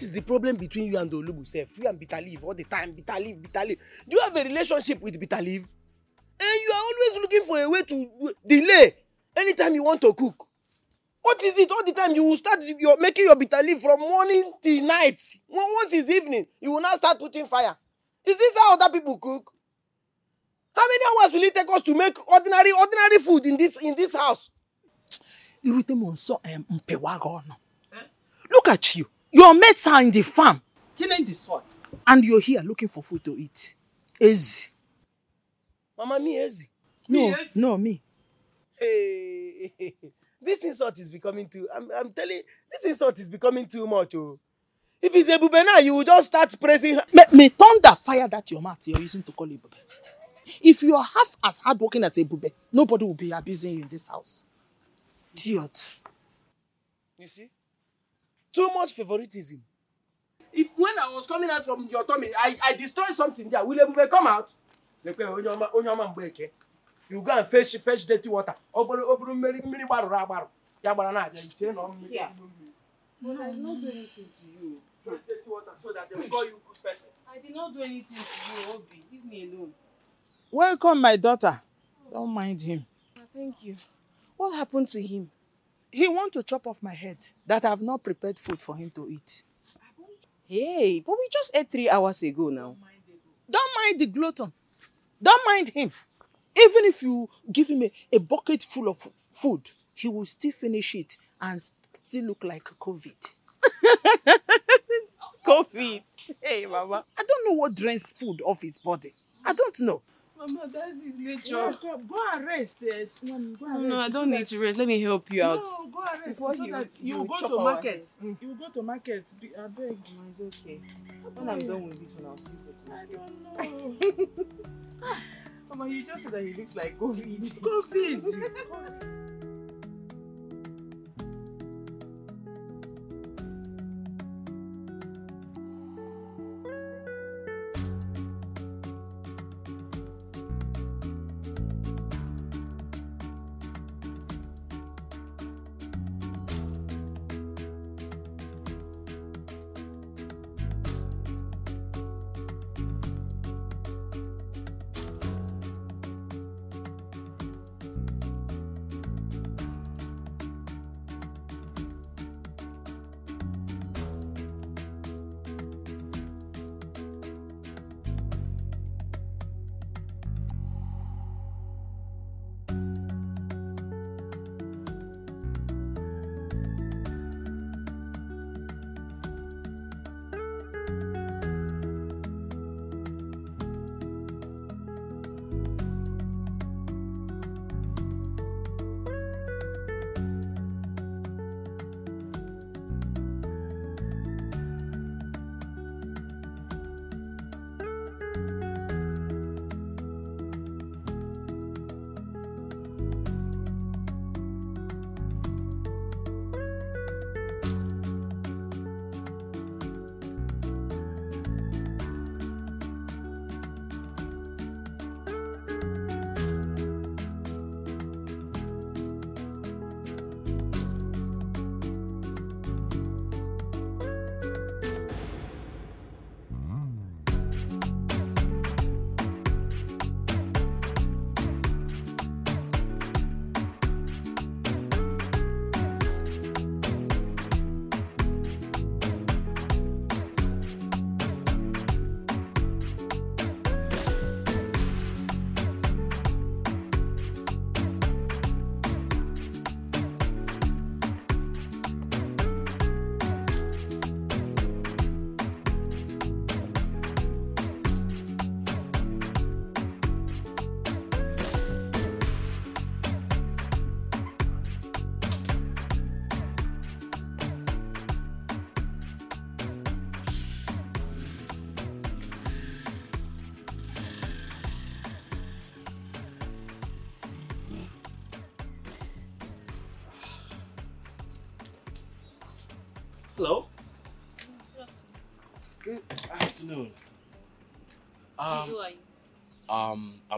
eh what is the problem between you and olubu sef? You and bitter leaf all the time bitter leaf bitter leaf. Do you have a relationship with bitter leaf? Eh you are always looking for a way to delay anytime you want to cook. What is it? All the time you will start your making your bitter leaf from morning till night. Once it's evening you will now start putting fire. Is this how other people cook? How many hours will it take us to make ordinary ordinary food in this in this house. irute m nso em, mpewa gị ọnụ. Look at you your mates are in the farm. Tilling the soil. And you're here looking for food to eat. Ezi mama me ezi. no Me, no me. Hey, this insult is becoming too. I'm, I'm telling this insult is becoming too much. Oh, if it's a bube now, you will just start praising her. may, may thunder fire that your mouth you're using to call a bube if you're half as hardworking as a bube nobody will be abusing you in this house. Idiot. You see, too much favoritism. If when I was coming out from your tummy, I, I destroyed something there, will a bube come out? You go and fetch fetch dirty water. Ọ bụrụ ọ bụrụ mmiri mmiri gbarụrụ agbarụ. Ya gbara na-aja iche na mmiri. Yeah. But I did not do anything to you. Fetch dirty water so that they will call you good person. I did not do anything to you, Obi. Leave me alone. welcome my daughter don't mind him Thank you. What happened to him? He want to chop off my head that i've not prepared food for him to eat Hey, but we just ate three hours ago now. Don't mind the glutton. Don't mind him. Even if you give him a, a bucket full of food, he will still finish it and still look like COVID. COVID. Hey, Mama. I don't know what drains food off his body. I don't know. Mama, that's his nature. go, go and rest. Yes. Uh, go and No, no, I don't need to rest. Let me help you out. No, go and rest Before so you- that you, you go to market. head. Mm. You go to market. Be- I beg. No, it's okay. When I'm done with this one, I'll still go to I don't know. Mama, you just said that he looks like COVID. COVID. Hello.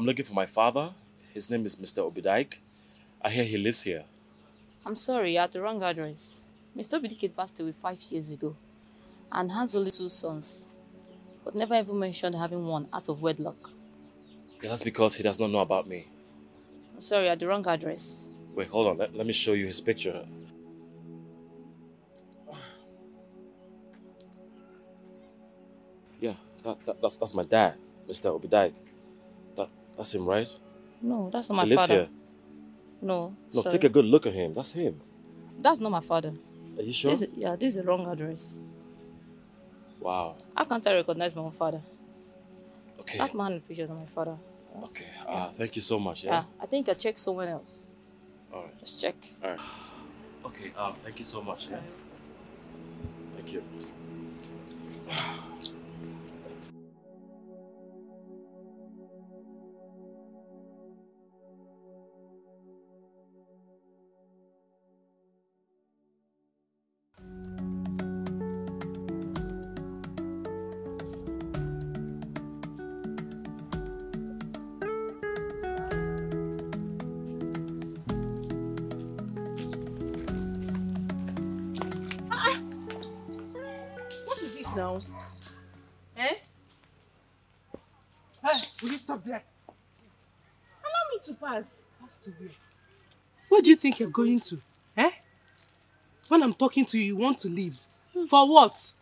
I'm looking for my father. His name is Mr. Obidike. I hear he lives here. I'm sorry, you're at the wrong address. Mr. Obidike passed away five years ago and has only two sons, but never even mentioned having one out of wedlock. Yeah, that's because he does not know about me. I'm sorry, at the wrong address. Wait, hold on. Let, let me show you his picture. Yeah, that, that, that's that's my dad, Mr. Obidag. That that's him, right? No, that's not my he lives father. here. No, No, sorry. take a good look at him. That's him. That's not my father. Are you sure? This is, yeah, this is the wrong address. Wow. How can't I recognize my own father? Okay. That man with pictures of my father. Okay. Uh, thank you so much. Yeah. Yeah. I think I checked someone else. All right. Just check. All right. Okay. Um. Thank you so much. Yeah. Thank you. What is it? Eh? Hey, will you stop there? Allow me to pass. Where do you think you're going to? Eh? When I'm talking to you, you want to leave. For what?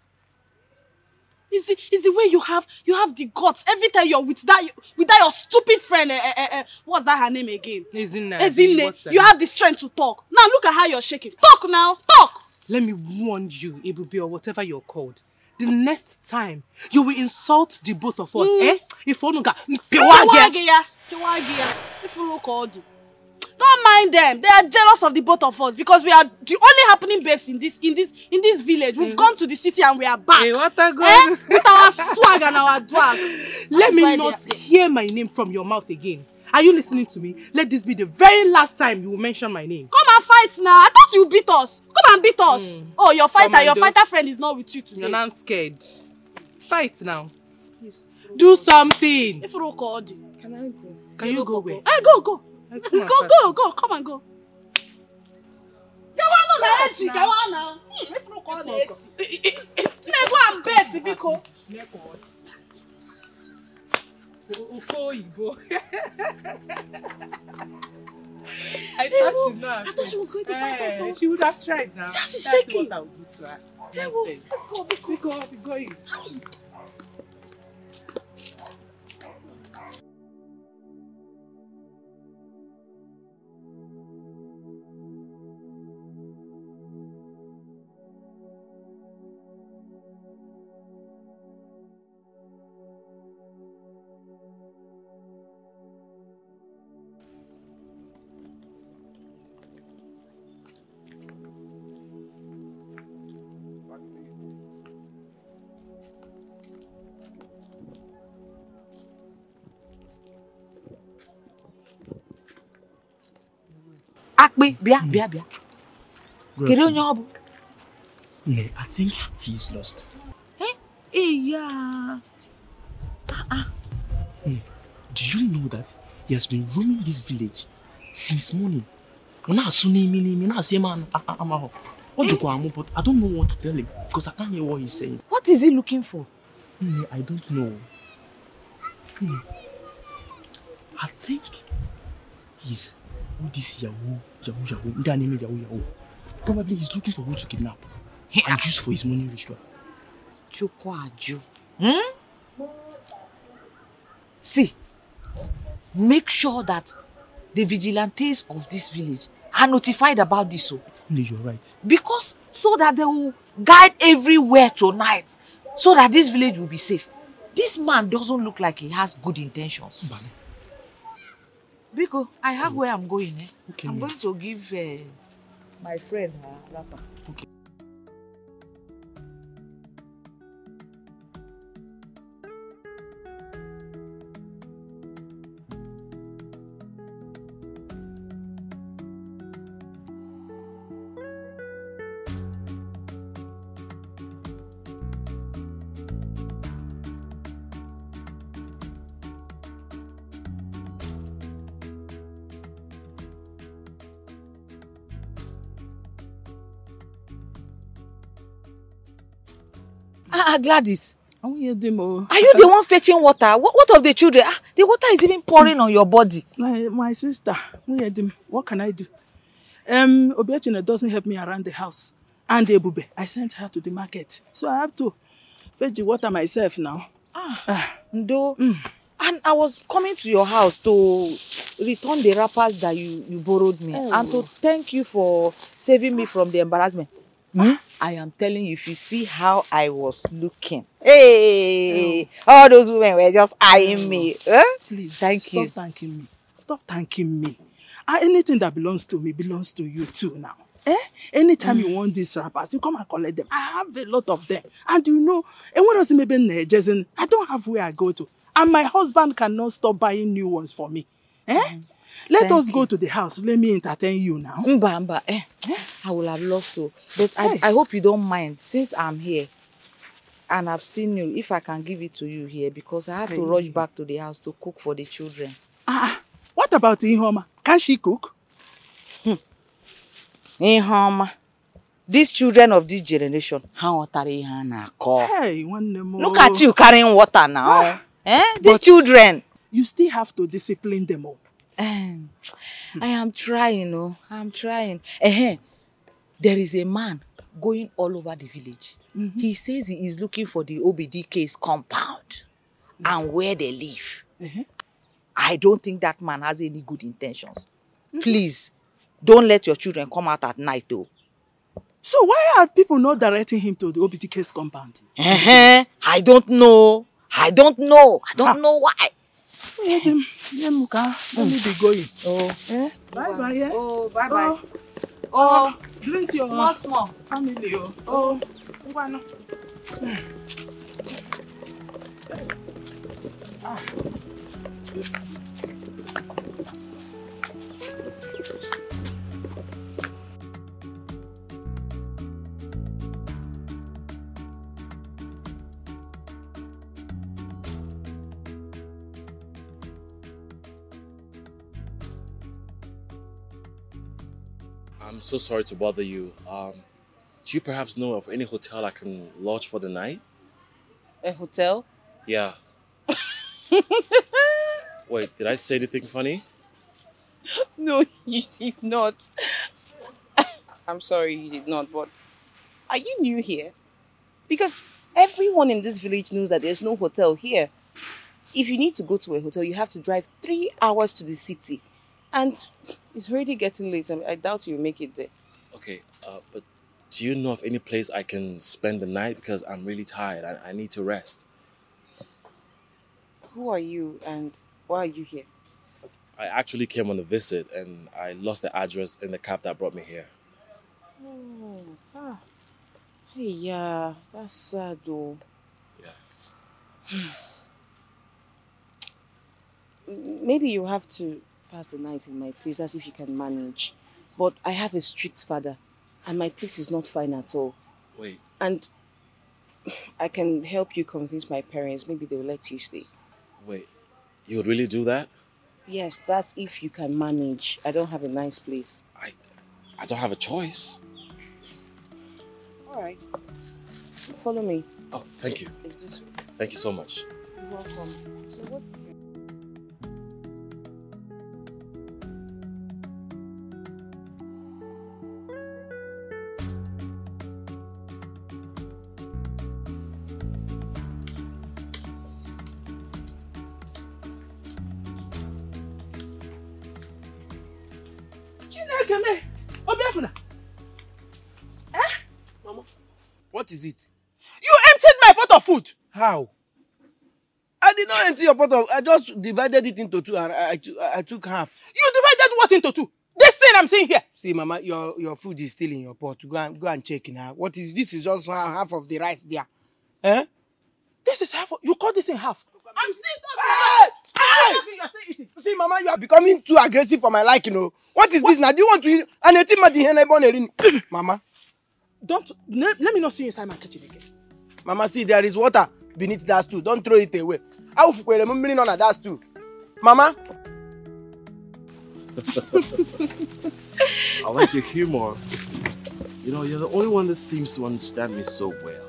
It's the it's the way you have you have the guts every time you're with that with that your stupid friend. Eh, eh, eh, eh, what's that her name again? Ezinne. Ezinne. You have the strength to talk. Now look at how you're shaking. Talk now. Talk. Let me warn you, Ebube, or whatever you're called. The next time you will insult the both of us, eh? If Onuga, Kewagia. Kewagia. If you look old. Don't mind them. They are jealous of the both of us because we are the only happening babes in this in this in this village. We've gone to the city and we are back. Hey, what a eh? With our swag and our drag. Let That's me not hear my name from your mouth again. Are you listening to me? Let this be the very last time you will mention my name. Come and fight now. I thought you beat us. Come and beat us. Oh, your fighter, your Commando. fighter friend is not with you today. You're now scared. Fight now. Do something. If you old. Can I go? Can you go where? Hey, go, go. Hey, Go, go, go. Come and go. Go no. Go on now. Hmm, If you AC. Let go and bet, Biko. Okoyibo. I thought she's not. I thought she was going to fight us. So- oh. She would have tried now. See how she's That's shaking. What I would do to her. Hey, well, let's go. We go, we going. Akpị bịa bịa bịa kedu onye ọ bụ No, I think he's lost. eya ah, ah. hmm. Do you know that he has been roaming this village since morning? Ọ na-asụ n'imi n'imi na-asị eme ah, amahụ. Ọ eh? jụkwa amụ but I don't know what to tell him because I can't hear what he's saying. what is he looking for Hmm, I don't know. Hmm. I think he's all this Yahoo, Yahoo, Yahoo, a na-eme Yahoo, Yahoo. Probably he's looking for who to kidnap and use for his money ritual. chukwu ajụ hmm? see make sure that the vigilantes of this village are notified about this o No, you're right. because so that they will guide everywhere tonight so that this village will be safe this man doesn't look like he has good intentions Mbana. Biko i have where i'm going eh? Okay, i'm going to give uh, my friend her wrapper. Ah, ah, Gladys, are you the one fetching water? What, what of the children? Ah, the water is even pouring on your body. My, my sister. What can I do? Um, Obiachina doesn't help me around the house. And Ebube, I sent her to the market. So I have to fetch the water myself now. Ndo. And I was coming to your house to return the wrappers that you, you borrowed me Oh. and to thank you for saving me from the embarrassment. Hmm? I am telling you, if you see how I was looking, hey, all those women were just eyeing me. Eh? Please, Thank stop you. thanking me. Stop thanking me. Ah, anything that belongs to me belongs to you too now. Eh? Anytime you want these wrappers, you come and collect them. I have a lot of them. And you know, and what does it maybe Jezen? I don't have where I go to. And my husband cannot stop buying new ones for me. Eh? Let Thank us go to the house. Let me entertain you now. Mba, mba, eh. I would have loved to. But I, Hey. I hope you don't mind since I'm here and I've seen you, if I can give it to you here because I have to rush Hey. back to the house to cook for the children. Ah, what about Ihoma? Can she cook? Ihe ọma. These children of this generation, ha ghọtara ihe a na-akọ. Hey, one more. Look at you carrying water now. eh? These But- children. You still have to discipline them all. Um, I am trying, oh, I'm trying. Eh, there is a man going all over the village. Mhm. He says he is looking for the Obidike's compound and where they live. Uh-huh. I don't think that man has any good intentions. Please, don't let your children come out at night, though. So why are people not directing him to the Obidike's compound? Eh, I don't know. I don't know. I don't know why. Let them, let them go. Let me be going. Oh, Eh? Bye bye. Eh? oh, bye Oh, Oh, greet your small, small. family. Oh, oh. ngwanu. I'm so sorry to bother you. Um, do you perhaps know of any hotel I can lodge for the night? A hotel? Yeah. Wait, did I say anything funny? No, you did not. I'm sorry you did not, but are you new here? Because everyone in this village knows that there's no hotel here. If you need to go to a hotel, you have to drive three hours to the city. And it's already getting late. I, I doubt you'll make it there. Okay, uh, but do you know of any place I can spend the night? Because I'm really tired. I, I need to rest. Who are you and why are you here? I actually came on a visit and I lost the address in the cab that brought me here. Oh, ah. Hey, yeah, that's sad though. Yeah. Maybe you have to pass the night in my place as if you can manage. But I have a strict father, and my place is not fine at all. Wait, And I can help you convince my parents. Maybe they'll let you stay. wait. You would really do that? Yes, that's if you can manage. I don't have a nice place. I, I don't have a choice. All right. Follow me. Oh, thank you. Is this Thank you so much. You're welcome? So How? I did not empty your pot of. I just divided it into two and I, I, took- I took half. You divided what into two? This thing I'm seeing here. See, Mama, your your food is still in your pot. Go and go and check now. What is this? Is just ha- half of the rice there. Eh? This is half. You cut this in half. I'm still Hey! Hey! talking. You're still eating. See, Mama, you are becoming too aggressive for my liking. You know. What is this now? Do you want to eat? And a team at the erin. Mama, Don't let, let me not see you inside my kitchen again. Mama, see there is water beneath that stool. Don't throw it away. How fukwere m mmiri nọ na that stool? Mama, I like your humor. You know, you're the only one that seems to understand me so well.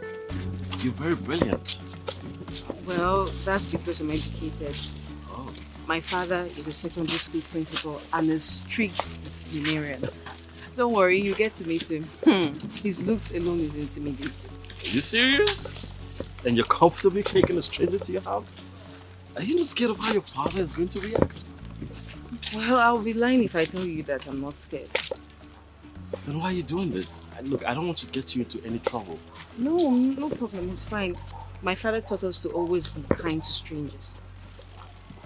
You're very brilliant. Well, that's because I'm educated. Oh. My father is a secondary school principal and a strict disciplinarian. Don't worry, you get to meet him. Hmm. His looks alone is intimidating. Are you serious? And you're comfortably taking a stranger to your house? Are you not scared of how your father is going to react? Well, I'll be lying if I tell you that I'm not scared. Then why are you doing this? Look, I don't want to get you into any trouble. No, no problem. It's fine. My father taught us to always be kind to strangers.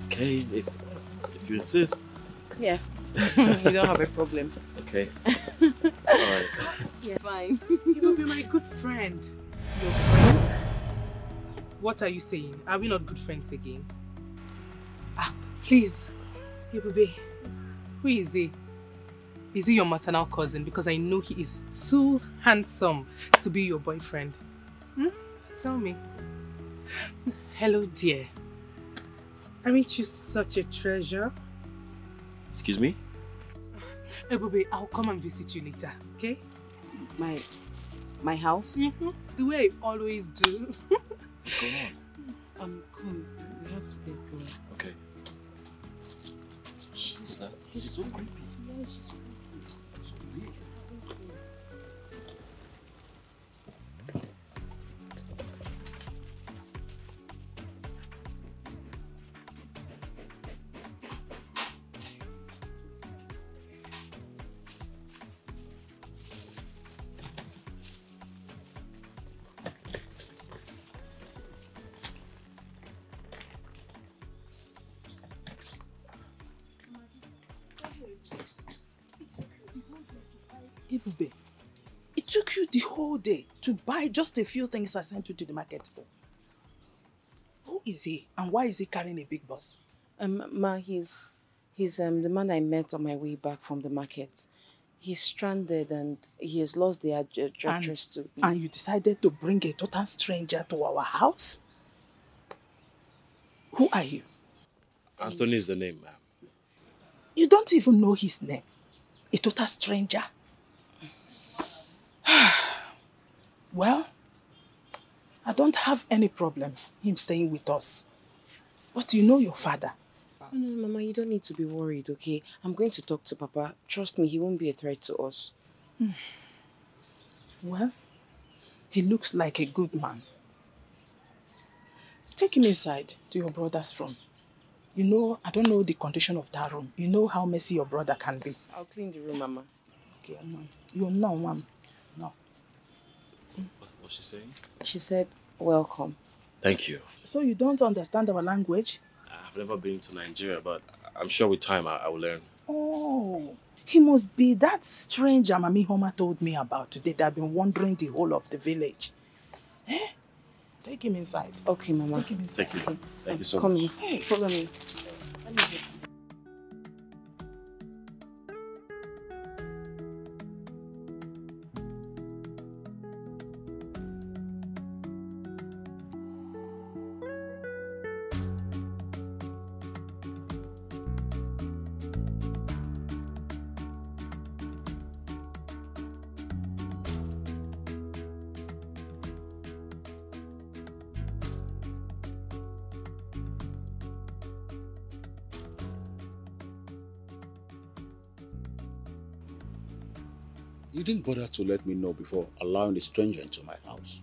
Okay, if if you insist. Yeah. you don't have a problem. Okay. Alright. Yeah. Fine. You will be my good friend. Your friend? What are you saying? Are we not good friends again? Ah, please. Hey, baby. Who is he? Is he your maternal cousin? Because I know he is too handsome to be your boyfriend. Hmm? Tell me. Hello, dear. Aren't you such a treasure? Excuse me? Hey, baby, I'll come and visit you later, okay? My my house? Mm-hmm. The way I always do. What's going on? Um, come. We have to get going. Okay. She's, uh, she's so creepy. You the whole day to buy just a few things I sent you to the market for. Who is he and why is he carrying a big bus? Um, Ma, he's he's um the man I met on my way back from the market. He's stranded and he has lost the ad- ad- address to me. And you decided to bring a total stranger to our house? Who are you? Anthony is the name, ma'am. You don't even know his name. A total stranger. well, I don't have any problem him staying with us. But you know your father. No, no, Mama, you don't need to be worried, okay? I'm going to talk to Papa. Trust me, he won't be a threat to us. Hmm. Well, he looks like a good man. Take him inside to your brother's room. You know, I don't know the condition of that room. You know how messy your brother can be. I'll clean the room, Mama. Okay, Mom. You know, Mom. No. What was she saying? She said, welcome. Thank you. So you don't understand our language? I've never been to Nigeria, but I'm sure with time I, I will learn. Oh. He must be that stranger Mami Homa told me about today that I've been wandering the whole of the village. Eh? Take him inside. Okay, Mama. Take him inside. Thank you. Okay. Thank you so Come much. in. Hey. Follow me. You didn't bother to let me know before allowing a stranger into my house.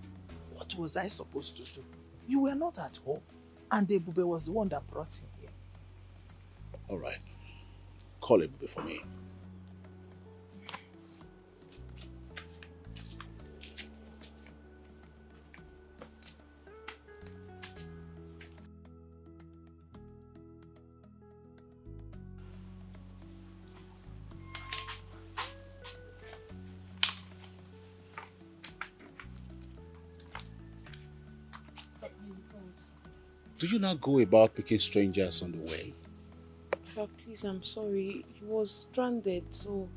What was I supposed to do? You were not at home. And Ebube was the one that brought him here. All right. Call him before me. You not go about picking strangers on the way? Papa, please, I'm sorry. He was stranded, so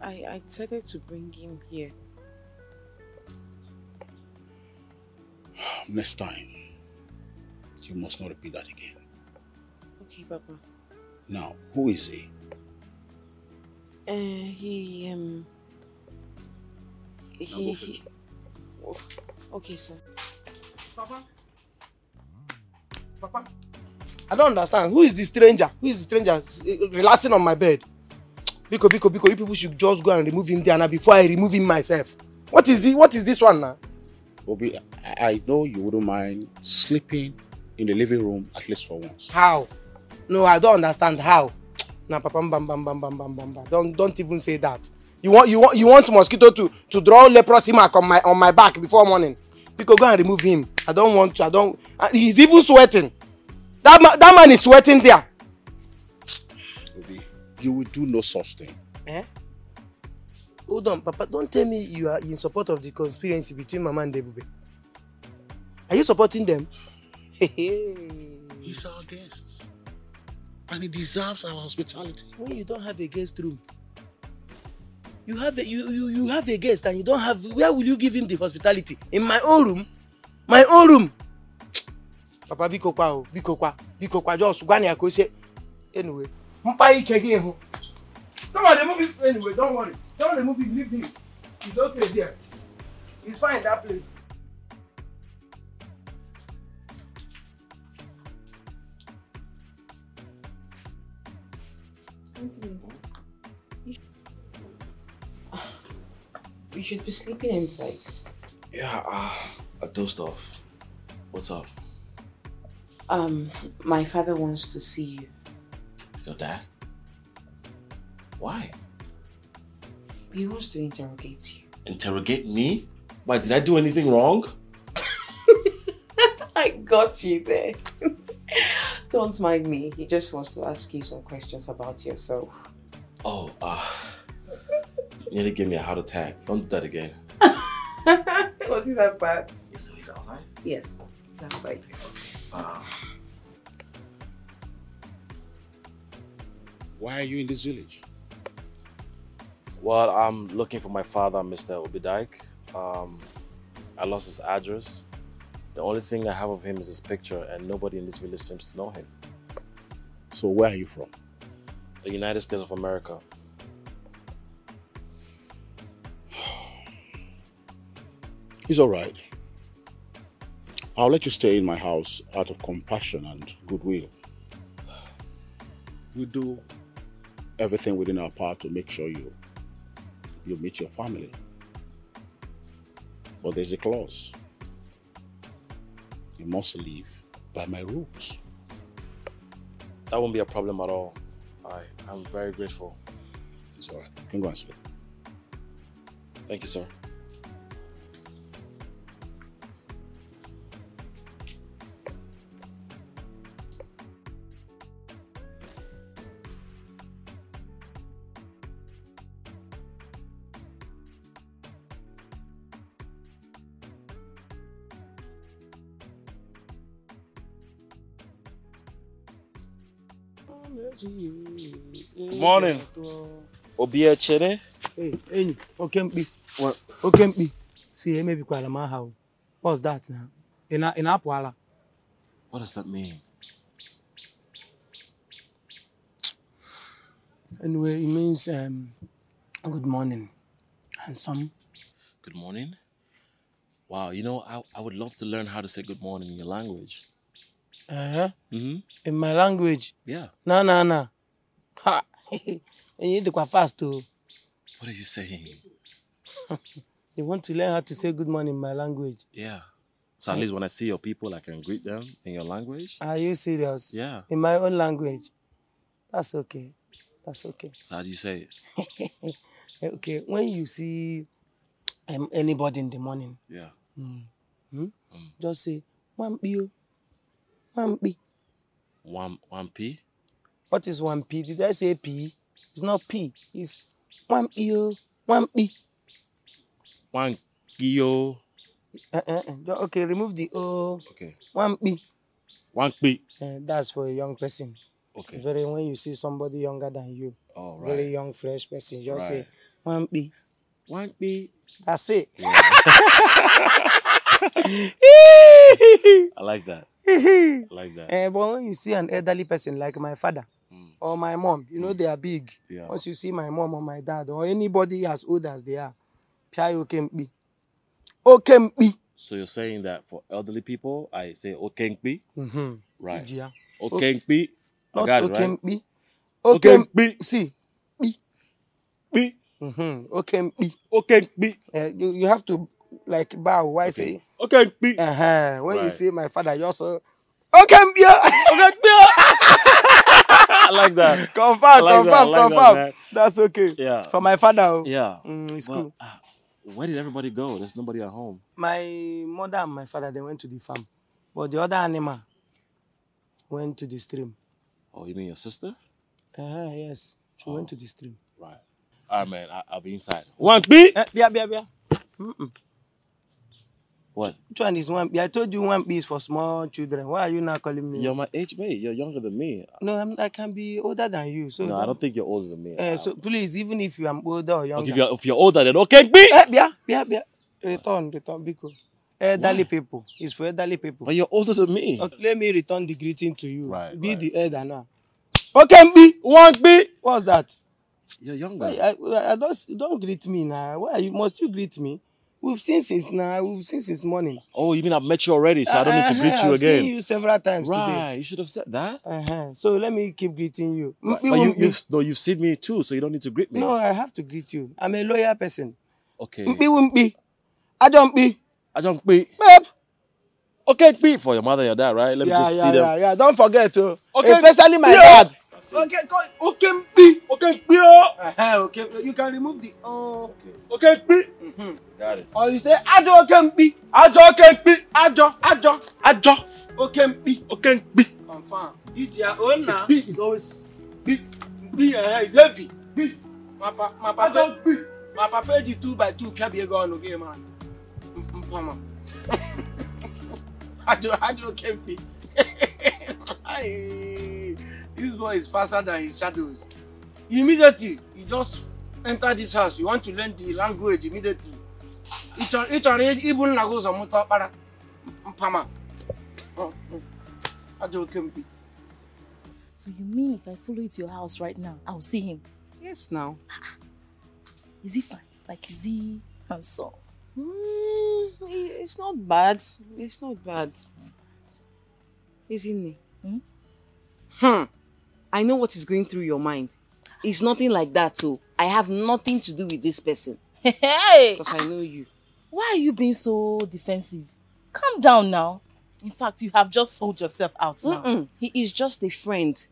I, I decided to bring him here. Next time, you must not repeat that again. Okay, Papa. Now, who is he? Uh, he, um... He, he... Oh, okay, sir. Papa. Papa. I don't understand. Who is the stranger? Who is the stranger eh, relaxing on my bed? Biko, Biko, Biko, you people should just go and remove him there now before I remove him myself. What is the what is this one now? Obi, I, know you wouldn't mind sleeping in the living room at least for once. How? No, I don't understand how. Nah, papa, bam, bam, bam, bam, bam, bam, bam. Don't don't even say that. You want you want you want mosquito to to draw leprosy mark on my on my back before morning. Biko, go and remove him. I don't want to. I don't. Uh, he's even sweating. That man, that man is sweating there. Obi, you will do no such thing. Eh? Hold on, Papa. Don't tell me you are in support of the conspiracy between Mama and Debube. Are you supporting them? He's our guest. And he deserves our hospitality. when you don't have a guest room you have a you you you have a guest and you don't have where will you give him the hospitality? In my own room. My own room. Papa biko kwa o biko kwa biko kwa just gwa na ya ka o se anyway. Mpa ike gị hụ come on remove it anyway don't worry. Don't remove it leave him. It's okay there. It's fine that place. You should be sleeping inside. Yeah, uh, I dozed off. What's up? Um, my father wants to see you. Your dad? Why? He wants to interrogate you. Interrogate me? Why, did I do anything wrong? I got you there. Don't mind me. He just wants to ask you some questions about yourself. Oh, uh, you nearly gave me a heart attack. Don't do that again. Was he that bad? Yes, so he's outside? Yes. He's outside. Why are you in this village? well, I'm looking for my father, Mr. Obidike. Um, I lost his address. The only thing I have of him is his picture, and nobody in this village seems to know him. So where are you from? The United States of America. He's all right. I'll let you stay in my house out of compassion and goodwill. We do everything within our power to make sure you you meet your family. But there's a clause. You must live by my rules. That won't be a problem at all. I, I'm very grateful. It's all right. You can go and sleep. Thank you, sir. Morning. Obia Chene. Hey, enyi, oke mkpi. Oke mkpi. Si emebikwala m aha o. What's that now? Ị na- ị na-apụ? What does that mean? Anyway, it means um, good morning. Handsome. Good morning. Wow, you know, I, I would love to learn how to say good morning in your language. Uh-huh. Mm-hmm. In my language. Yeah. Na na na. Ha. Enyi dịkwa fast o. What are you saying? You want to learn how to say good morning in my language? Yeah. So at least when I see your people, I can greet them in your language. Are you serious? Yeah. In my own language. That's okay. That's okay. So how do you say it? Okay, when you see um, anybody in the morning, Yeah. mm, hmm, just say, Wampi o. Wampi. One one P. What is one P? Did I say P? It's not P. It's Wampi o. Wampi. One Gio. Uh, uh, uh. Ju- Okay, remove the O. Okay. Wampi. One P. Uh, that's for a young person. Okay. Very when you see somebody younger than you, All very young, fresh person, just say Right. Wampi. One P. That's it. I like that. I like that. Eh, but when you see an elderly person like my father or my mom, you know they are big. Yeah. Once you see my mom or my dad or anybody as old as they are, pia oke mkpi. Oke mkpi. So you're saying that for elderly people, I say Okenkpi? Mm-hmm. Right. Ijia. Okenkpi. I Not got it, right? Okempi. Okem. Okenkpi. See. Pi. Mm-hmm. Okempi. Okenkpi. Uh, you, you have to like bow. Why say? Okenkpi. Uh-huh. When you Right. say my father, you also Okempi. I like that. confirm, I like that, I confirm, like that, confirm. That's okay. Yeah. For my father. oh. Yeah. Mm, it's But, cool. uh, where did everybody go? There's nobody at home. My mother and my father they went to the farm, but the other animal went to the stream. Oh, you mean your sister? Uh-huh, yes, she went to the stream. Right. All right, man. I, I'll be inside. One beat. Eh, bia, bia, bia. Mm-mm. What? Which one is one? I told you one is for small children. Why are you now calling me? You're my age mate. You're younger than me. No, I'm, I can be older than you. So no, I don't think you're older than me. Uh, so please, even if you are older or younger. Okay, if you're, if you're older, then okay, be. Eh, bia, bia, bia. Return, return, because elderly people. It's for elderly people. But you're older than me. Okay, let me return the greeting to you. Right, Be right. the elder now. Okay, be one be. What's that? You're younger. I, I, I don't don't greet me now. Why you must you greet me? We've seen since now. We've seen since morning. Oh, you mean I've met you already, so I don't need to greet Uh-huh, you I've again. seen you several times right. today. You should have said that. Uh-huh. So let me keep greeting you. But, Mpi but you, you, no, you've seen me too, so you don't need to greet me. no, I have to greet you. I'm a loyal person. Okay. Mpi wumpi. Ajompi. I don't be. Babe. Okay, be for your mother, your dad, right? Let me Yeah, just yeah, see them. yeah, yeah. Don't forget to. Okay. Especially my Yeah. dad. Okay, call okay, mpi. Okay, mpi. Uh-huh, okay. You can remove the oh. Okay, be. Mhm. Got it. Or you say ajo okay, mpi. Ajo okay, be. Ajo, ajo. Ajo. Okay, mpi. Okay, be. Confirm. It's your own now. B is always B. B uh, is heavy. B. My pa, my papa. Ajo B. My papa is two by two. Can be a gun okay, man. Mpama. Ajo, ajo kempi. Aye. This boy is faster than his shadows. Immediately, you just enter this house. You want to learn the language immediately. Each each even na goes on motor para. Mpama. Ajo kempi. So you mean if I follow you to your house right now, I'll see him? Yes, now. Is he fine? Like, is he handsome? Mm, it's not bad. It's not bad. Isn't it? Hmm? Hmm. I know what is going through your mind. It's nothing like that, so I have nothing to do with this person. Hey! Because I know you. Why are you being so defensive? Calm down now. In fact, you have just sold yourself out now. Mm-mm. He is just a friend.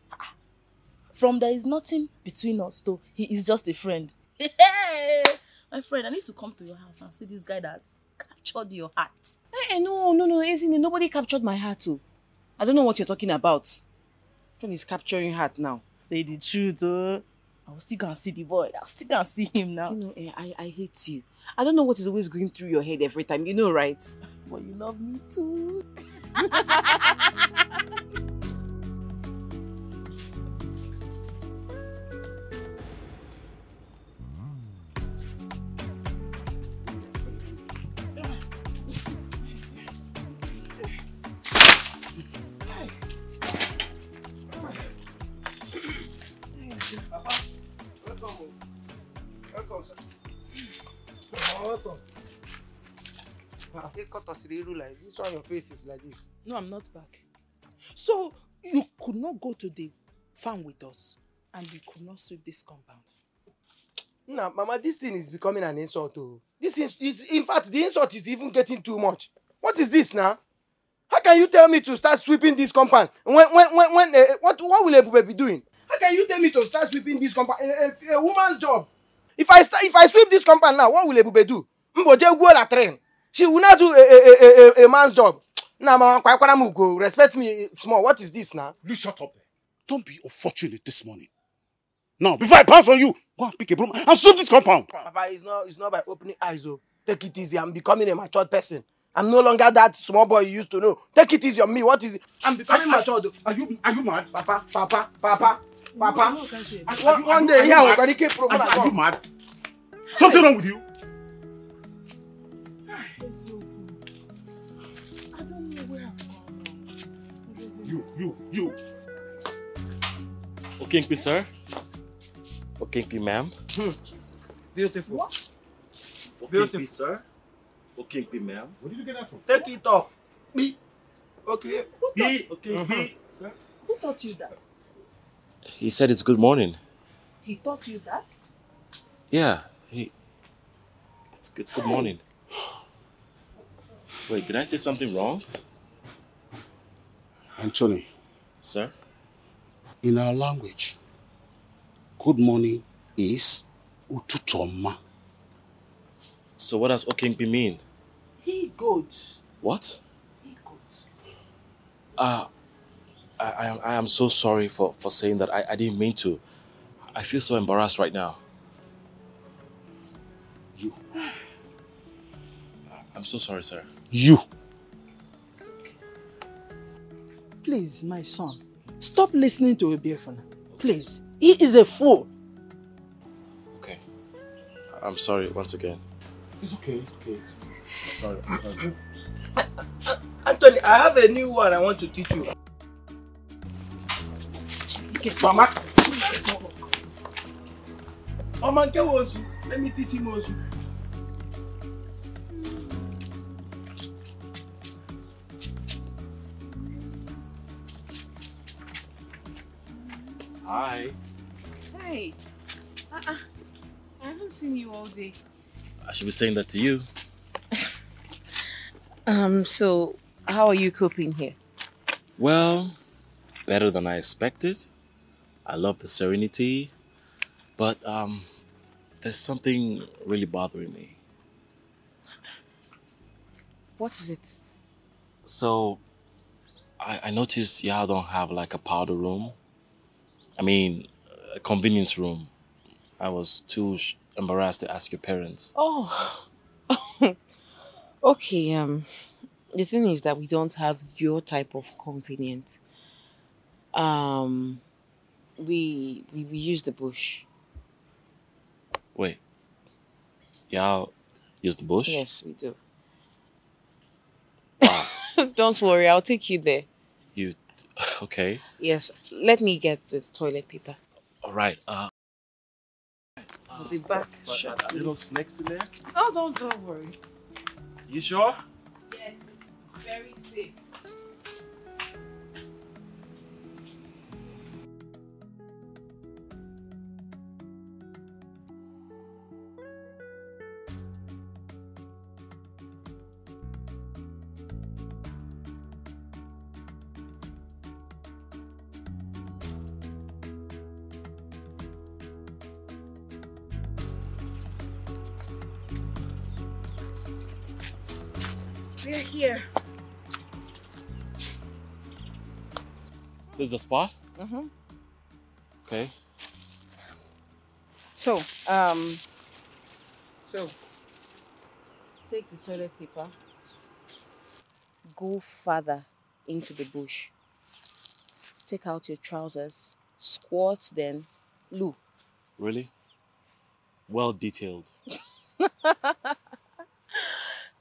From there is nothing between us, though. He is just a friend. Hey! My friend, I need to come to your house and see this guy that's captured your heart. Eh, eh, no, no, no, isn't it? Nobody captured my heart, too. I don't know what you're talking about. John is capturing heart now. Say the truth, oh. I will still go and see the boy. I'll still go and see him now. You know, eh, I, I hate you. I don't know what is always going through your head every time. You know, right? But you love me too. Welcome. Welcome, sir. Welcome. Ah, Hey, cut us really like this one. Your face is like this. No, I'm not back. So you could not go to the farm with us and you could not sweep this compound. Nah, Mama, this thing is becoming an insult. Oh. This is, is, in fact, the insult is even getting too much. What is this now? How can you tell me to start sweeping this compound? When, when, when, when uh, what, what will Ebube be doing? How can you tell me to start sweeping this compound? A, a, a woman's job. If I start, if I sweep this compound now, what will Ebube do? Mboje go la train. She will not do a, a, a, a, a man's job. Nah, Mama, go respect me small. What is this now? You shut up there. Don't be unfortunate this morning. Now, before I pass on you, go and pick a broom and sweep this compound. Papa, it's not, it's not by opening eyes. Oh. Take it easy. I'm becoming a matured person. I'm no longer that small boy you used to know. Take it easy on me. What is it? I'm becoming matured. oh. Are you are you mad? Papa, Papa, Papa, Papa. Are- are One, you- one are day, you here, mad? we're going to keep Are, promoting. you- are you mad? Something wrong with you? I don't know where I'm going. You, you, you. Okinkpi, sir. Okinkpi, ma'am. Beautiful. Okinkpi, Beautiful. sir. Okay, P, ma'am. Where did you get that from? Take it up. Me. Okay. P, okay, Mhm. P. Sir. Who taught you that? He said it's good morning. He taught you that? Yeah, he. It's it's good morning. Wait, did I say something wrong, Anthony, sir? in our language, good morning is ututoma. So what does Okingpi mean? He goats. What? He goats. Uh, I, I am I am so sorry for, for saying that. I, I didn't mean to. I feel so embarrassed right now. You. I'm so sorry, sir. You. Please, my son, stop listening to Obiefuna. Please. He is a fool. Okay. I'm sorry once again. It's okay, it's okay. Sorry, I'm sorry. Anthony, I have a new one I want to teach you. Okay, Mama. Mama, get Osu. Let me teach him Osu. Hi. Hey. Uh-uh. I haven't seen you all day. I should be saying that to you. Um, so how are you coping here? Well, better than I expected. I love the serenity, but um, there's something really bothering me. What is it? So, I, I noticed y'all don't have like a powder room. I mean, a convenience room. I was too sh- embarrassed to ask your parents. Oh. okay, um the thing is that we don't have your type of convenience. Um we we, we use the bush. Wait, y'all use the bush? Yes, we do. Wow. don't worry, I'll take you there. you, okay. Yes, let me get the toilet paper. All right. Uh, I'll be back. but are there little snakes in there? Oh, don't don't worry. You sure? Yes, it's very safe. The spot? Mm-hmm. Okay. So, um, so take the toilet paper, go further into the bush, take out your trousers, squat, then loo. Really? Well detailed.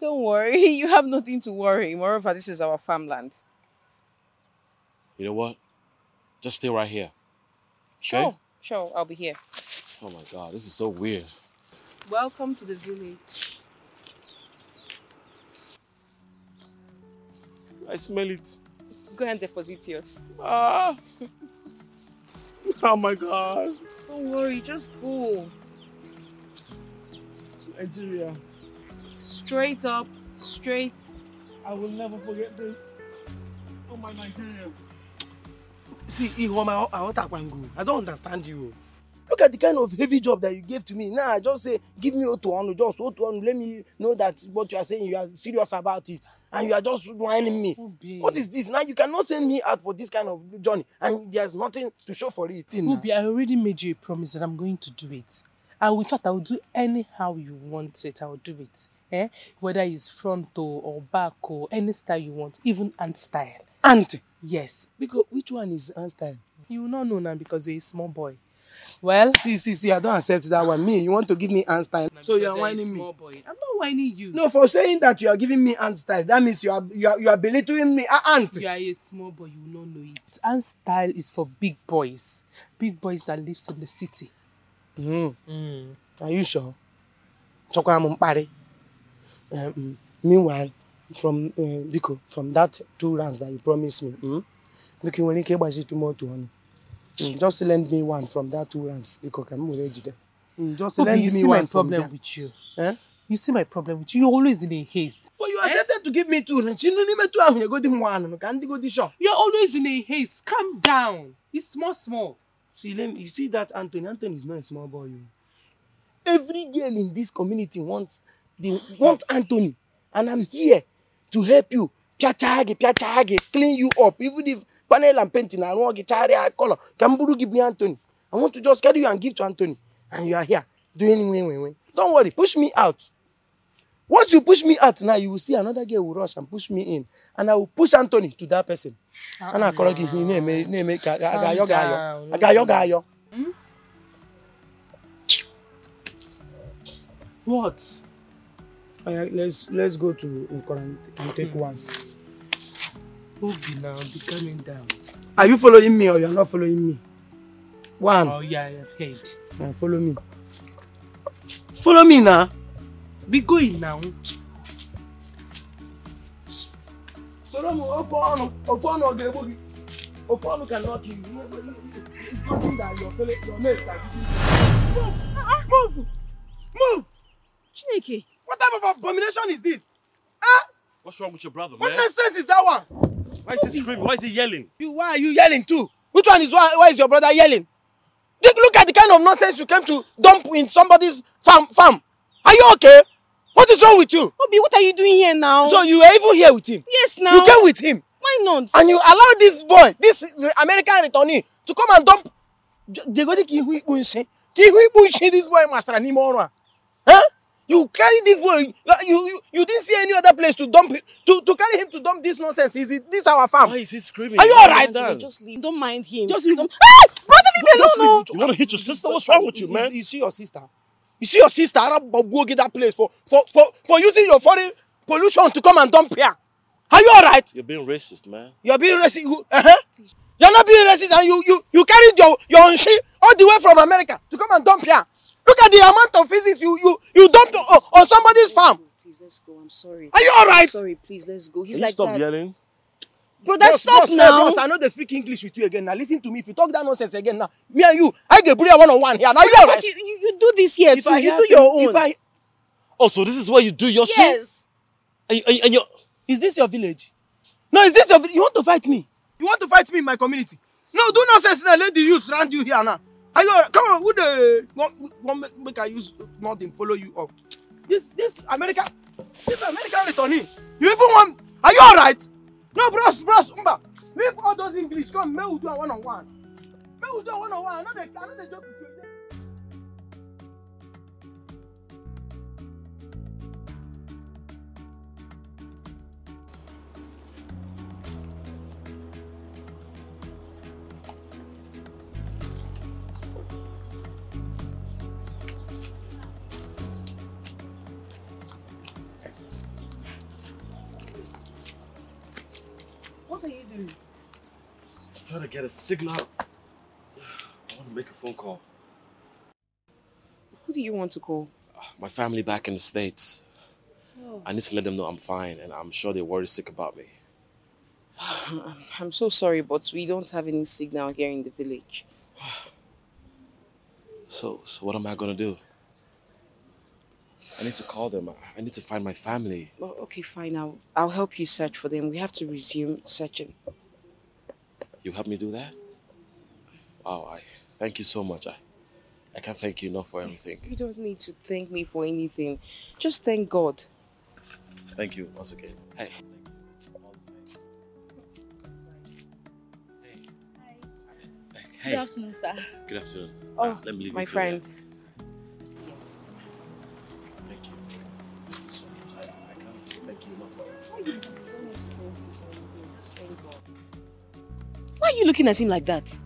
Don't worry, you have nothing to worry. Moreover, this is our farmland. You know what? Just stay right here. Sure, Okay? sure, I'll be here. Oh my god, this is so weird. Welcome to the village. I smell it. Go and deposit yours. Ah! Oh my god. Don't worry, just go. Nigeria. Straight up, straight. I will never forget this. Oh my Nigeria. See, Ihoma, I don't understand you. Look at the kind of heavy job that you gave to me. Now I just say, give me Otuanu, just Otuanu. Let me know that what you are saying, you are serious about it. And you are just whining me. What is this? Now you cannot send me out for this kind of journey. And there's nothing to show for it. Obi, I already made you a promise that I'm going to do it. And in fact, I will do anyhow you want it. I will do it. Eh? Whether it's fronto or back or any style you want, even ant style. Ant. Yes. Because which one is style? You will not know now because you're a small boy. Well, See, see, see, I don't accept that one. Me, you want to give me ant style. So you are whining me. Boy. I'm not whining you. No, for saying that you are giving me style, that means you are you are, you are belittling me. Ah, ant. You are a small boy, you will not know it. Style is for big boys. Big boys that lives in the city. Mm. Mm. Are you sure? Chokwa mukpari. Um, meanwhile, from uh, Biko, from that two rounds that you promised me, mm, Biko, when you came to moto, mm, just lend me one from that two rounds. Biko, can you ready there? Mm, just Obi, lend you me see one my from problem there. with you. Eh? You see my problem with you. You're always in a haste. But you accepted to give me two. and you know, two, I'm going to one. Can you go to shop? You're always in a haste. Calm down. It's small, small. See, let me, you see that Anthony? Anthony is not a small boy. You. Every girl in this community wants they want Anthony, and I'm here to help you. Piachage, piachage, clean you up. Even if panel and painting, I want guitar color. Kamburu give me Anthony. I want to just carry you and give to Anthony, and you are here doing win win win. Don't worry, push me out. Once you push me out now, you will see another girl will rush and push me in, and I will push Anthony to that person. And I call him name name ka ga yo ga yo. Ga yo. What? Alright, let's let's go to Nkora and take one. Obi now, be calming down. Are you following me or you are not following me? One, Oh yeah, I have heard. uh, follow me. Follow me now. Be going now. Solomon, ga-egbu gị. Ofe ọnụ cannot kill you. It's something that your fellow your mates are giving you. Move, move, move. Chineke. What type of abomination is this? What's wrong with your brother, What man? nonsense is that one? Why is he screaming? Why is he yelling? You, why are you yelling too? Which one is why, why is your brother yelling? Take look at the kind of nonsense you came to dump in somebody's farm farm. Are you okay? What is wrong with you? Obi, what are you doing here now? So you were even here with him. yes, now. You came with him. Why not? And you allow this boy, this American returnee, to come and dump. Jegodi ki ihu ikpu nshi. Ki ihu ikpu nshi this boy masara n'ime ọrụ a. Huh? You carry this boy, you, you, you didn't see any other place to dump to, to carry him to dump this nonsense. Is it this our farm? Why is he screaming? Are you alright? Just leave. Don't mind him. Just leave. Don't... Ah! Brother, leave me alone, no. You want to hit your sister? What's wrong with you, man? Is, she your sister? Is she your sister? Arab go get that place for, for, for, for using your foreign pollution to come and dump here. Are you alright? You're being racist, man. You're being racist. You, uh-huh. You're not being racist and you, you, you carried your, your nshi all the way from America to come and dump here. Look at the amount of physics you, you, you dumped on, on somebody's farm. Please, let's go. I'm sorry. Are you I'm alright? sorry, please, let's go. He's Can you like stop that. yelling? Brother, Boss, stop boss, eh, now. boss, I know they speak English with you again. Now listen to me. If you talk that nonsense again now, me and you, I get bring one on one here. Now you But alright? you, you, you do this here If too. I You do to- your own. If I, Oh, so this is where you do your shit? yes. And, and, and you're... Is this your village? No, is this your village? You want to fight me? You want to fight me in my community? No, do nonsense now. Let the youth round you here now. You alright? come on? Who the want make, make I use nothing follow you off? This this American this American returnee. You even want? Are you alright? No, bros, bros, umba. Leave all those English. Come, may we do a one on one. May we do a one on one. I know they, I know they joke with you. Trying to get a signal. I want to make a phone call. Who do you want to call? My family back in the States. Oh. I need to let them know I'm fine, and I'm sure they're worried sick about me. I'm so sorry, but we don't have any signal here in the village. So, so what am I gonna do? I need to call them. I- I need to find my family. Well, okay, fine. I'll, I'll help you search for them. We have to resume searching. You help me do that? Wow, I thank you so much. I, I can't thank you enough for everything. You don't need to thank me for anything. Just thank God. Thank you once again. Hey. Hey, Good afternoon, sir. good afternoon. Oh, Ah, let me leave my you friend. that. Thank you. I, I can't thank you enough. Why are you looking at him like that?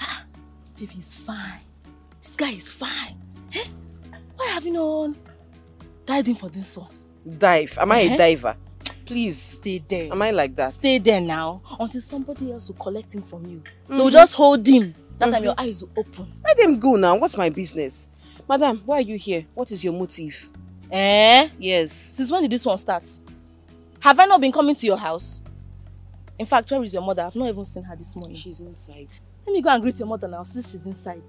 Ah, Baby is fine. This guy is fine. Eh? Why have you not died in for this one? Dive. Am I a Eh? diver? Please. Stay there. Am I like that? Stay there now until somebody else will collect him from you. Mhm. They'll just hold him. That time your eyes will open. Let them go now. What's my business? Madam, why are you here? What is your motive? Eh? Yes. Since when did this one start? Have I not been coming to your house? In fact, where is your mother? I've not even seen her this morning. She's inside. Let me go and greet your mother now since she's inside.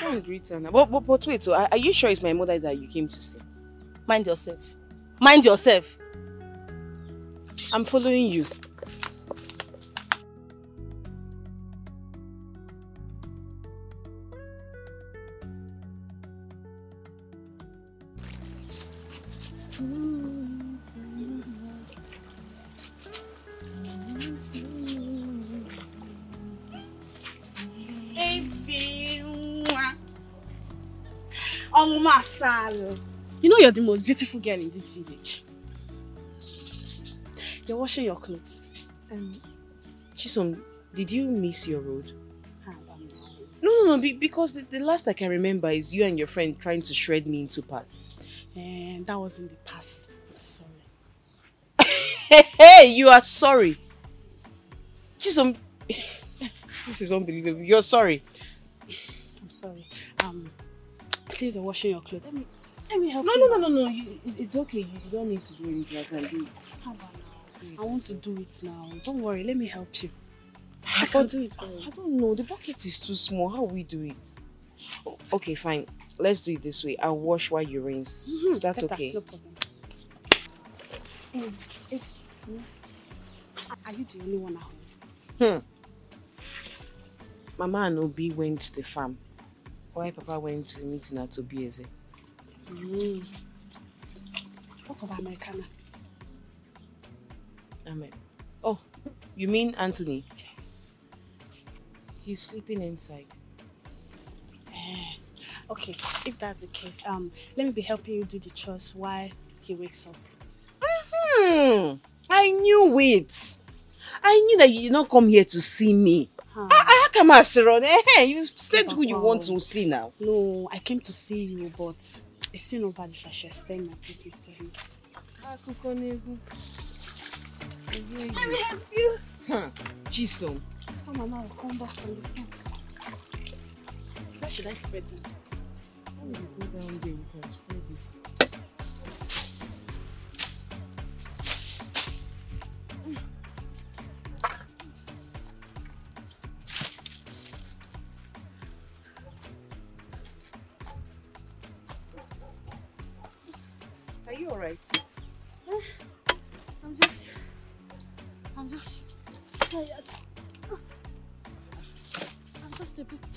Go and greet her now. But, but, but wait, so are, are you sure it's my mother that you came to see? Mind yourself. Mind yourself. I'm following you. Baby, Oh, Masalo. You know you're the most beautiful girl in this village. You're washing your clothes. Um, Chisom, did you miss your road? Ah, No, no, no, be, because the, the last I can remember is you and your friend trying to shred me into parts. And that was in the past. I'm sorry. Hey, hey, you are sorry. Chisom, this is unbelievable. You're sorry. I'm sorry. Um, since you're washing your clothes, let me let me help No, you. no, no, no, no. It- it's okay. You don't need to do anything. I can do it. How about now? I want to do it now. Don't worry. Let me help you. I But- can do it. for I don't know. The bucket is too small. How we do it? O- Okay, fine. Let's do it this way. I'll wash while you rinse. Is that Better, okay? No problem. Eh, hmm. Are you the only one at home? Mama and Obi went to the farm. Why Papa went to the meeting at Obieze? Mm. What of Americana? Amen. Oh, you mean Anthony? Yes. He's sleeping inside. Eh, okay, if that's the case, um, let me be helping you do the chores while he wakes up. Hmm. I knew it. I knew that you did not come here to see me. Huh. I come as Eh, eh, you said who you want to see now. No, I came to see you, but it's still nobody for sure. Stay my pretty stay. Let me help you. Hmm. Chisom. Come on now, come back on the phone. Where should I spread them? Let's go down there. We can spread it.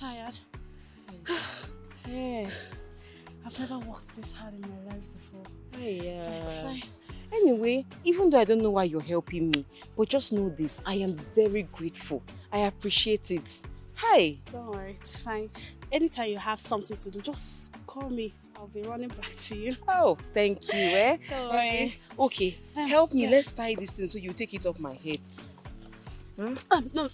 Tired. yeah, I've never worked this hard in my life before. But it's Yeah. fine. Anyway, even though I don't know why you're helping me, but just know this, I am very grateful. I appreciate it. Hi. Don't worry, it's fine. Anytime you have something to do, just call me. I'll be running back to you. Oh, thank you, eh? Don't worry. Okay, Eh, help me. yeah. Let's tie this thing so you take it off my head. Um, no,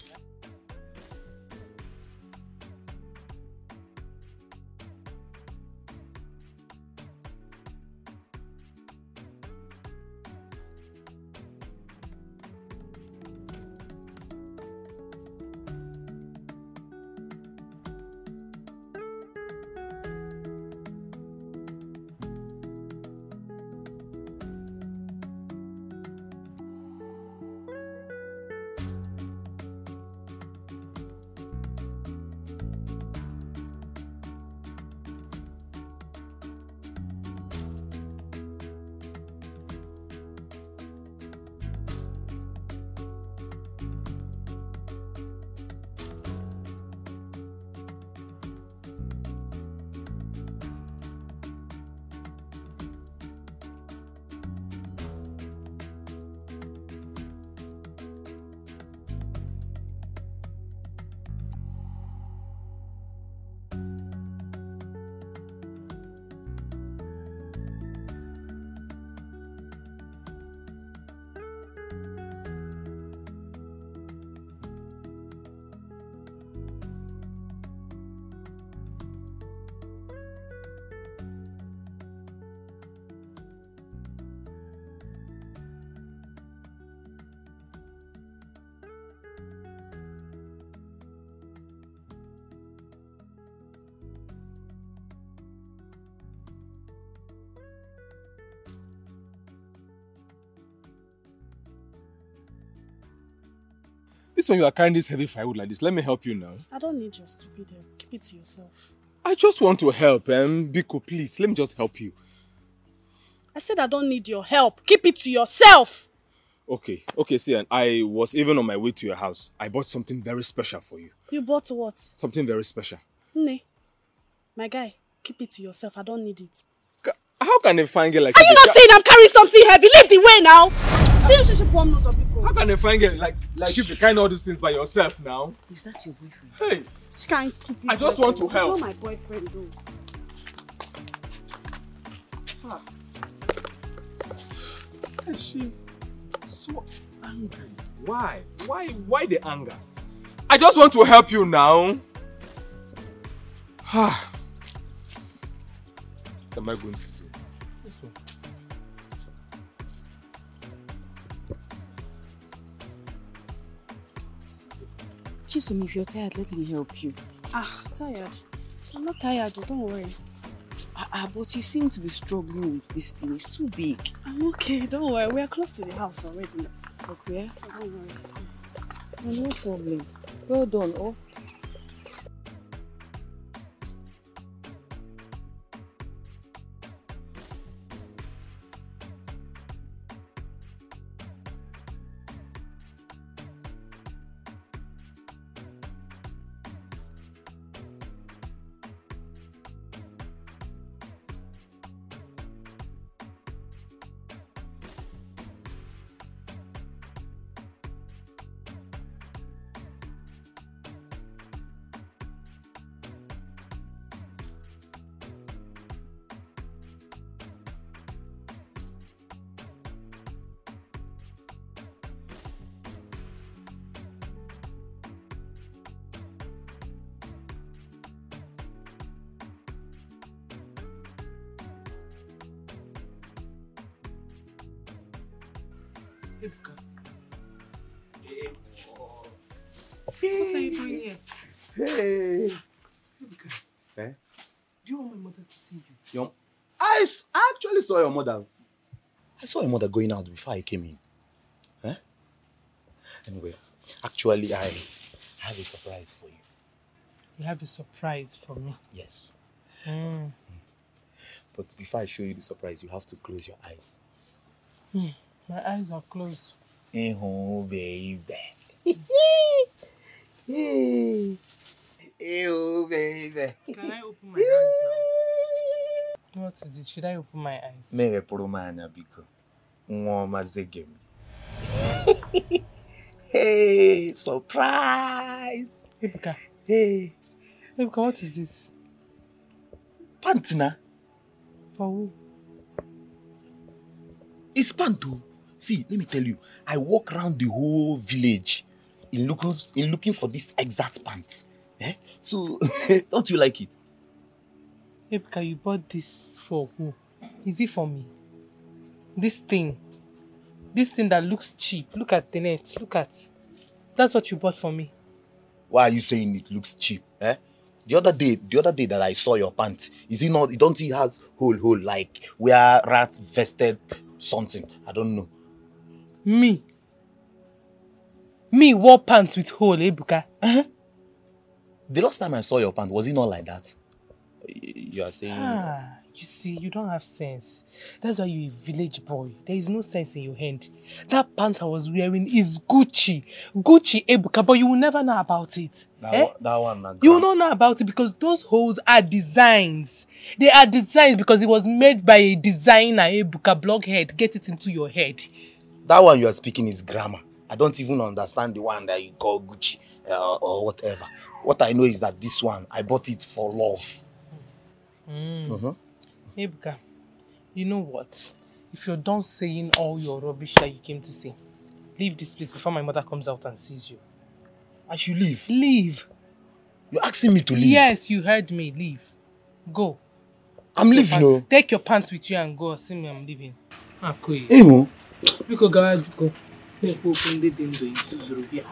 This one you are carrying this heavy firewood like this. Let me help you now. I don't need your stupid help. Keep it to yourself. I just want to help, um, Biko, please. Let me just help you. I said I don't need your help. Keep it to yourself. Okay, okay, see, and I was even on my way to your house. I bought something very special for you. You bought what? Something very special. Ne. My guy, keep it to yourself. I don't need it. How can a fine girl like Are you not saying I'm carrying something heavy? Leave the way now. See you should warm of How can a fine girl like like you be carrying all these things by yourself now? Is that your boyfriend? Hey, Which kind of stupid I just want to help. He's not my boyfriend though. Why is she so angry? Why? Why? Why the anger? I just want to help you now. what am I going to do? Chisum, if you're tired, let me help you. Ah, tired. I'm not tired, don't worry. Ah, ah, but you seem to be struggling with this thing. It's too big. I'm okay, don't worry. We are close to the house already. Okay. So don't worry. No problem. Well done. Oh. Mother. I saw your mother going out before I came in. Eh? Anyway, actually, I have a surprise for you. You have a surprise for me. Yes. Mm. But before I show you the surprise, you have to close your eyes. Hmm. My eyes are closed. Oh, baby. Oh, baby. Can I open my eyes? What is it? Should I open my eyes? Meghepụrụ m anya biko. Nwa ọma zege m. Hey, surprise! Ebuka. Hey. Ebuka, what is this? Pant na? For who? It's pant o. See, let me tell you, I walk around the whole village in looking in looking for this exact pant. Eh? So, don't you like it? Ebuka, you bought this for who? Is it for me? This thing. This thing that looks cheap. Look at the net. Look at. That's what you bought for me. Why are you saying it looks cheap? Eh? The other day, the other day that I saw your pants, is it not? It don't it has hole hole like where rat vested something? I don't know. Me. Me wore pants with hole, Ebuka. Uh-huh. The last time I saw your pants, was it not like that? You are saying. Ah, you see, you don't have sense. That's why you're a village boy. There is no sense in your hand. That pants I was wearing is Gucci. Gucci Ebuka, but you will never know about it. That, eh? one, that one, You will not know about it because those holes are designs. They are designs because it was made by a designer, Ebuka Blockhead. Get it into your head. That one you are speaking is grammar. I don't even understand the one that you call Gucci uh, or whatever. What I know is that this one, I bought it for love. Mm. Mhm. Ebuka, you know what? If you're done saying all your rubbish that you came to say, leave this place before my mother comes out and sees you. I should leave. Leave. You're asking me to leave? Yes, you heard me. Leave. Go. I'm Take leaving, pants- oh. Take your pants with you and go. See me, I'm leaving. Ah, cool. Ehu. Biko gawa biko. Na-ekwu okwu ndị dị ndụ izuzuru bịa.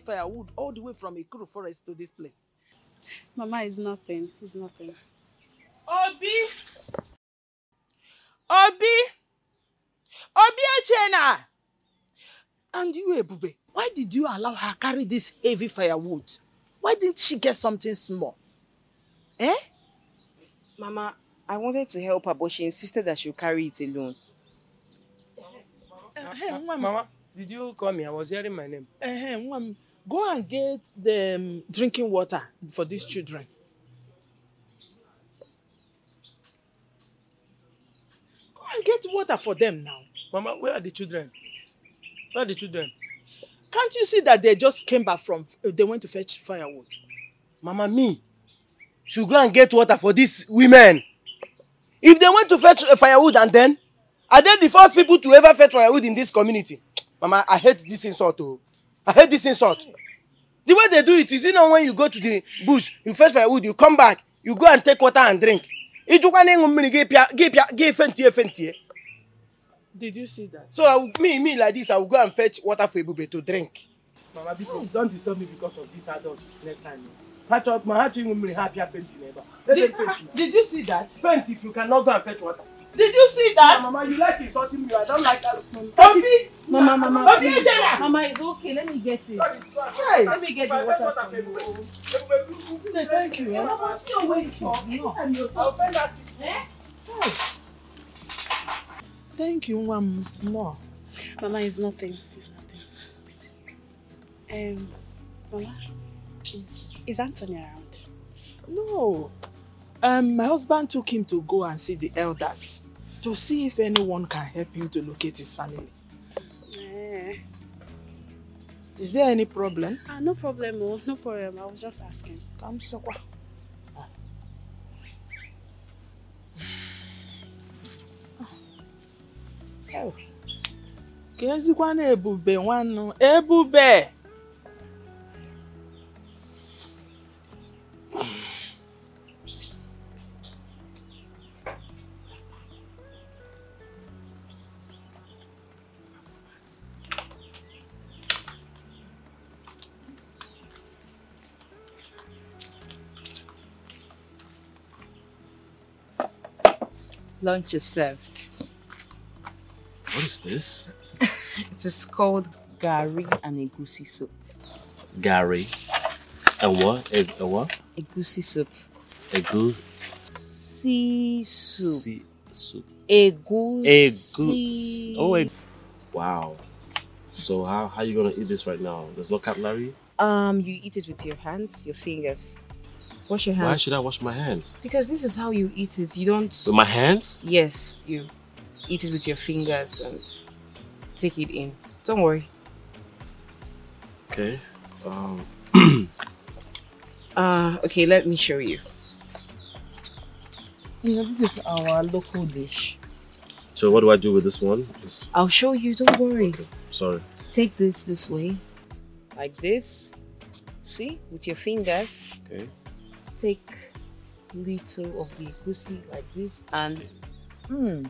Firewood all the way from Ikuru forest to this place. Mama, it's nothing. It's nothing. Obi! Obi! Obi Achena! And you, Ebube, why did you allow her carry this heavy firewood? Why didn't she get something small? Eh? Mama, I wanted to help her, but she insisted that she'll carry it alone. Eh, Mama, Mama, did you call me? I was hearing my name. eh, Mama, go and get the um, drinking water for these children. Go and get water for them now. Mama, where are the children? Where are the children? Can't you see that they just came back from, they went to fetch firewood? Mama, me should go and get water for these women. If they went to fetch uh, firewood and then, are they the first people to ever fetch firewood in this community? Mama, I hate this insult. Oh. I hate this insult. The way they do it is, you know, when you go to the bush, you fetch firewood, you come back, you go and take water and drink. Ijukwa ịṅụ mmiri gị efentie efentie. Did you see that? So I will, me me like this, I will go and fetch water for Ebube to drink. Mama, biko, don't disturb me because of this adult next time. Ha chọ ma ha chọ ịṅụ mmiri ha pịa fenti n'ebe a. Let Did, did you see that? Faint if you cannot go and fetch water. Did you see that? Mama, you like insulting me. I don't like that. Obi! Mama, Mama, Obi! Mama, it's okay. Let me get it. Hey! Let me get the water for you. No, thank you. Eh? Mama, see your way, stop. No. Eh? Thank you, Mom. No. Mama, it's nothing. It's nothing. Um, Mama, is, is Anthony around? No. Um, my husband took him to go and see the elders to see if anyone can help him to locate his family. Eh. Is there any problem? Ah, no problem, oh, no problem. I was just asking. Come, Sokwa. Oh. Ka ezikwana ebube nwannu ebube Lunch is served. What is this? It is called gari and egusi soup. Gary. And what? A, a what? Egusi soup. A goose. Sea soup. Sea soup. Egusi. A goose. Oh, a, wow. So how how you gonna eat this right now? There's no cutlery. Um, you eat it with your hands, your fingers. Wash your hands. Why should I wash my hands? Because this is how you eat it. You don't. With my hands? Yes, you eat it with your fingers and take it in. Don't worry. Okay. Um. Uh, okay, let me show you. You know, this is our local dish. So what do I do with this one? Just, I'll show you. Don't worry. sorry. Take this this way, like this. See, with your fingers. Okay. Take little of the egusi like this and hmm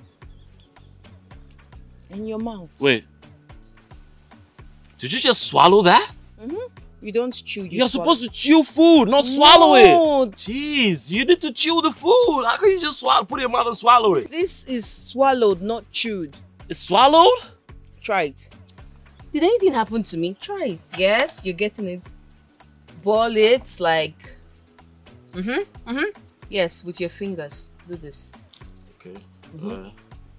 in your mouth. Wait. Did you just swallow that? Mm-hmm. You don't chew. You You're supposed to chew food, not swallow it. Jeez, you need to chew the food. How can you just swallow, put it in your mouth and swallow it? This is swallowed, not chewed. It's swallowed? Try it. Did anything happen to me? Try it. Yes, you're getting it. Ball it like. Mhm. Mm-hmm. Yes, with your fingers. Do this. Okay. Uh,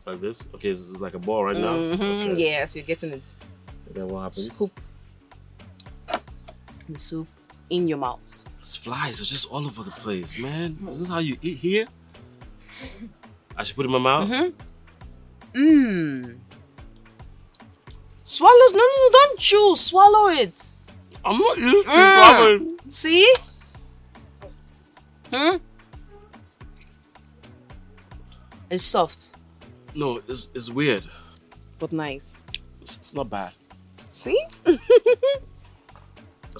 like this? Okay, this is like a ball right now. Mhm. Okay. Yes, you're getting it. And then what happens? Scoop the soup in your mouth. These flies are just all over the place, man. Is this how you eat here? I should put it in my mouth? Mmm. Swallows? No, no, no, don't chew. Swallow it. I'm not used to Mm. swallowing. See? Hmm? It's soft, No, it's, it's weird. but nice. It's, it's not bad. See? Should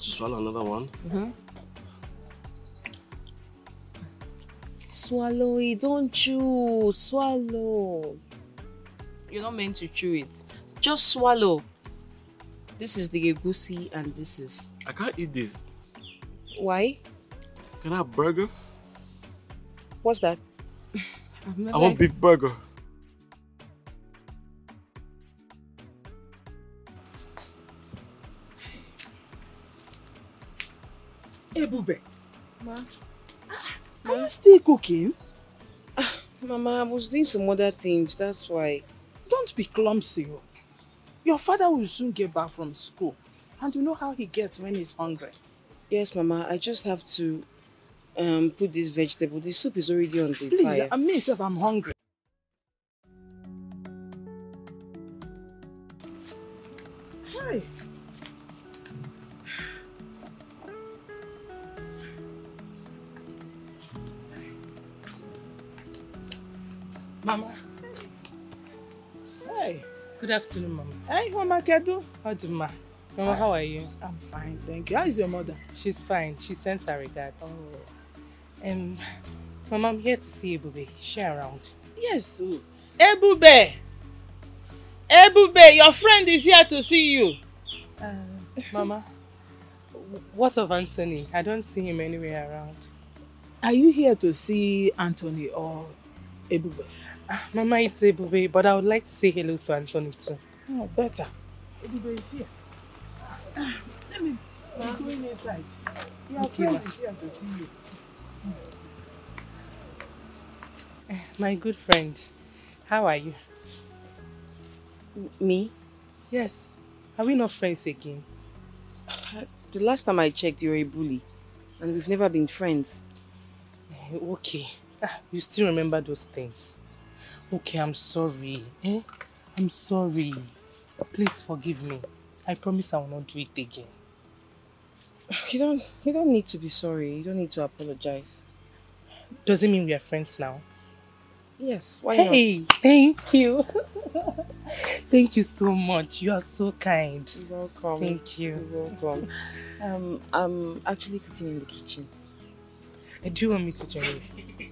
swallow another one. Mm-hmm. Swallow it, don't chew. Swallow. You're not meant to chew it. Just swallow. This is the egusi and this is... I can't eat this. Why? Can I have burger? What's that? I want beef burger. Ebube, Ma. Ah, are you still cooking? Ah, Mama, I was doing some other things, that's why. Don't be clumsy. oh. Your father will soon get back from school. And you know how he gets when he's hungry. Yes, Mama, I just have to um put this vegetable. The soup is already on the Please, fire. I me myself, I'm hungry. Hi. Mama. Hey. Good afternoon, Mama. Hey, Mama Kedu. How do ma? Mama, how are you? I'm fine, thank you. How is your mother? She's fine. She sends her regards. Oh. Um, Mama, I'm here to see Ebube. Is she around? Yes. Ebube. Ebube, your friend is here to see you. Uh, Mama, what of Anthony? I don't see him anywhere around. Are you here to see Anthony or Ebube? Ah, Mama, it's Ebube, but I would like to say hello to Anthony too. Oh, better. Ebube is here. Ah, Let me I'm going inside. Your Okay, friend ma. is here to see you. My good friend, how are you? Me? Yes. Are we not friends again? The last time I checked, you were a bully. And we've never been friends. Eh, Okay. Ah, you still remember those things. Okay, I'm sorry. Eh? I'm sorry. Please forgive me. I promise I will not do it again. You don't you don't need to be sorry. You don't need to apologize. Does it mean we are friends now? Yes, why hey, not? thank you. thank you so much. You are so kind. You're welcome. Thank you. You're welcome. Um, I'm actually cooking in the kitchen. Uh, Do you want me to join you?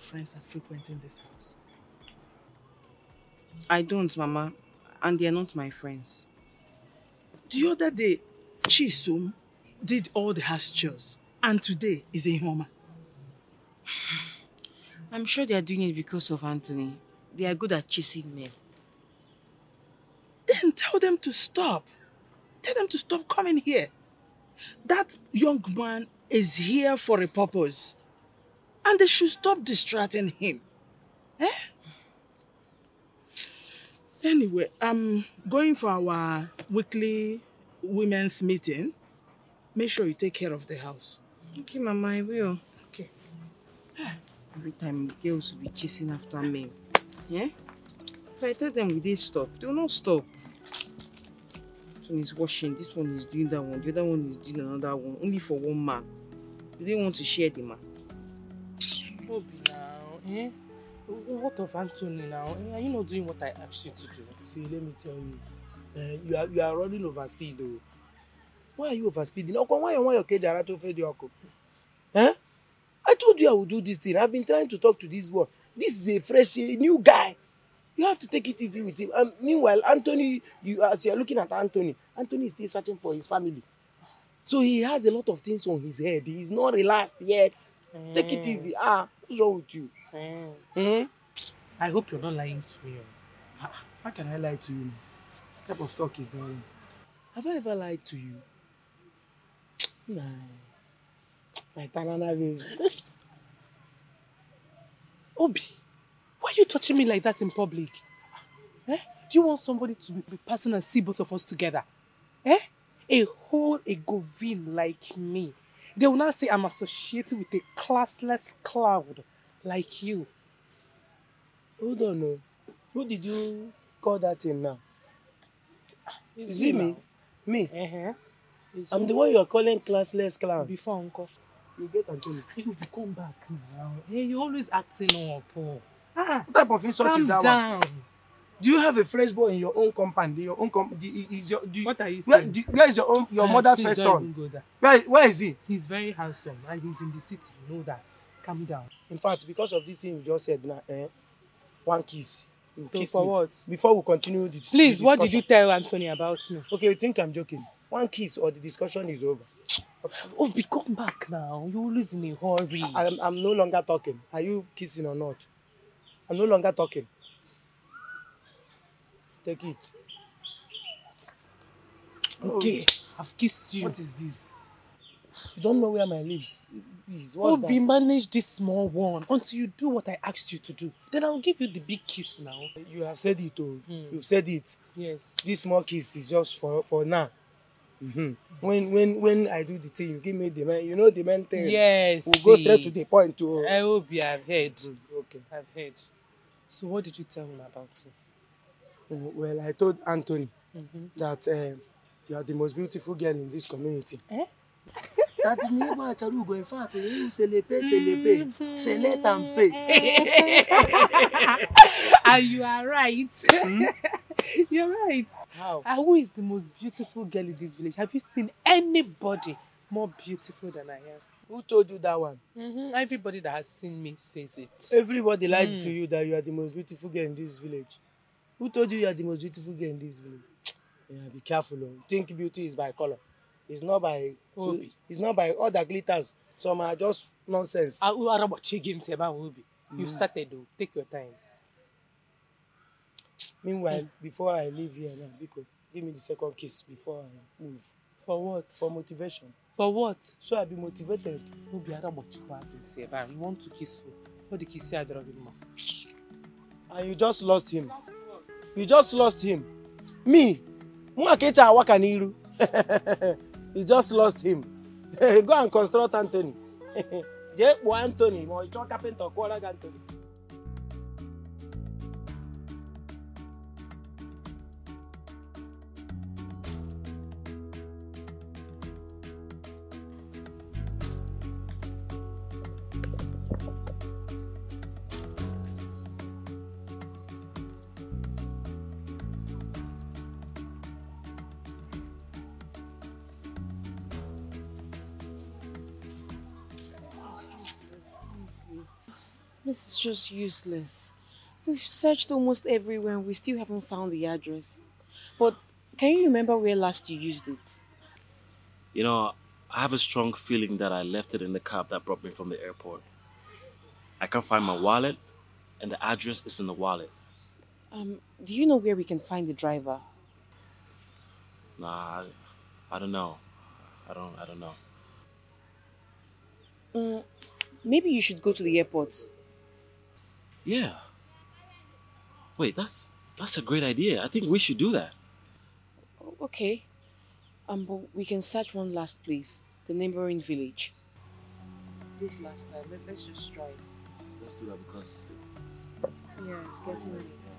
friends are frequenting this house? I don't, Mama. And they're not my friends. The other day, Chisom did all the house chores, and today is Ihoma. I'm sure they are doing it because of Anthony. They are good at chasing men. Then tell them to stop. Tell them to stop coming here. That young man is here for a purpose. And they should stop distracting him. Eh? Anyway, I'm going for our weekly women's meeting. Make sure you take care of the house. Okay, Mama, I will. Okay. Every time girls will be chasing after men. Yeah? If I tell them we did stop, they will not stop. This one is washing, this one is doing that one, the other one is doing another one, only for one man. They want to share the man? Obi now, eh? What of Anthony now? Eh, Are you not doing what I asked you to do? See, let me tell you, uh, you are you are running over speed though. Why are you over speeding? Ọkọ why you want your cage ara to fẹ́ di ọkọ? Eh? I told you I would do this thing. I've been trying to talk to this boy. This is a fresh, a new guy. You have to take it easy with him. Um, meanwhile, Anthony, you as you are looking at Anthony, Anthony is still searching for his family. So he has a lot of things on his head. He is not relaxed yet. Take it easy. Ah, what's wrong with you? Hmm? I hope you're not lying to me. oh. How can I lie to you? What type of talk is that? Have I ever lied to you? Nah. Like Tanana baby. Obi, why are you touching me like that in public? Eh? Do you want somebody to be, be passing and see both of us together? Eh? A whole Egovin like me. They will not say I'm associated with a classless cloud like you. Hold on, no. Who did you call that thing now? It's Is it me? now. Me? Uh-huh. It's I'm you. the one you are calling classless clown. Before uncle. You get Anthony. You will come back now. Hey, you're always acting up. Oh. Ah, What type of insult calm is that one? down. Do you have a fresh boy in your own compound? In your own com- do, you- is your, do you, What are you where, saying? do, where is your own your Eh, mother's first son? Where, where is he? He's very handsome and he's in the city. You know that. Calm down. In fact, because of this thing you just said now, eh, one kiss. You So kiss for me. what? Before we continue the Please, the what did you tell Anthony about me? Okay, you think I'm joking? One kiss or the discussion is over. Oh, be come back now. You're always in a hurry. I'm, I'm no longer talking. Are you kissing or not? I'm no longer talking. Take it. Okay, I've kissed you. What is this? You don't know where my lips is. What's Obi, that? manage this small one until you do what I asked you to do. Then I'll give you the big kiss now. You have said it, oh. Hmm. You've said it. Yes. This small kiss is just for for now. hmm When when when I do the thing, you give me the man. You know the main thing. Yes. We'll go straight to the point. To I hope you have heard. okay. I've heard. So what did you tell him about me? Mm, Well, I told Anthony Mm-hmm. that um, you are the most beautiful girl in this community. Eh? That is neighbor Acharugo. In fact, you celebrate, celebrate, select and pay. and you are right. You're right. How? Ah, who is the most beautiful girl in this village? Have you seen anybody more beautiful than I am? Who told you that one? Mm-hmm. Everybody that has seen me says it. Everybody lied Mm. to you that you are the most beautiful girl in this village. Who told you you are the most beautiful girl in this village? Yeah, be careful. Oh. Think beauty is by color. It's not by. Obi. It's not by all that glitters. Some are just nonsense. Ah, who are about Seba Obi? You Mm. started though. Take your time. Meanwhile, before I leave here now, Biko, give me the second kiss before I move. For what? For motivation. For what? So I be motivated. Obi are about Seba. You want to kiss who? What the kiss I drag him? And you just lost him. You just lost him. Me, Mwakecha Awaka Niru. You just lost him. Go and construct Anthony. Jee kpụọ Anthony ma ọ chọọ kapịnta ọ kụọra gị Anthony. Just useless. We've searched almost everywhere and we still haven't found the address. But can you remember where last you used it? You know, I have a strong feeling that I left it in the cab that brought me from the airport. I can't find my wallet, and the address is in the wallet. Um, do you know where we can find the driver? Nah, I, I don't know. I don't. I don't know. Mm, maybe you should go to the airport. Yeah. Wait, that's that's a great idea. I think we should do that. Okay. Um, but we can search one last place, the neighboring village. This last time, let, let's just try. Let's do that because it's, Yeah, it's getting late.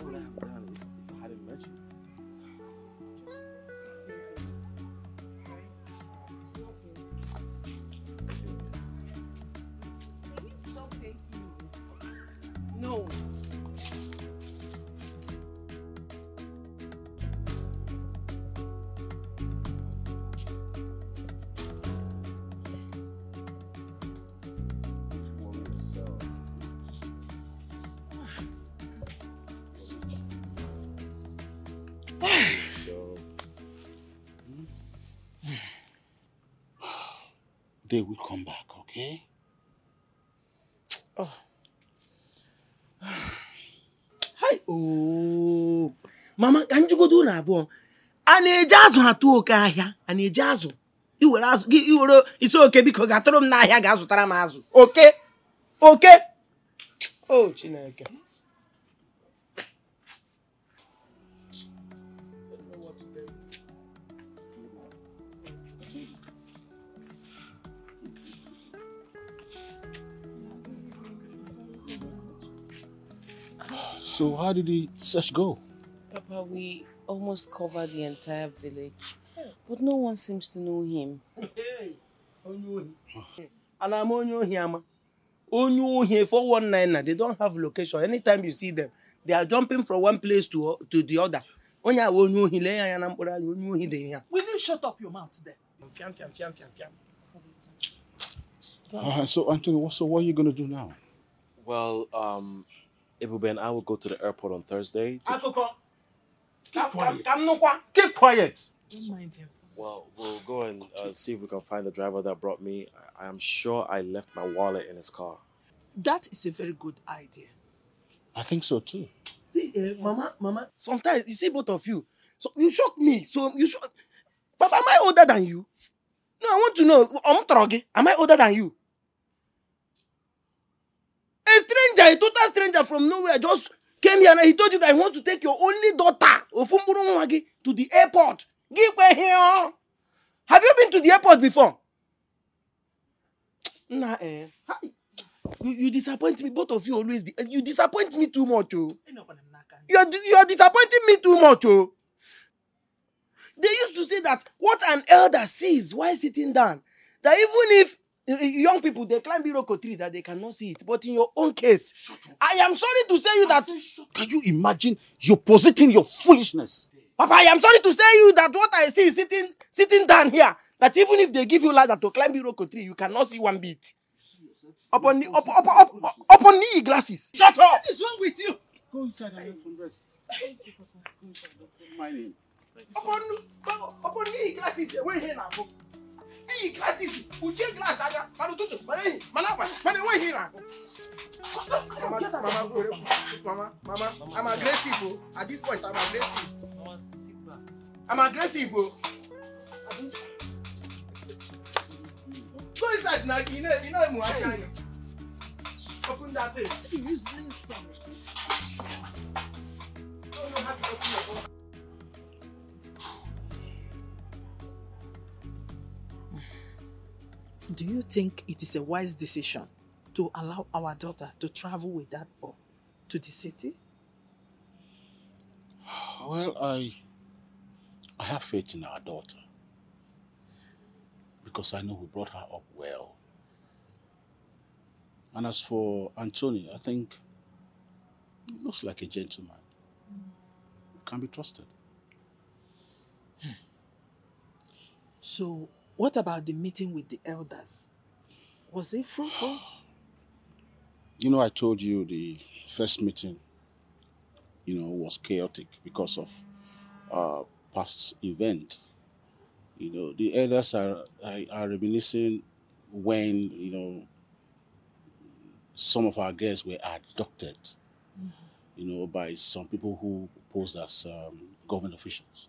what would they will come back, okay? Hi. Oh. Mama, ka njugodo ụlọ abụọ. A na-eji azụ atụ oke ahịa. A na-eji azụ. iwere azụ gị iwere isi oke biko gatụrụ m n'ahịa ga zụtara m azụ oke oke o chineke So how did the search go? Papa, we almost covered the entire village, but no one seems to know him. onye ohi ana ama onye ohi ama onye ohi 419 na they don't have location anytime you see them they are jumping from one place to, to the other onye awa onye ohi lee ya anya na mkpụrụ anya onye ohi dị ya Will you shut up your mouth there? fiam fiam fiam fiam fiam Uh, so Anthony, what, so what are you going to do now? Well, um, Ebube and I will go to the airport on Thursday. To, m nụkwa keep quiet Don't mind him. well, we'll go and uh, see if we can find the driver that brought me. I, I am sure I left my wallet in his car. That is a very good idea. I think so too. see eh, mama mama sometimes you see both of you so you shock me so you shock papa am i older than you no i want to know om tọrọ gị am i older than you a stranger a total stranger from nowhere just came here and he told you that he wants to take your only daughter ofu mkpụrụ nwa gị to the airport gị kwe here have you been to the airport before nna eh hi. you, you disappoint me both of you always you disappoint me too much oh. You are, di- you are disappointing me too much, oh. They used to say that what an elder sees while sitting down, that even if young people they climb Iroko tree that they cannot see it, but in your own case, I am sorry to say you that Can you imagine you positing your foolishness? Papa, I am sorry to say you that what I see sitting sitting down here. That even if they give you ladder to climb Iroko tree, you cannot see one bit. Upon up, up, up, up, upon knee glasses. Shut up! What is wrong with you? Go inside and have some rest. Upon upon knee glasses wey here na go knee glasses. Uche glass anya mana ụtụtụ mana ehihie mana abalị mana enweghị ihe na-agụ mama mama mama mama i'm aggressive o at this point i'm aggressive. I'm aggressive o go inside na you know you know emu ase anya open that thing. Useless son don't know how to open your door. Do you think it is a wise decision to allow our daughter to travel with that boy to the city? Well, I I have faith in our daughter. Because I know we brought her up well. And as for Anthony, I think he looks like a gentleman. Can be trusted. So, what about the meeting with the elders? Was it fruitful? You know, I told you the first meeting, you know, was chaotic because of uh, past event. You know, the elders are, are, reminiscing when, you know, some of our guests were abducted, you know, by some people who posed as um, government officials.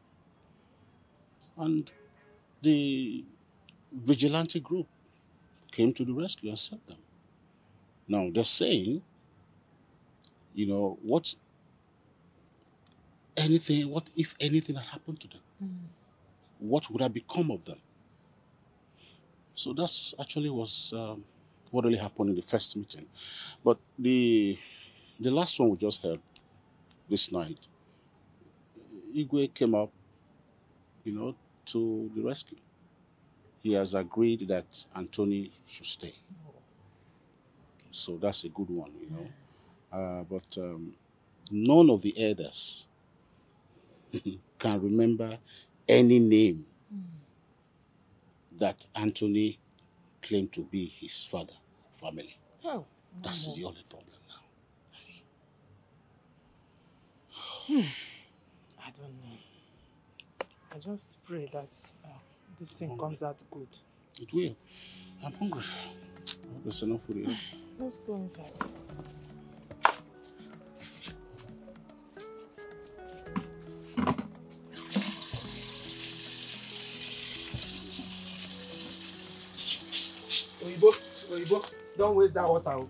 And the vigilante group came to the rescue and saved them. Now they're saying, you know, what anything, what if anything had happened to them? What would have become of them? So that's actually was um, what really happened in the first meeting. But the the last one we just held this night, Igwe came up, you know, to the rescue. He has agreed that Anthony should stay. So that's a good one, you know. Uh, but um, none of the elders can remember any name that Anthony claimed to be his father, family. Oh, That's the only problem now. Hmm. I don't know. I just pray that uh, this thing comes out good. It will. I'm hungry. I hope There's enough food here. Let's go inside. Oyibo, don't waste that water. oh.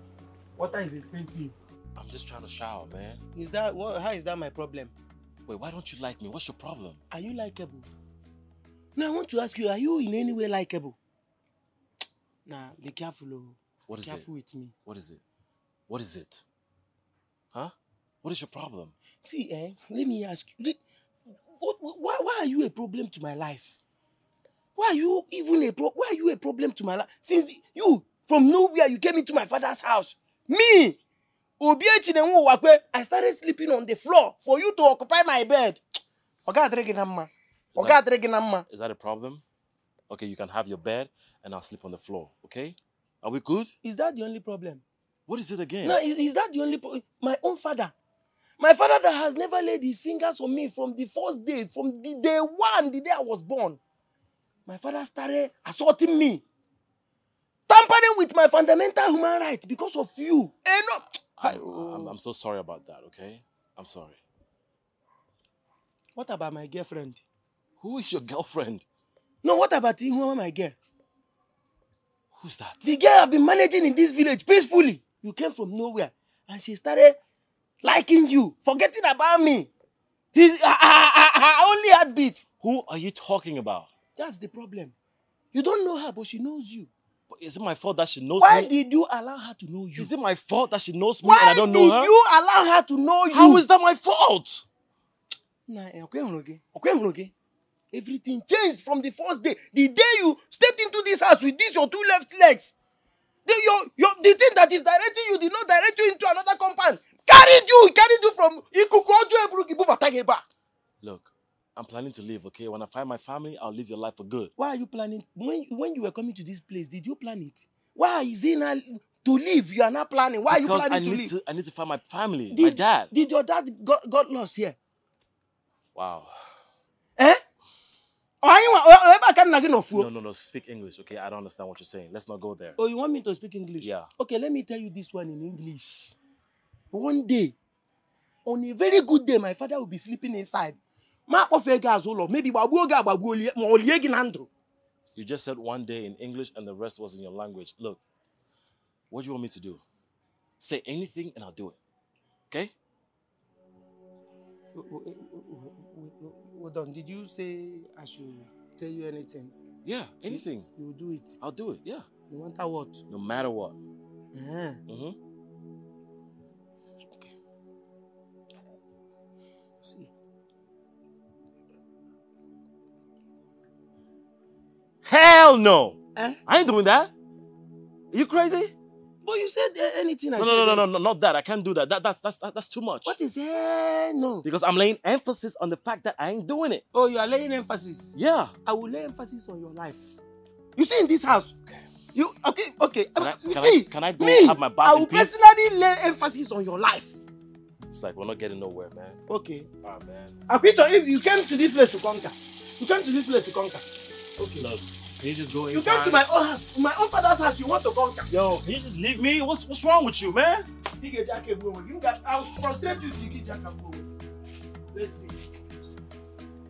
Water is expensive. I'm just trying to shower, man. Is that what? How is that my problem? Wait, why don't you like me? What's your problem? Are you likable? Now I want to ask you, are you in any way likable? Nah, be careful, oh. What is careful it? with me. What is it? What is it? Huh? What is your problem? See, eh, let me ask you. what, why, why are you a problem to my life? Why are you even a pro? Why are you a problem to my life? Since the- you from nowhere you came into my father's house, me, Obiechi Nenwu Wakwe, I started sleeping on the floor for you to occupy my bed. Oga adịrị na mma. Is Oga that- adịrị na mma. Is that a problem? Okay, you can have your bed and I'll sleep on the floor, okay? Are we good? Is that the only problem? What is it again? No, is, is that the only my own father? My father that has never laid his fingers on me from the first day, from the day one, the day I was born. My father started assaulting me, tampering with my fundamental human rights because of you. Eh. I'm, I'm, I'm so sorry about that, okay? I'm sorry. What about my girlfriend? Who is your girlfriend? No, what about Ihuma, my girl? Who's that? The girl I've been managing in this village peacefully. You came from nowhere and she started liking you, forgetting about me. His, her, her, her only heartbeat. Who are you talking about? That's the problem. You don't know her, but she knows you. But Is it my fault that she knows Why me? did you allow her to know you? Is it my fault that she knows me Why and I don't know did her? you allow her to know you? How is that my fault? Nah, eh, okay, okay, okay, okay. Everything changed from the first day. The day you stepped into this house with this your two left legs. The, your, your, the thing that is directing you did not direct you into another compound. Carried you, carried you from Ikuku. Look, I'm planning to leave, okay? When I find my family, I'll live your life for good. Why are you planning? When, when you were coming to this place, did you plan it? Why is it now to leave? You are not planning. Why are you because planning I to need leave? to I need to find my family, my Did, dad. Did your dad got, got lost here? Wow. Oh, no, no, no. Speak English, okay? I don't understand what you're saying. Let's not go there. Oh, you want me to speak English? Yeah. Okay, let me tell you this one in English. One day, on a very good day, my father will be sleeping inside. Ma kpọfee gị azụ ụlọ, maybe gbagbuo gị agbagbuo lie- ma ọ lie gị na ndụ. You just said one day in English and the rest was in your language. Look, what do you want me to do? Say anything and I'll do it. Okay? Hold on, did you say I should tell you anything? Yeah, anything. You will do it. I'll do it. Yeah. No matter what. No matter what. Eh. Mm-hmm. See. Hell no! Eh? I ain't doing that. Are you crazy? But you said uh, anything I No, said. no, no, eh? no, no, not that. I can't do that. That, that's, that's, that's too much. What is eh, no? Because I'm laying emphasis on the fact that I ain't doing it. Oh, you are laying emphasis. Yeah. I will lay emphasis on your life. You see in this house. You okay? Okay. Can I, can see, I, can I go me, have my bath I will personally lay emphasis on your life. It's like we're not getting nowhere, man. Okay. Ah, man. Apito, if you came to this place to conquer, you came to this place to conquer. Okay. Look, can you just go You inside? came to my own house, my own father's house. You want to conquer? Yo, can you just leave me? What's what's wrong with you, man? You get Jack Ebro. You got. I was frustrated you to get Jack Ebro. Let's see.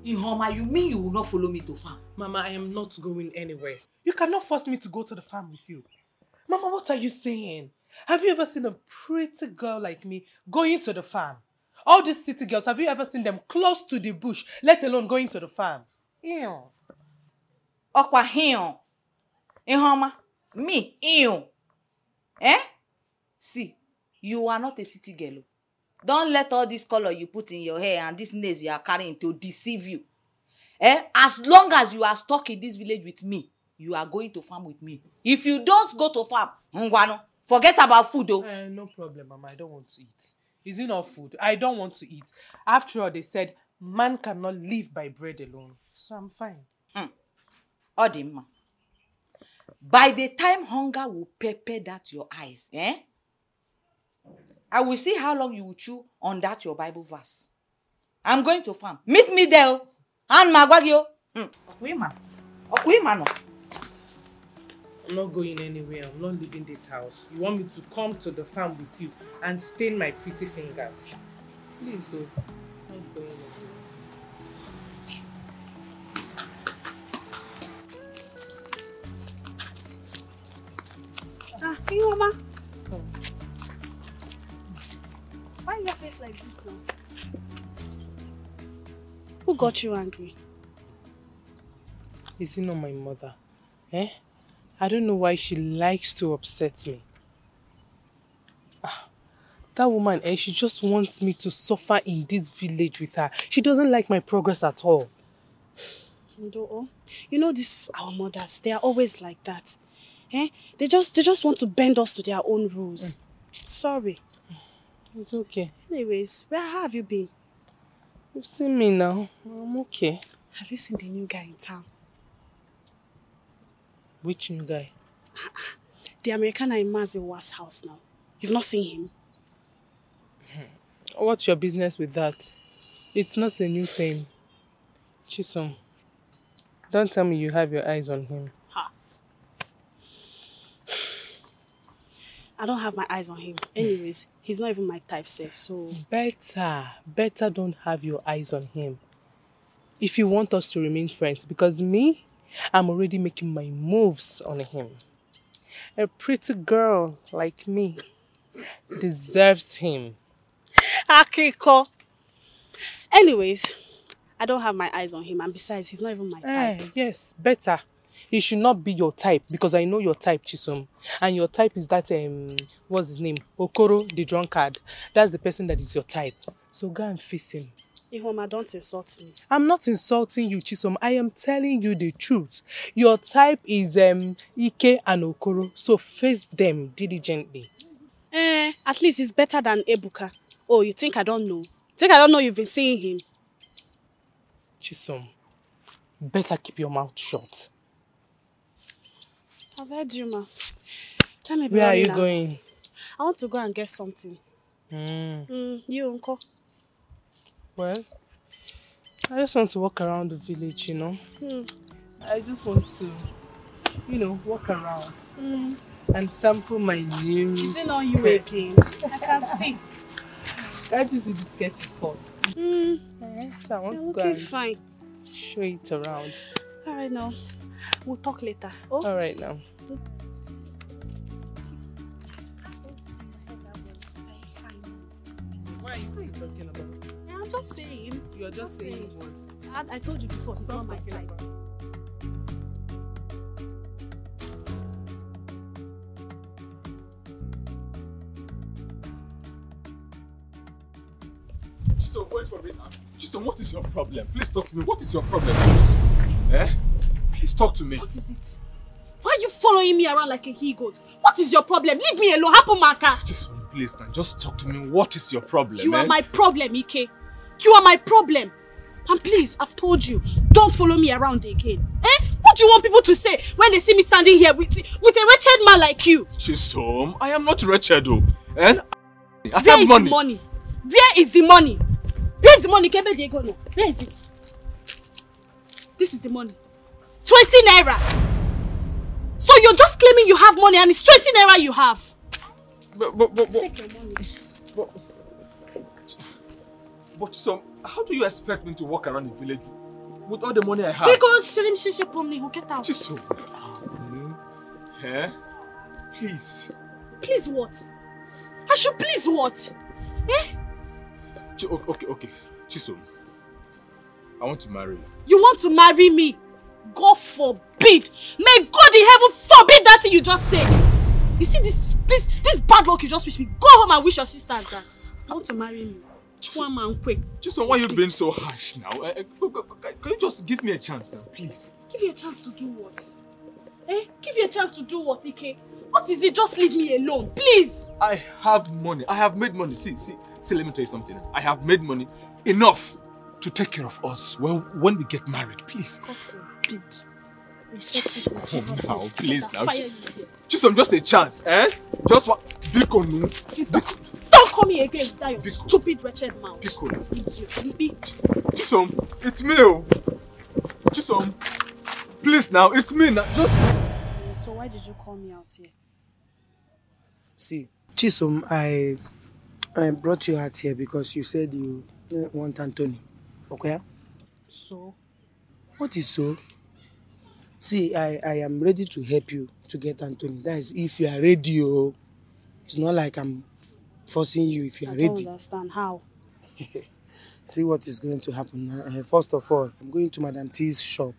Ihoma, you mean you will not follow me to farm? Mama, I am not going anywhere. You cannot force me to go to the farm with you. Mama, what are you saying? Have you ever seen a pretty girl like me going to the farm? All these city girls, have you ever seen them close to the bush, let alone going to the farm? Ew. Ọkwa hion. Ihoma, me, ew. Eh? See, you are not a city girl. o. Don't let all this color you put in your hair and this nails you are carrying to deceive you. Eh? As long as you are stuck in this village with me, you are going to farm with me. If you don't go to farm, ngwano, forget about food oh. Eh, no problem, Mama. I don't want to eat. Is it not food? I don't want to eat. After all, they said man cannot live by bread alone. So I'm fine. Ọ dị mma. By the time hunger will pepper that your eyes, eh? I will see how long you will chew on that your Bible verse. I'm going to farm. Meet me there. oh. And magwagio. Ọkwa ịma. Ọkwa ịma nọ. I'm not going anywhere. I'm not leaving this house. You want me to come to the farm with you and stain my pretty fingers? Please, oh, I'm going anywhere. Ah, Ihoma. Why is your face like this now? Who got you angry? Is it not my mother? Eh? I don't know why she likes to upset me. Ah, That woman, eh, she just wants me to suffer in this village with her. She doesn't like my progress at all. Ndo, you know this is our mothers, they are always like that. Eh? They just they just want to bend us to their own rules. Sorry. It's okay. Anyways, where have you been? You've seen me now. I'm okay. Have you seen the new guy in town? Which new guy? The American in Maziwa's house now. You've not seen him? What's your business with that? It's not a new thing. Chisom, don't tell me you have your eyes on him. I don't have my eyes on him. Anyways, he's not even my type safe, so Better, better don't have your eyes on him. If you want us to remain friends, because me, I'm already making my moves on him. A pretty girl like me deserves him. Akiko. Anyways, I don't have my eyes on him and besides he's not even my Eh, type. yes, better. He should not be your type because I know your type, Chisom. And your type is that, um, what's his name? Okoro, the drunkard. That's the person that is your type. So go and face him. Ihoma, don't insult me. I'm not insulting you, Chisom. I am telling you the truth. Your type is um, Ike and Okoro, so face them diligently. Eh, at least he's better than Ebuka. Oh, you think I don't know? Think I don't know you've been seeing him? Chisom, better keep your mouth shut. I've heard you, ma. Let me Where are you now. going? I want to go and get something. Mm. Mm, you, uncle. Well, I just want to walk around the village, you know. Hmm. I just want to, you know, walk around Mm. and sample my new. Is it not you again? I can see. You see the is hot? Mm. So I want to go Okay, and fine. show it around. All right, now. We'll talk later. Oh. All right now. What are you still talking about? Yeah, I'm just saying. You're just saying words. I, I told you before, he's not my type. Chisom, wait for me now. Chisom, what is your problem? Please talk to me. What is your problem? Chisom? Eh? Please talk to me. What is it? Why are you following me around like a he-goat? What is your problem? Leave me alone, Happen Maka. Chisom, please now, just talk to me. What is your problem? You eh? are my problem, Ike. You are my problem. And please, I've told you, don't follow me around again. Eh? What do you want people to say when they see me standing here with, with a wretched man like you? Chisom, I am not wretched though. And I Where have is money. the money? Where is the money? Where is the money? Kebe Diego, no. Where is it? This is the money. 20 naira. So you're just claiming you have money and it's 20 naira you have. But, but, but, but, Take your money. but Chisom, how do you expect me to walk around the village with all the money I have? Because Shirim Shishe Pomni will get out. Chisom. Eh? Please. Please what? I should please what? Eh? Chi- o- okay, okay. Chisom. I want to marry you. You want to marry me? God forbid! May God in heaven forbid that thing you just said! You see this this this bad luck you just wish me? Go home and wish your sisters that. I want to marry me. Chwama and quick. Chisom, why are you being so harsh now? Go- Can you just give me a chance now, please? Give you a chance to do what? Eh? Give you a chance to do what, Ike? What is it? Just leave me alone, please! I have money. I have made money. See, see, see, let me tell you something. I have made money enough to take care of us when, when we get married. Please. God forbid. Just now, please now. Fire you here. Just um, just a chance, eh? Just what? Biko nu. Biko. Don't call me again with that your stupid wretched mouth. Biko. Idiot. Be- Chisom, it's me. oh. Chisom, please now, it's me now. Just. Eh, So why did you call me out here? See, Chisom, I I brought you out here because you said you eh, want Anthony. Okay? So? What is so? See, I, I am ready to help you to get Anthony. That is if you are ready. Oh. It's not like I'm forcing you if you are I don't ready. understand how. See what is going to happen. Uh, first of all, I'm going to Madam T's shop.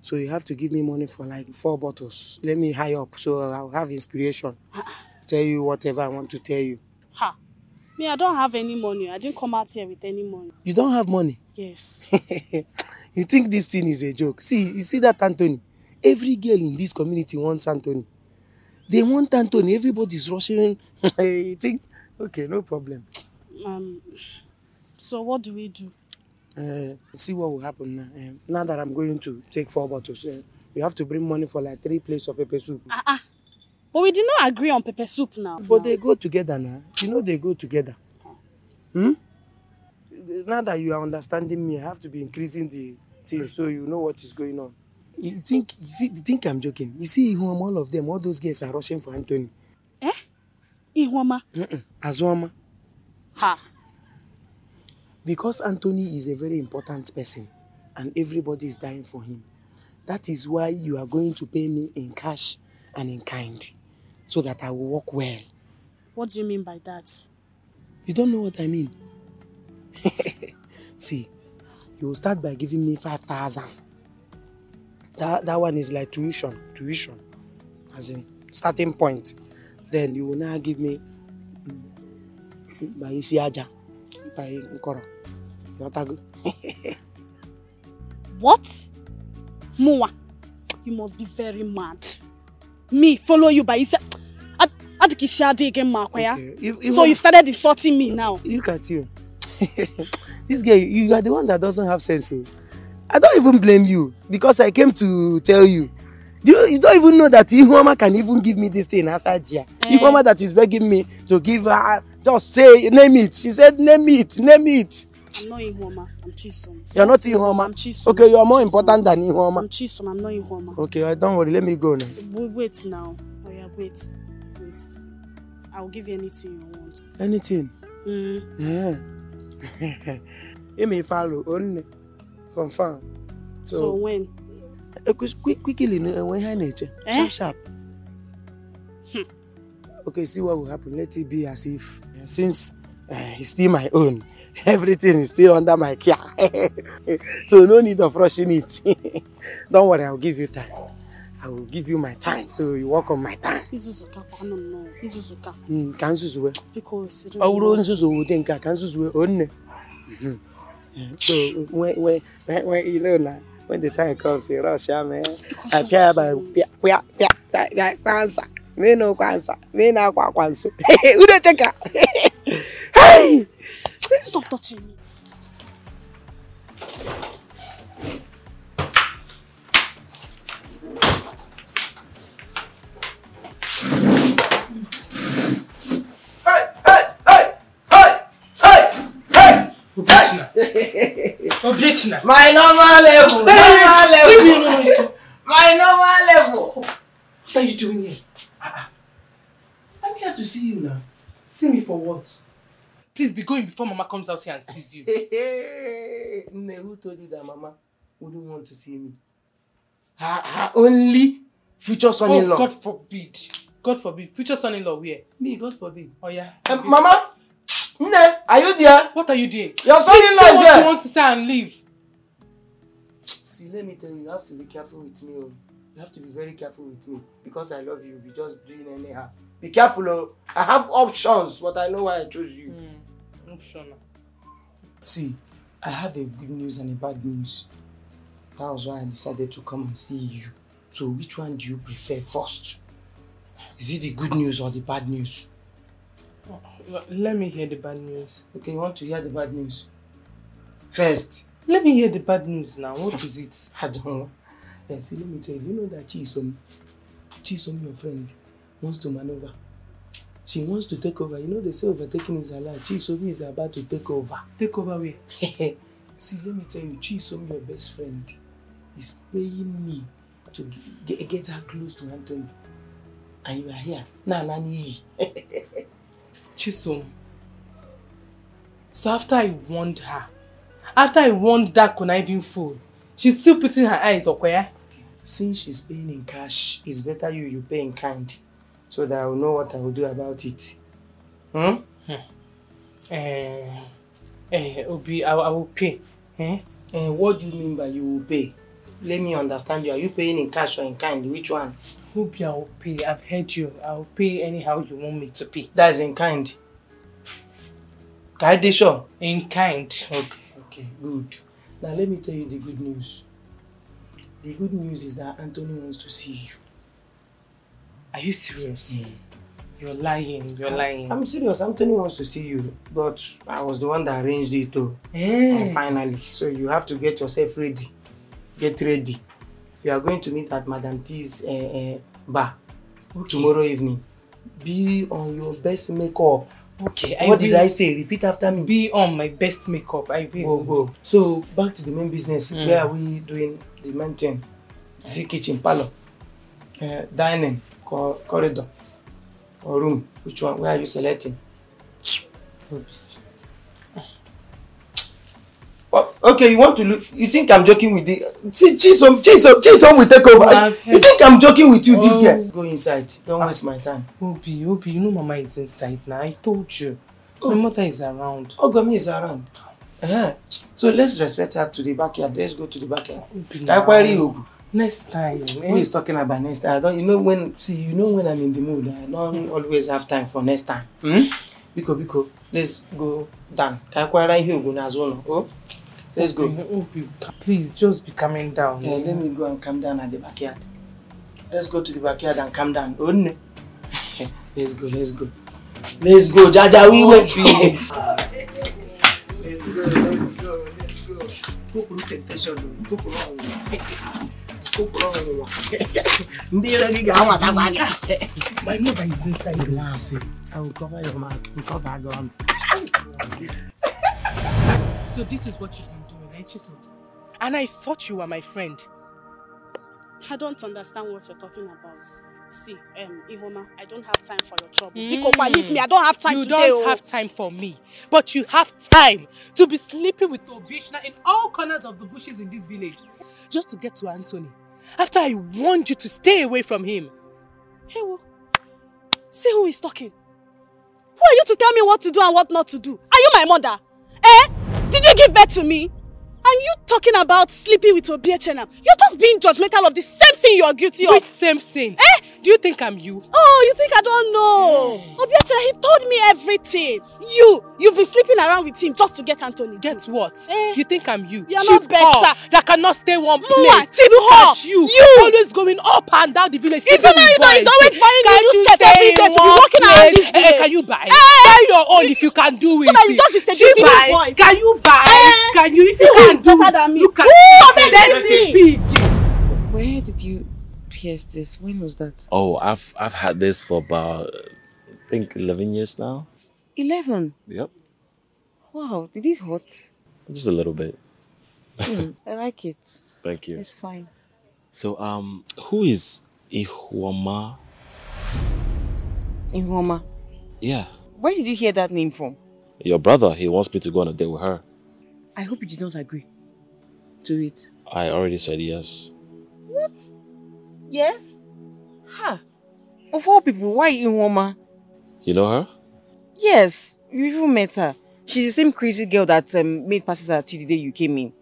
So you have to give me money for like four bottles. Let me high up so I'll have inspiration. tell you whatever I want to tell you. Ha. Me, I don't have any money. I didn't come out here with any money. You don't have money. Yes. you think this thing is a joke? See, you see that Anthony? Every girl in this community wants Anthony. They want Anthony. Everybody's rushing. you think? Okay, no problem. Um. So what do we do? Uh, see what will happen now. Um, now that I'm going to take four bottles, uh, you have to bring money for like three plates of pepper soup. Ah ah. But we did not agree on pepper soup now. But they go together now. You know they go together. Hmm? Now that you are understanding me, I have to be increasing the thing so you know what is going on. You think you, see, you think I'm joking? You see, Ihuoma, all of them, all those girls are rushing for Anthony. Eh? Ihuoma? Mm-mm. Azwama. Ha. Because Anthony is a very important person and everybody is dying for him. That is why you are going to pay me in cash and in kind so that I will work well. What do you mean by that? You don't know what I mean? See, you will start by giving me 5,000. That, that one is like tuition, tuition, as in starting point. Then you will now give me by isi aja, by nkoro. You? What? Muwa, you must be very mad. Me follow you by Isa. Adikishade again, Makwaya. If- if So you've started insulting me now. Look at you. this girl, you are the one that doesn't have sense. oh. I don't even blame you because I came to tell you. Do you, you don't even know that Ihuoma can even give me this thing outside here. Eh. Ihuoma that is begging me to give her, just say, name it. She said, name it, name it. I'm not Ihuoma. I'm Chisom. You're not Ihuoma. I'm Chisom. Okay, you are more important than Ihuoma. I'm Chisom. I'm not Ihuoma. Okay, don't worry. Let me go now. Wait, wait now. Oh yeah, wait. Wait. I'll give you anything you want. Anything. Mm. Yeah. Let me follow. Only. Confirm. So, when? Eh, quick- quick- quickly uh, when I nature. Eh? Sharp, sharp. Okay, see what will happen. Let it be as if since uh, he's still my own, everything is still under my care. so no need of rushing it. Don't worry, I'll give you time. I will give you my time, so you work on my time. Izuzuka, kwano no. Izuzuka. Mm, ka nzuzu wee. Because ọ bụrụ nzuzu nke a ka nzuzu wee onne Mhm. So when when when when you know na when the time comes you rush ya mee apịa ya by pịa pịa pịa pịa pịa kwansa mee na kwansa mee na akwa nso ude cheka hey Stop touching me. Obiechina. my normal level normal level my normal level What are you doing here? I'm here to see you now See me for what? Please be going before Mama comes out here and sees you. Nne, who told you that Mama wouldn't want to see me? Her, her only future son-in-law. Oh, God forbid. God forbid. Future son-in-law where? Me, God forbid. Oh yeah. Um, Mama, Nne, are you there? What are you doing? Your son-in-law Say is what you want to say and leave. See, let me tell you, you have to be careful with me. Oh. You have to be very careful with me because I love you. Be just doing anyhow. Be careful, oh. I have options, but I know why I chose you. Mm, optional. See, I have a good news and a bad news. That was why I decided to come and see you. So, which one do you prefer first? Is it the good news or the bad news? Let me hear the bad news. Okay, you want to hear the bad news? First, Let me hear the bad news now. What is it? I don't know. See, let me tell you, you know that Chisom, Chisom, your friend, wants to maneuver. She wants to take over. You know, they say overtaking is allowed. Chisom is about to take over. Take over where? See, let me tell you, Chisom, your best friend, is paying me to get, get her close to Anthony. And you are here. Nah, Nani. Chisom. So after I warned her, after I warned that conniving fool, she's still putting her eyes up where? since she's paying in cash, it's better you you pay in kind, so that I will know what I will do about it. Hmm? Eh, eh, Obi, I, I will pay. Eh? And what do you mean by you will pay? Let me understand you. Are you paying in cash or in kind? Which one? I will pay. I've heard you. I will pay anyhow you want me to pay. That's in kind. Kaide sure. In kind. Okay, okay, good. Now let me tell you the good news. The good news is that Anthony wants to see you. Are you serious? You're lying. You're lying. I'm serious. Anthony wants to see you, but I was the one that arranged it too. Eh. Uh, finally, so you have to get yourself ready. Get ready. You are going to meet at Madam T's uh, uh, bar tomorrow evening. Be on your best makeup. Okay, What did I say? Repeat after me. Be on my best makeup. I will. Go, go. So back to the main business. Mm. Where are we doing the main thing? See kitchen, parlor, uh, dining, cor- corridor, or room. Which one? Where are you selecting? Oops. Oh, okay, you want to look? You think I'm joking with the? See, Chisom, Chisom, Chisom will take over. You think I'm joking with you, this Oh. girl? Go inside. Don't waste my time. Obi, Obi, you know Mama is inside now. I told you. My mother is around. Ogami is around. Uh-huh. So let's respect her to the backyard. Let's go to the backyard. Obi, Ka kwari ogu. Next time. Who is talking about next time? I don't. You know when? See, you know when I'm in the mood. I don't always have time for next time. Hmm? Biko, biko. Let's go down. Ka kwara ihe ogu n'azụ ụlọ. Oh, let's go. Obi, Obi, please just be calming down. Yeah, let me go and calm down at the backyard. Let's go to the backyard and calm down. Oh, no. let's go, let's go. Let's go, Jaja, we will be. let's go, let's go, let's go. Kukuru temptation, though. Kukuru ọnwụnwa. Kukuru ọnwụnwa. Ndị iro gị ga-anwata gị. My mother is inside. Relax. Eh. I will cover your mouth. and cover her ground. So this is what you can do, right, Chisom? And I thought you were my friend. I don't understand what you're talking about. See, um, Ihoma, I don't have time for your trouble. Mm. Kwa, leave me. I don't have time You today. don't oh. have time for me, but you have time to be sleeping with Obiechina in all corners of the bushes in this village, just to get to Anthony. After I warned you to stay away from him. Hey, wo. See who is talking. Who are you to tell me what to do and what not to do? Are you my mother? Eh? Did you give birth to me? And you talking about sleeping with Obie Chenam? You're just being judgmental of the same thing you are guilty Which of. same sin? Eh? Do you think I'm you? Oh, you think I don't know? Obie Chenam, he told me everything. You, you've been sleeping around with him just to get Anthony. Guess what? Eh? You think I'm you? You're Cheap not better. that cannot stay one Mua, place. cheap Look at you. You. always going up and down the village. Even though you know he's always buying you Can't new you skirt every day to be walking around place? this Eh. Can you buy? Eh. Buy your own if you can do it. So that you just be seducing boys. Can you buy? Eh. Can you? If you can do me? Look at Who? Then Let let me me Where did you pierce this? When was that? Oh, I've I've had this for about I think eleven years now. 11. Yep, Wow, did it hurt? just a little bit. Hmm, I like it. Thank you. It's fine. So, um, who is Ihuama? Ihoma, Yeah, where did you hear that name from? your brother. He wants me to go on a date with her. I hope you did not agree to it. I already said yes. What? Yes? Huh. Of all people, why Ihoma? You know her? Yes, you even met her. She's the same crazy girl that um, made passes at you the day you came in.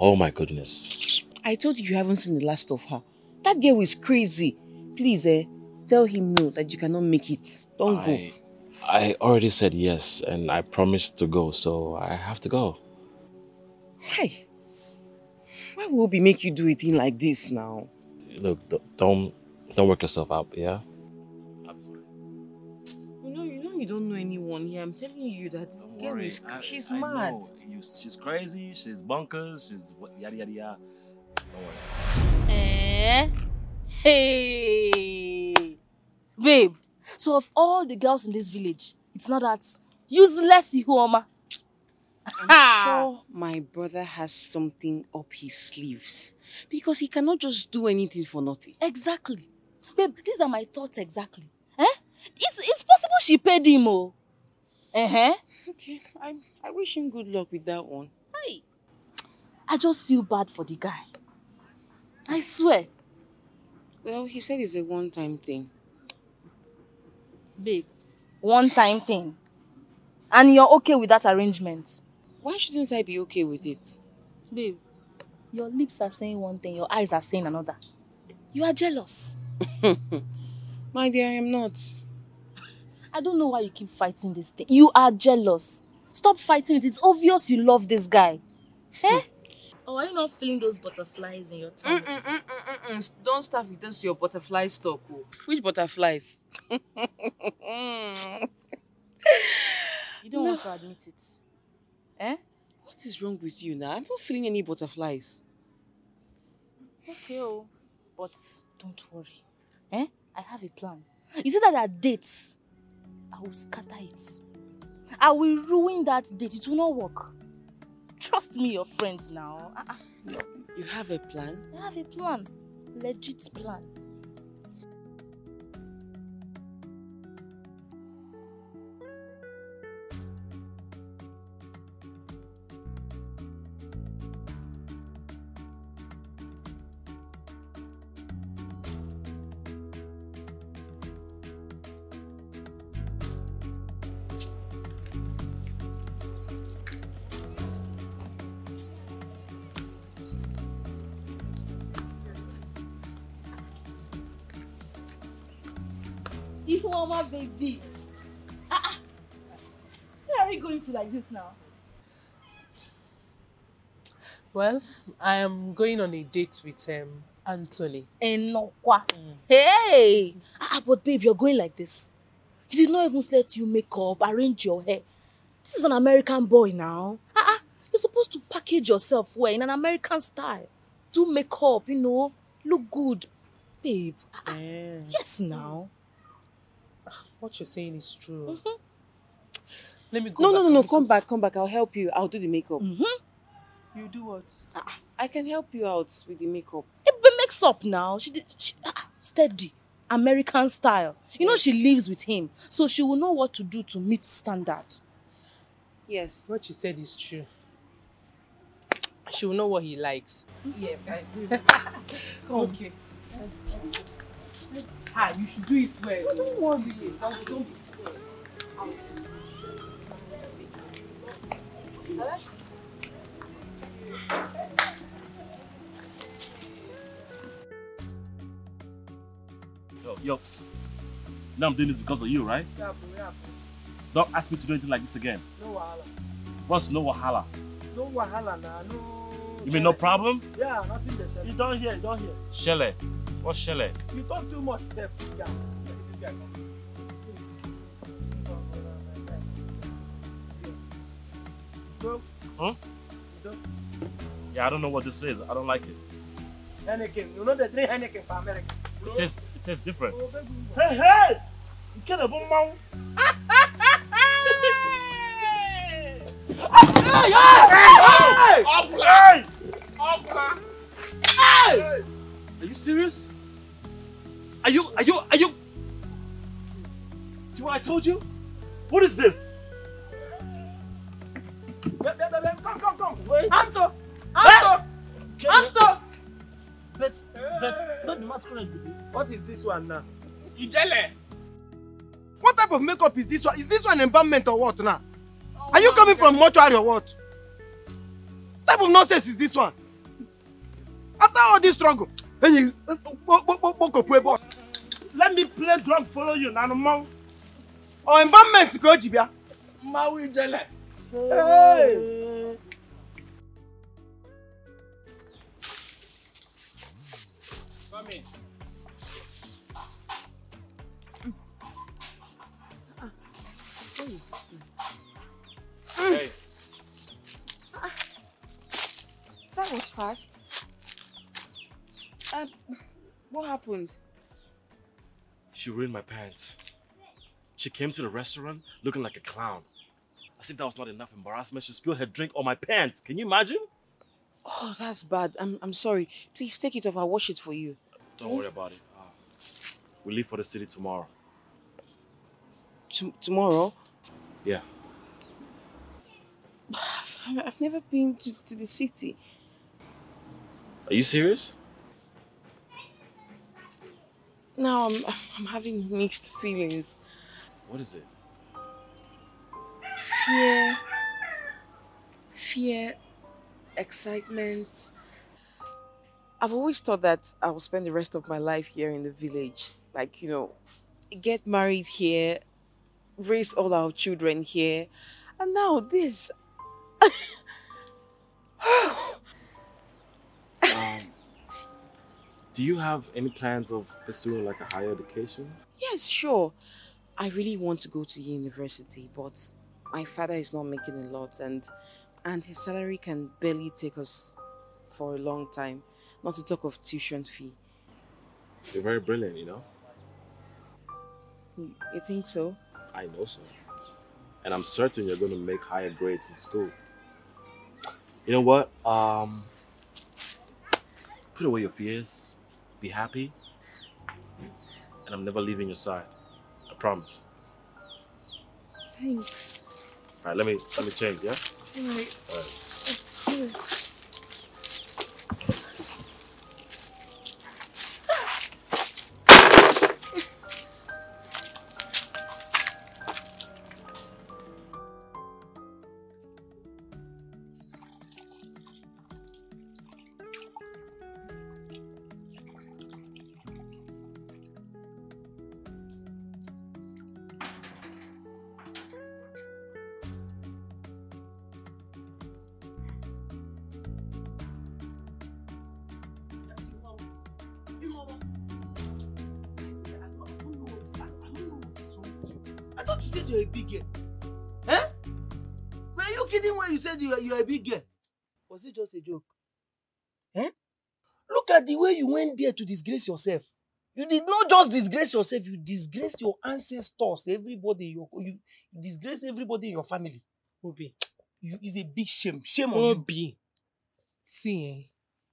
Oh my goodness. I told you you haven't seen the last of her. That girl is crazy. Please, eh, tell him no, that you cannot make it. Don't go. I, I already said yes, and I promised to go, so I have to go. Hey, why will Obi make you do a thing like this now? Look, don't don't work yourself up, yeah. You know, you know, you don't know anyone here. I'm telling you that girl is she's mad. she's crazy. She's bonkers. She's yada yada yada. Don't worry. Eh? Hey. Babe, so of all the girls in this village, it's not that useless Ihuoma. I'm sure my brother has something up his sleeves because he cannot just do anything for nothing. Exactly. Babe, these are my thoughts exactly. Eh? It's, it's possible she paid him, oh. Uh-huh. Okay, I, I wish him good luck with that one. Hey. I just feel bad for the guy. I swear. Well, he said it's a one-time thing. Babe, one time thing. And you're okay with that arrangement? Why shouldn't I be okay with it? Babe, your lips are saying one thing, your eyes are saying another. You are jealous. My dear, I am not. I don't know why you keep fighting this thing. You are jealous. Stop fighting it. It's obvious you love this guy. Eh? Or are you not feeling those butterflies in your tummy? Mm-mm-mm-mm-mm. Don't start with this your butterfly stock. oh. Which butterflies? You don't want to admit it. Eh? What is wrong with you now? I'm not feeling any butterflies. Okay, oh. But don't worry. Eh? I have a plan. You see that there are dates. I will scatter it. I will ruin that date. It will not work. Trust me, your friend now. Ah, ah. You have a plan? I have a plan. Legit plan. This now? Well, I am going on a date with um, Anthony. Enokwa. Hey! Ah, but babe, you're going like this. He did not even let you make up, arrange your hair. This is an American boy now. Ah, ah. You're supposed to package yourself well in an American style. Do makeup, you know, look good. Babe, ah, ah. yes now. What you're saying is true. Let me go No, back no, no, no. look- Come back, come back. I'll help you. I'll do the makeup. You do what? I can help you out with the makeup. It be mix up now. She did she, ah, ah, steady. American style. You know she lives with him, so she will know what to do to meet standard. Yes. What she said is true. She will know what he likes. Yes, I do. okay. Ah, you should do it well. don't worry. Don't, don't be scared. Yo, Yops. Now I'm doing this because of you, right? Yeah, bro, yeah, bro. Don't ask me to do anything like this again. No wahala. What's no wahala? No wahala na. No. You mean no problem? Yeah, nothing there. You don't hear, you don't hear. Shele. What's Shele? You talk too much, Seth. Yeah. This guy come. Go. Huh? Go. Yeah, I don't know what this is. I don't like it. Heineken. You know the three Heineken for America. It tastes, it tastes different. Hey, hey! You can't have a mouth. Hey, hey, Hey! Hey! Are you serious? Are you, are you, are you? See what I told you? What is this? Come, come, come. Anto! Anto! Anto! Let's, let's not be masquerade with this. What is this one now? Ijele! What type of makeup is this one? Is this one embalmment or what now? Are you coming from mortuary or what? type of nonsense is this one? After all this struggle. Let me play drum follow you, Nano Mount. Or embalmment go jibia. Maui Jele. Hey! Come in. That was fast. Uh, what happened? she ruined my pants. She came to the restaurant looking like a clown. As if that was not enough embarrassment, she spilled her drink on my pants. Can you imagine? Oh, that's bad. I'm, I'm sorry. Please take it off. I'll wash it for you. Don't worry about it. Uh, we leave for the city tomorrow. T- tomorrow? Yeah. I've I've never been to, to the city. Are you serious? now I'm, I'm having mixed feelings. What is it? Fear, fear, excitement. I've always thought that I will spend the rest of my life here in the village. Like, you know, get married here, raise all our children here. And now this. Um, do you have any plans of pursuing like a higher education? Yes, sure. I really want to go to university, but my father is not making a lot and and his salary can barely take us for a long time. Not to talk of tuition fee. You're very brilliant, you know? You think so? I know so. And I'm certain you're going to make higher grades in school. You know what? Um, put away your fears. Be happy. And I'm never leaving your side. I promise. Thanks. All right, let me let me change. Yeah. Alright. All right. When you said you're, you're a big girl? Was it just a joke? Eh? Look at the way you went there to disgrace yourself. You did not just disgrace yourself, you disgraced your ancestors, everybody, your, you, disgraced everybody in your family. Obi. You, it's a big shame. Shame on you. Obi. See, eh,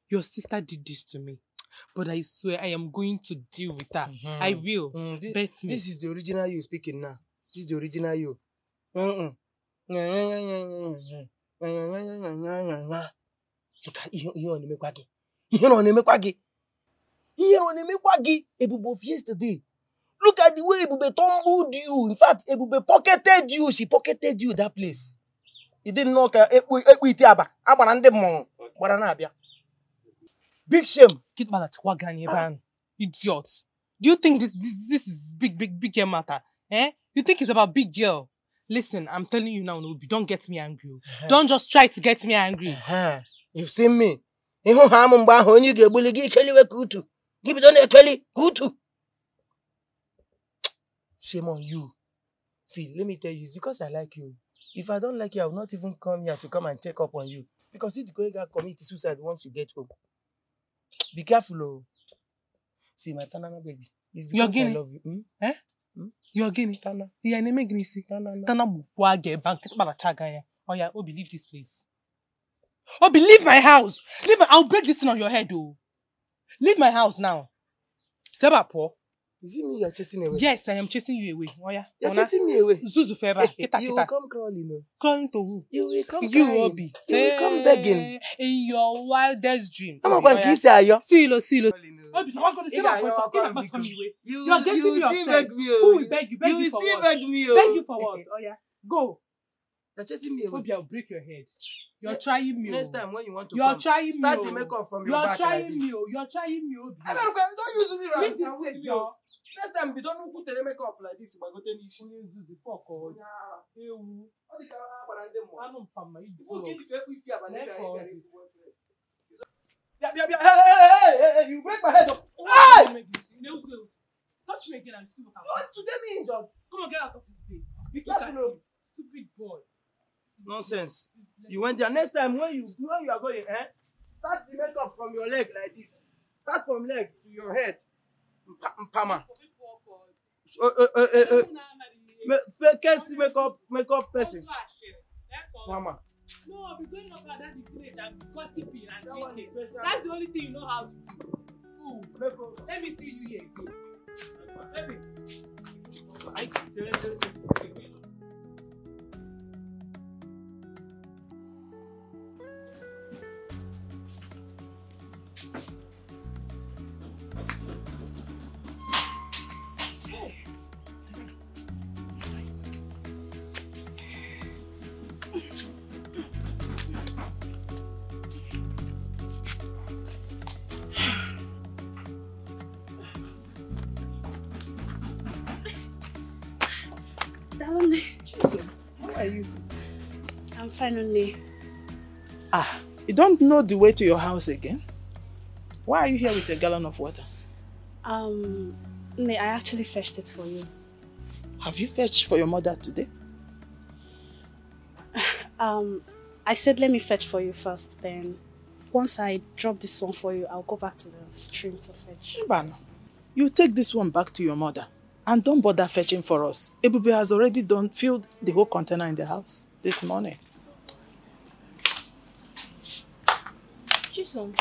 your sister did this to me. But I swear I am going to deal with her. I will. Mm, this, Bet me. this is the original you speaking now. This is the original you. Mm-mm. At ihe ọ na-emekwa gị. Ihe ọ na-emekwa gị. Ihe ọ na-emekwa gị. Ebube of yesterday. Look at the way Ebube tumbled you. In fact, Ebube pocketed you. She pocketed you that place. Ị dịghị nnọọ ka ekpu ite aba. A gbara ndị mmọnwụ gbara na-abịa. Big shame. Kitbala chukwa gị anya ebe ahụ. Idiot. Do you think this, this, this is big, big, big girl matter? Eh? You think it's about big girl? Listen, I'm telling you now, Nobi, don't get me angry. oh. Don't just try to get me angry. Huh. You've seen me. Ịhụ ha m mgbe ahụ onye ị ga-egbuli gị ikeliwe ka utu. Gị bido na-ekeli ka utu. Shame on you. See, let me tell you, it's because I like you. If I don't like you, I will not even come here to come and check up on you. Because you going to commit suicide once you get home. Be careful, oh. See, my Tanana baby. It's You're because I Guinea? love you. Hmm? Eh? Hmm? Guinea? Tana. Yeah, na-eme gịnị isi? Tana. Tana gbukwa gị ebe ahụ, Kitbala chaga ya. Oh yeah, Obi, leave this place. Obi, leave my house. Leave my, I'll break this thing on your head, oh. Leave my house now. Seba pụọ. Is it me you're chasing away? Yes, I am chasing you away. Oh yeah. You're Ọna? chasing me away. Zuzu for ebe a. Kita, you kita. will come crawling. Oh. Crying to who? You will come You, crying. Obi. You will come begging. In your wildest dream. I'm going oh, to kiss you. Silo, silo. Obi, now I'm going to say my ga-ayọ voice. m iwe. You, You are getting you me still upset. beg me. Who Oh. will beg you? Beg you you for still what? beg me. Oh. Beg you for what? Oh yeah. Go. You're chasing me away. Obi, I'll break your head. You're Ne- trying me. Next oh. time when you want to You're come, trying start me. the oh. makeup from your You're back trying like this. me. oh. You're trying me. Obi. I don't, don't use me right Leave this now. place, Leave Joe. Next time, you don't put the makeup like this. But go tell you. Onye nzuzu, fuck all. Ewu. Ọ dị ka ha gbara ndị mmụọ. Anụ mpama ibu. Ifu nke dị ka ekwu iti abalị Lee gara ka ọ gara dị. ezigbo efere. Bịa bịa bịa. Hey, hey, hey, hey, hey, you break my head. up. Hey! Touch me again and see what You want to get me injured? Come on, get out of this place. Be Look at careful. you, stupid boy. Nonsense. You went there. Next time when you when you are going, eh? Start the makeup from your leg like this. Start from leg to your head. Mpa- Mpama. So, uh, uh, uh, uh, fakest makeup makeup person. Mama. No, I'll be going up and down the village and gossiping and drinking. That's the only thing you know how to do. Fool. Let me see you here again. Let me. I- Darling, are you? I'm fine only. Ah, you don't know the way to your house again? Why are you here with a gallon of water? Um, Nne, I actually fetched it for you. Have you fetched for your mother today? Um, I said let me fetch for you first, then once I drop this one for you, I'll go back to the stream to fetch. Mbano, you take this one back to your mother and don't bother fetching for us. Ebube has already done filled the whole container in the house this morning. Chisom.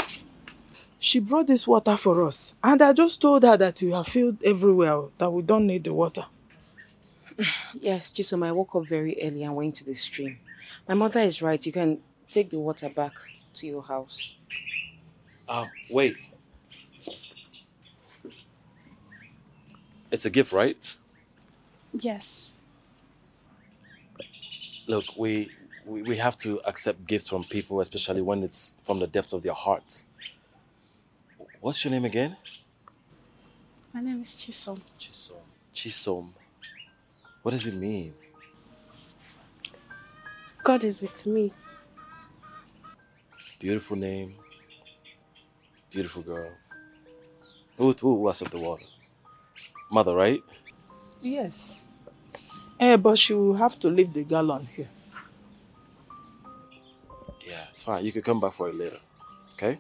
She brought this water for us and I just told her that you have filled everywhere, that we don't need the water. Yes, Chisom, I woke up very early and went to the stream. My mother is right. You can take the water back to your house. Um, wait. It's a gift, right? Yes. Look, we, we we have to accept gifts from people, especially when it's from the depths of their heart. What's your name again? My name is Chisom. Chisom. Chisom. What does it mean? God is with me. Beautiful name. Beautiful girl. Who, who was up the water? Mother, right? Yes. Eh, but she will have to leave the gallon here. Yeah, it's fine. You can come back for it later. Okay?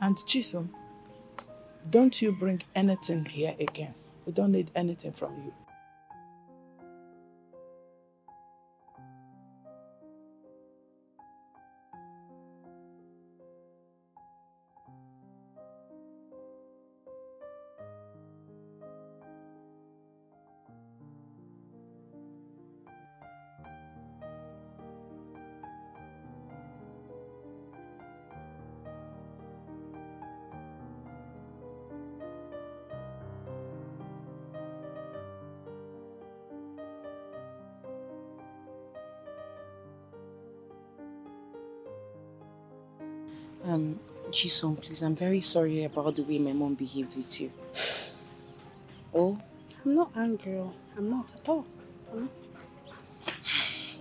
And Chisom, don't you bring anything here again. We don't need anything from you. Chisom, please, I'm very sorry about the way my mom behaved with you. Oh, I'm not angry. oh. I'm not at all. Not.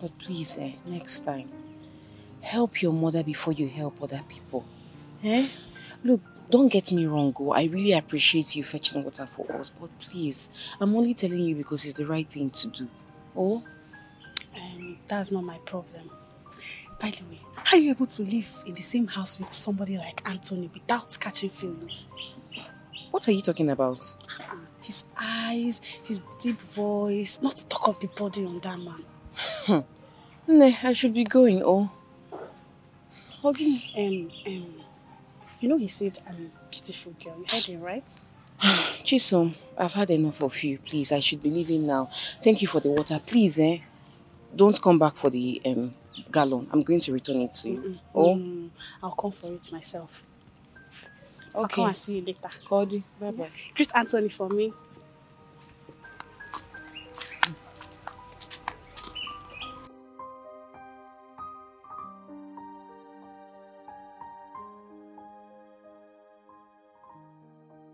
but please, eh, next time, help your mother before you help other people. Eh? Look, don't get me wrong, go. I really appreciate you fetching water for us, but please, I'm only telling you because it's the right thing to do. Oh? Um, that's not my problem. By the way, how are you able to live in the same house with somebody like Anthony without catching feelings? What are you talking about? Uh, his eyes, his deep voice, not to talk of the body on that man. Nah, I should be going, oh. Okay. Um, um, you know he said I'm a beautiful girl. You heard him, right? Chisom, I've had enough of you. Please, I should be leaving now. Thank you for the water. Please, eh? Don't come back for the um, gallon. I'm going to return it to you. Oh, Mm, I'll come for it myself. Okay. I'll come and see you later. Cody, bye bye. Greet Anthony for me.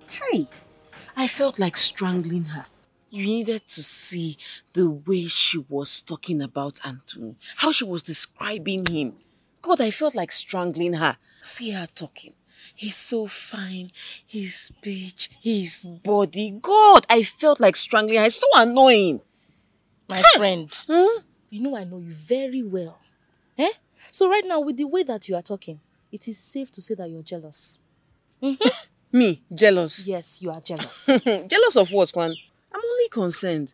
Hey, I felt like strangling her. You needed to see the way she was talking about Anthony, how she was describing him. God, I felt like strangling her. See her talking. He's so fine. His speech, his body. God, I felt like strangling her. It's so annoying. My friend, you know I know you very well. Eh? So right now, with the way that you are talking, it is safe to say that you're jealous. Me, jealous. Yes, you are jealous. jealous of what, Kwan? I'm only concerned.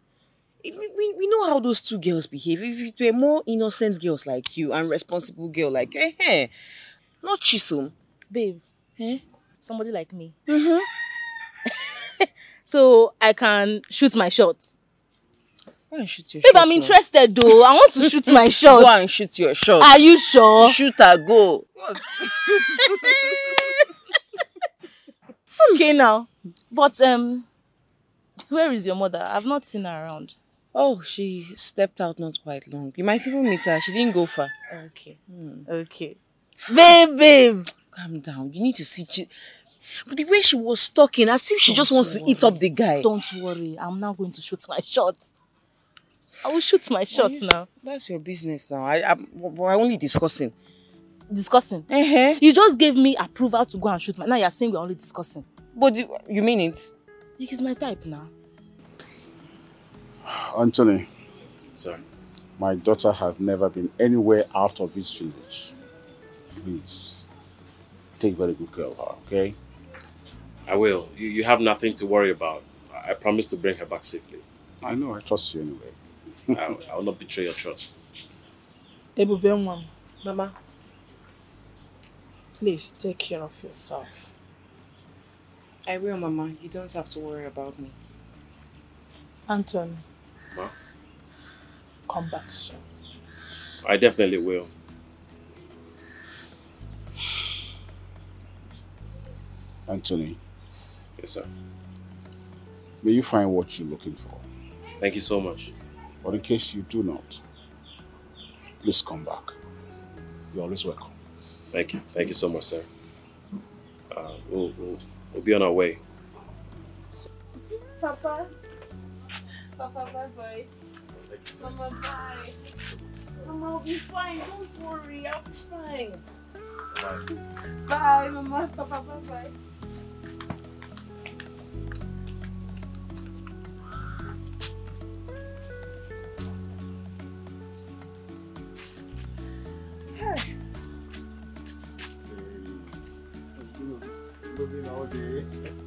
We, we, know how those two girls behave. If it were more innocent girls like you and responsible girl like you, eh, eh, not Chisom. Babe, Eh? somebody like me. Mm-hmm. So I can shoot my shot. Go and shoot your Babe. I'm now. interested though. I want to shoot my shot. Go and shoot your shot. Are you sure? Shoot her, go. okay now. But um Where is your mother? I've not seen her around. Oh, she stepped out not quite long. You might even meet her. She didn't go far. Okay. Okay. Babe, babe. Calm down. You need to see. Chi- But the way she was talking, as if she just wants to eat up the guy. Don't worry. I'm now going to shoot my shot. I will shoot my shot now. That's your business now. I, I, we're only discussing. Discussing. Uh-huh. You just gave me approval to go and shoot my. Now you're saying we're only discussing. But you, you mean it? He's my type now. Anthony, Sir. my daughter has never been anywhere out of this village. Please, take very good care of her, okay? I will. You, you have nothing to worry about. I I promise to bring her back safely. I know, I trust you anyway. I, will- I will not betray your trust. Ebube nwa m, Mama. please take care of yourself. I will, Mama. You don't have to worry about me. Anthony, Ma? come back soon. I definitely will. Anthony, Yes, sir. may you find what you're looking for. Thank you so much. But in case you do not, please come back. You're always welcome. Thank you. Thank you so much, sir. Uh, we'll, we'll, we'll be on our way. Papa. Papa, bye bye. Mama, bye. Mama, I'll be fine. Don't worry. I'll be fine. Bye, Mama. Papa, bye bye. This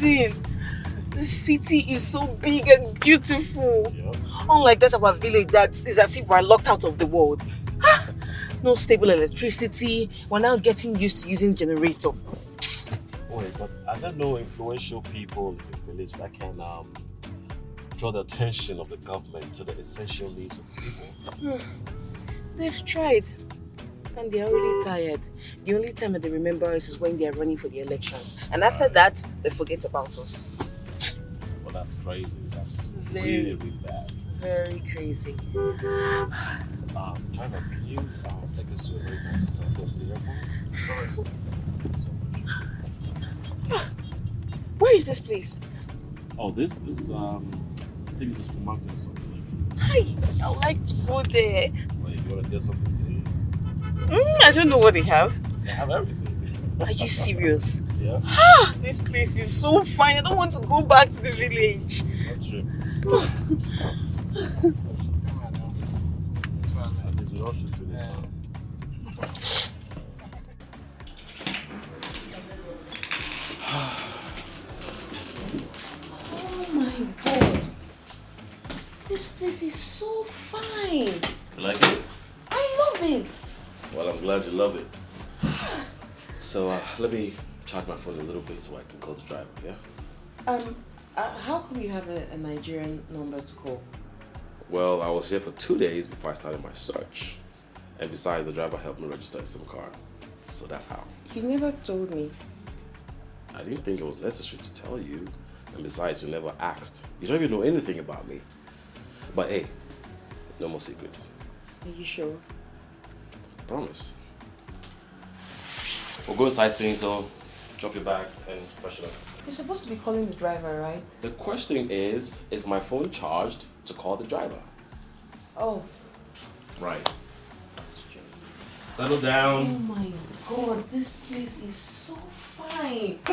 amazing. The city is so big and beautiful. Unlike that of our village that is as if we're locked out of the world. No stable electricity. We're now getting used to using generator. Wait, but are there no influential people in the village that can um, draw the attention of the government to the essential needs of people? They've tried. And they're already tired. The only time that they remember us is when they're running for the elections. And after that, they forget about us. Well, that's crazy. That's Very- really, really bad. Very crazy. Um, driver, can you um, take us to a very nice hotel close to the airport? Where is this place? Oh, this this is um, I think it's a supermarket or something. Like that. Hi, I would like to go there. Like, you wanna get something to eat? Mm, I don't know what they have. They have everything. Are you serious? Yeah. Ah, this place is so fine. I don't want to go back to the village. That's true. At least we don't shoot through this. Oh my god. This place is so fine. You like it? I love it. Well, I'm glad you love it. So uh, let me charge my phone a little bit so I can call the driver. Yeah. Um, uh, how come you have a, a Nigerian number to call? Well, I was here for two days before I started my search, and besides, the driver helped me register a SIM card. So that's how. You never told me. I didn't think it was necessary to tell you, and besides, you never asked. You don't even know anything about me. But hey, no more secrets. Are you sure? Promise. We'll go sightseeing, so drop your bag and brush it up. You're supposed to be calling the driver, right? The question is, is my phone charged to call the driver? Oh. Right. Settle down. Oh my god, this place is so fine.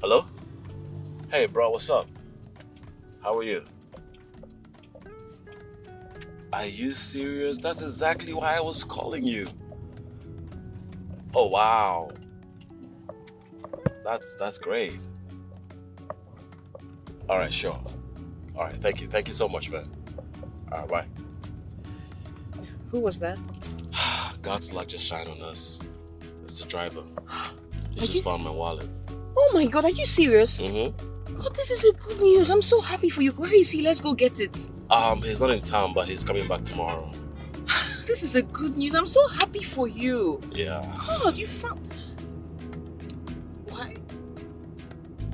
Hello? Hey, bro, what's up? How are you? Are you serious? That's exactly why I was calling you. Oh, wow. That's that's great. All right, sure. All right, thank you. Thank you so much, man. All right, bye. Who was that? God's luck just shine on us. It's the driver. He just you- found my wallet. Oh my god, are you serious? Mm-hmm. God, this is a good news. I'm so happy for you. Where is he? Let's go get it. Um, he's not in town, but he's coming back tomorrow. This is a good news. I'm so happy for you. Yeah. God, you found. Why?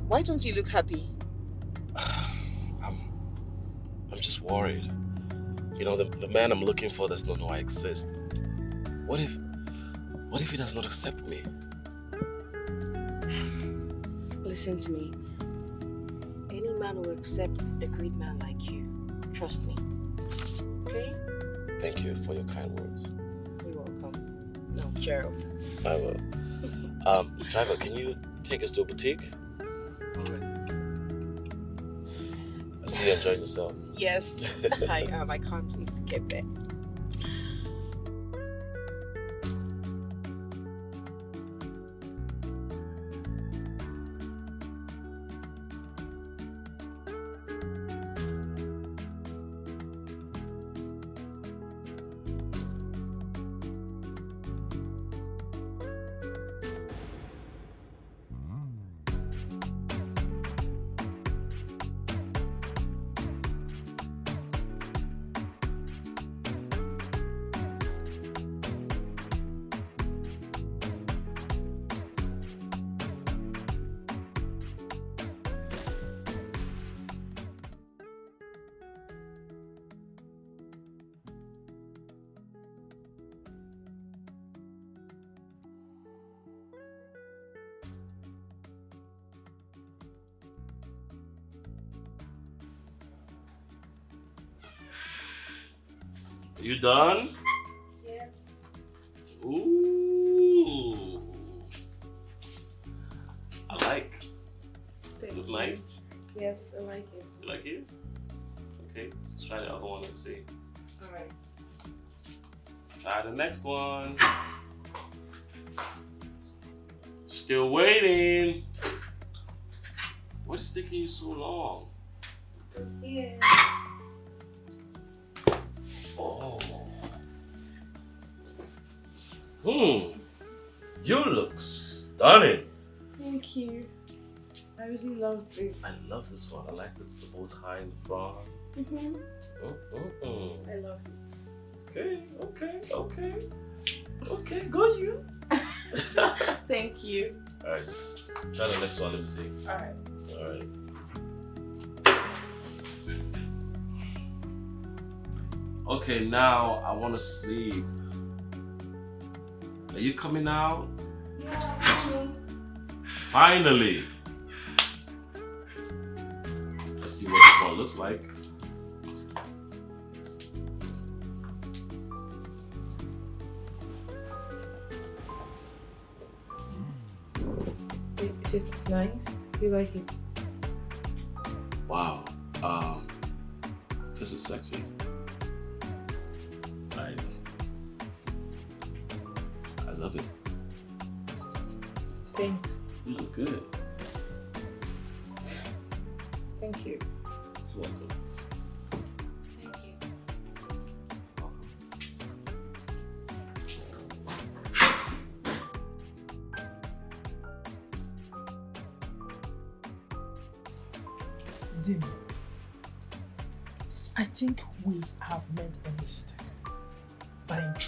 Why don't you look happy? I'm... I'm just worried. You know, the, the man I'm looking for does not know I exist. What if, what if he does not accept me? Listen to me. Man will accept a great man like you. Trust me. Okay? Thank you for your kind words. You're welcome. No, Gerald. I will. Um, driver, can you take us to a boutique? All right. I see you enjoying yourself. Yes, I am. I can't wait to get there. The, bow tie in the front. Mhm. Mm-mm-mm. I love it. Okay, okay, okay. Okay, go you. Thank you. Alright, just try the next one. Let me see. Alright. Alright. Okay, now I want to sleep. Are you coming out? Yeah, Finally. Let's see what this one looks like. Is it nice? Do you like it? Wow. Um, this is sexy. Like, I love it. Thanks. You look good.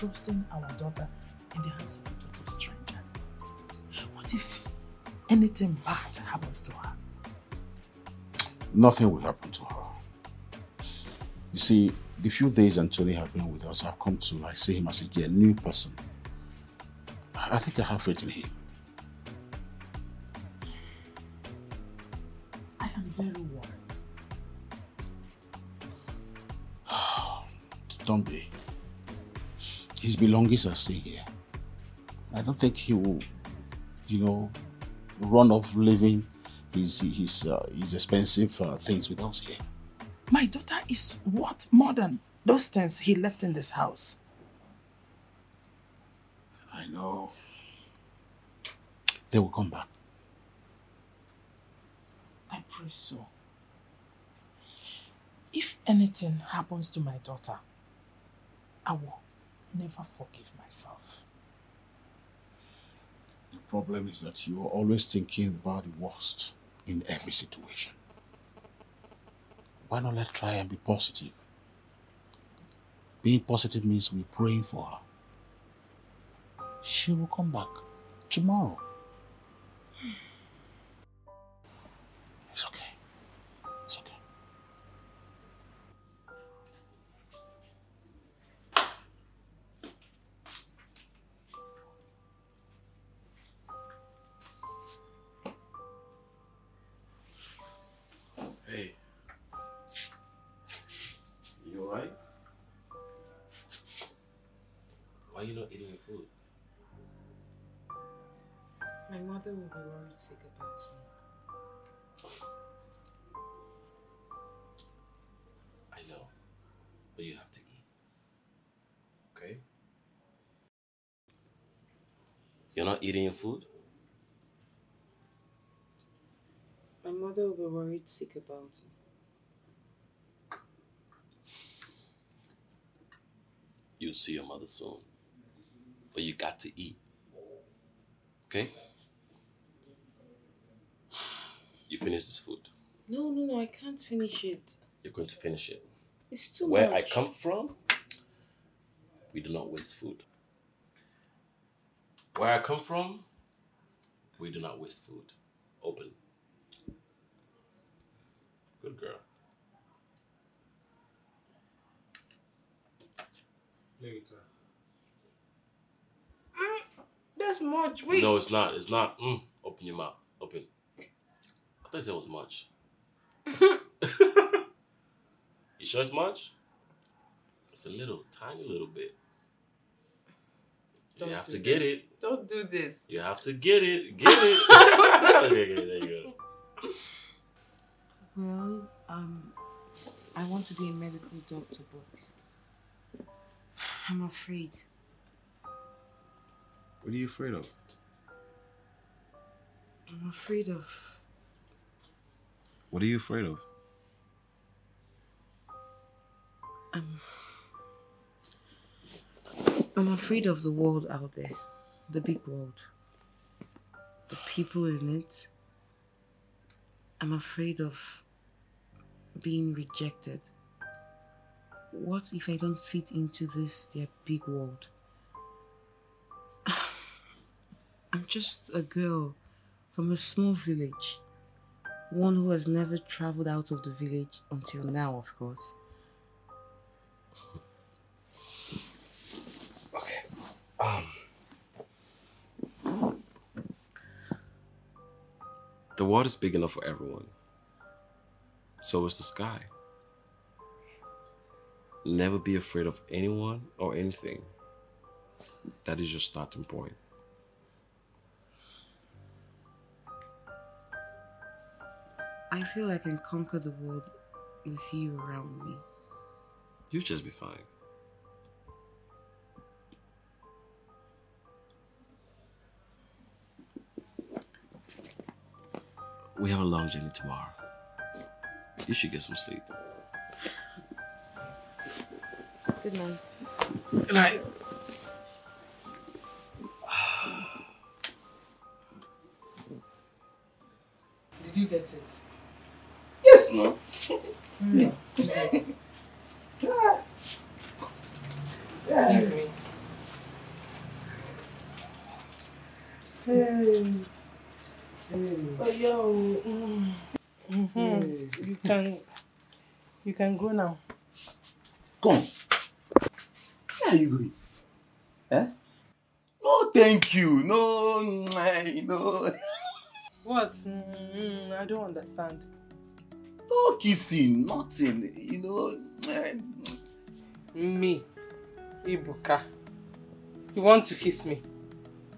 Entrusting our daughter in the hands of a total stranger. What if anything bad happens to her? Nothing will happen to her. You see, the few days Anthony have been with us, I've come to like see him as a genuine person. I think I have faith in him. I am very worried. Don't be. His belongings are still here. I don't think he will, you know, run off leaving his his uh, his expensive uh, things with us here. My daughter is what more than those things he left in this house. I know. They will come back. I pray so. If anything happens to my daughter, I will never forgive myself. The problem is that you are always thinking about the worst in every situation. Why not let's try and be positive? Being positive means we're praying for her. She will come back tomorrow. It's okay. Will be worried sick about me. I know. But you have to eat. Okay? You're not eating your food? My mother will be worried sick about me. You'll see your mother soon. But you got to eat. Okay? You finish this food. No, no, no, I can't finish it. You're going to finish it. It's too Where much. Where I come from, we do not waste food. Where I come from, we do not waste food. Open. Good girl. That's much. Wait. No, it's not. It's not. Mm. Open your mouth. Open. I thought you said it was much. you sure it's much? It's a little, tiny little bit. You Don't have do to get this. it. Don't do this. You have to get it. Get it. okay, okay, there you go. Well, um, I want to be a medical doctor, but I'm afraid. What are you afraid of? I'm afraid of. What are you afraid of? Um, I'm afraid of the world out there, the big world, the people in it. I'm afraid of being rejected. What if I don't fit into this their big world? I'm just a girl from a small village, one who has never traveled out of the village until now, of course. Um. The world is big enough for everyone. So is the sky. Never be afraid of anyone or anything. That is your starting point. I feel I can conquer the world with you around me. You'll just be fine. We have a long journey tomorrow. You should get some sleep. Good night. Good night. Did you get it? Yes, no. Mm. Give me. Hey. Hey. Oh, yo. Mm. Mhm. You can, you can go now. Come. Where are you going? Eh? No, thank you. No, mm, no. What? Mm, I don't understand. No kissing, nothing. You know. Me, Ebuka. You want to kiss me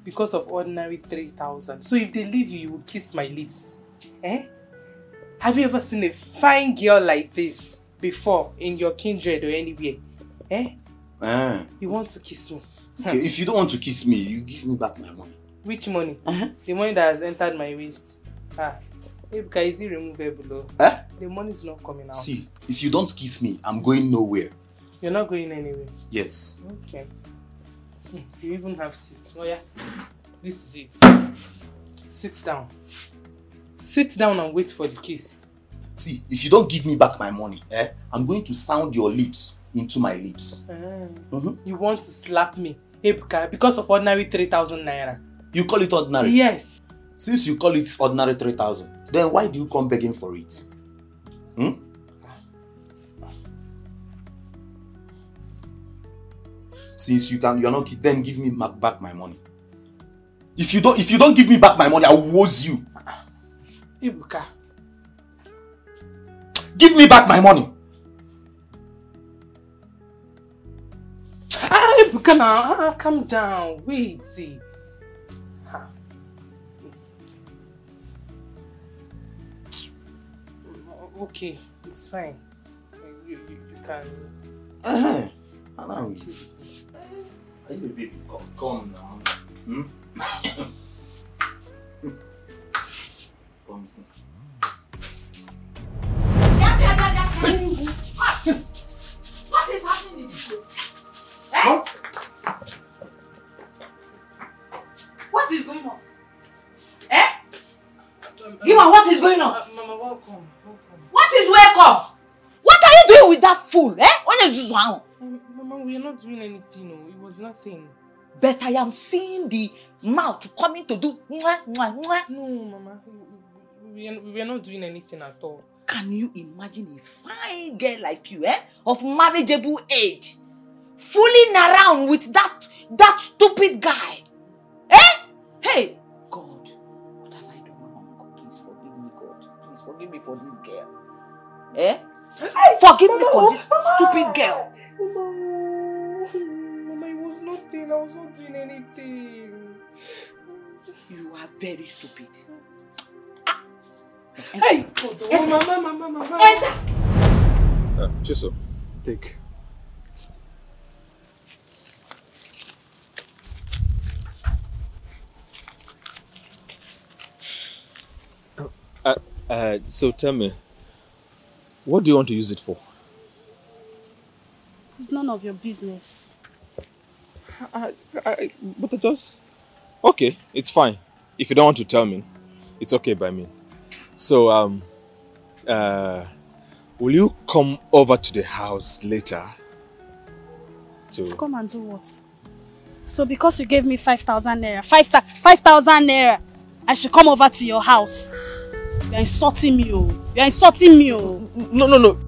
because of ordinary 3,000. So if they leave you, you will kiss my lips. Eh? Have you ever seen a fine girl like this before in your kindred or anywhere? Eh? eh. You want to kiss me? Okay, if you don't want to kiss me, you give me back my money. Which money? The money that has entered my waist. Ah, Ebuka, is it removable? Eh? The money is not coming out. See, if you don't kiss me, I'm going nowhere. You're not going anywhere. Yes. Okay. Hmm, You even have seats. Oh yeah. This is it. Sit down. Sit down and wait for the kiss. See, if you don't give me back my money, eh, I'm going to sound your lips into my lips. Uh Mhm. You want to slap me, Ebuka, because of ordinary 3,000 naira. You call it ordinary? Yes. Since you call it ordinary 3,000, then why do you come begging for it? Hmm? Since you can, you're not, then give me back my money. If you don't, if you don't give me back my money, I will woes you. Ebuka. Give me back my money. Ah, Ebuka now, ah, calm down. Wait. Okay, it's fine. You, you, you can. Uh-huh. Allow me. Are you a baby? Come, come now. Hmm? come. What is happening in this place? Eh? What is going on? Eh? Iwa, what is going on? Uh, Mama, welcome. Is welcome? What are you doing with that fool? Eh? When you use? Mama, we are not doing anything. No. It was nothing. But I am seeing the mouth coming to do mwah, mwah, mwah. No, Mama. We, are, we are not doing anything at all. Can you imagine a fine girl like you, eh? Of marriageable age, fooling around with that that stupid guy? Eh? Hey, God, what have I done? God, please forgive me, God. Please forgive me for this girl. Eh? Forgive me for this stupid girl. Mama, it was nothing. I was not doing anything. You are very stupid. Hey! Oh, Mama, Mama, Mama. Enter. Uh, Chiso, take. Uh, uh, so tell me, what do you want to use it for? It's none of your business. I, I, but I just. Okay, it's fine. If you don't want to tell me, it's okay by me. So, um, uh, will you come over to the house later? To, To come and do what? So because you gave me 5,000 naira, 5,000 naira, I should come over to your house. You're insulting me, oh. You're insulting me, oh. No, no, no.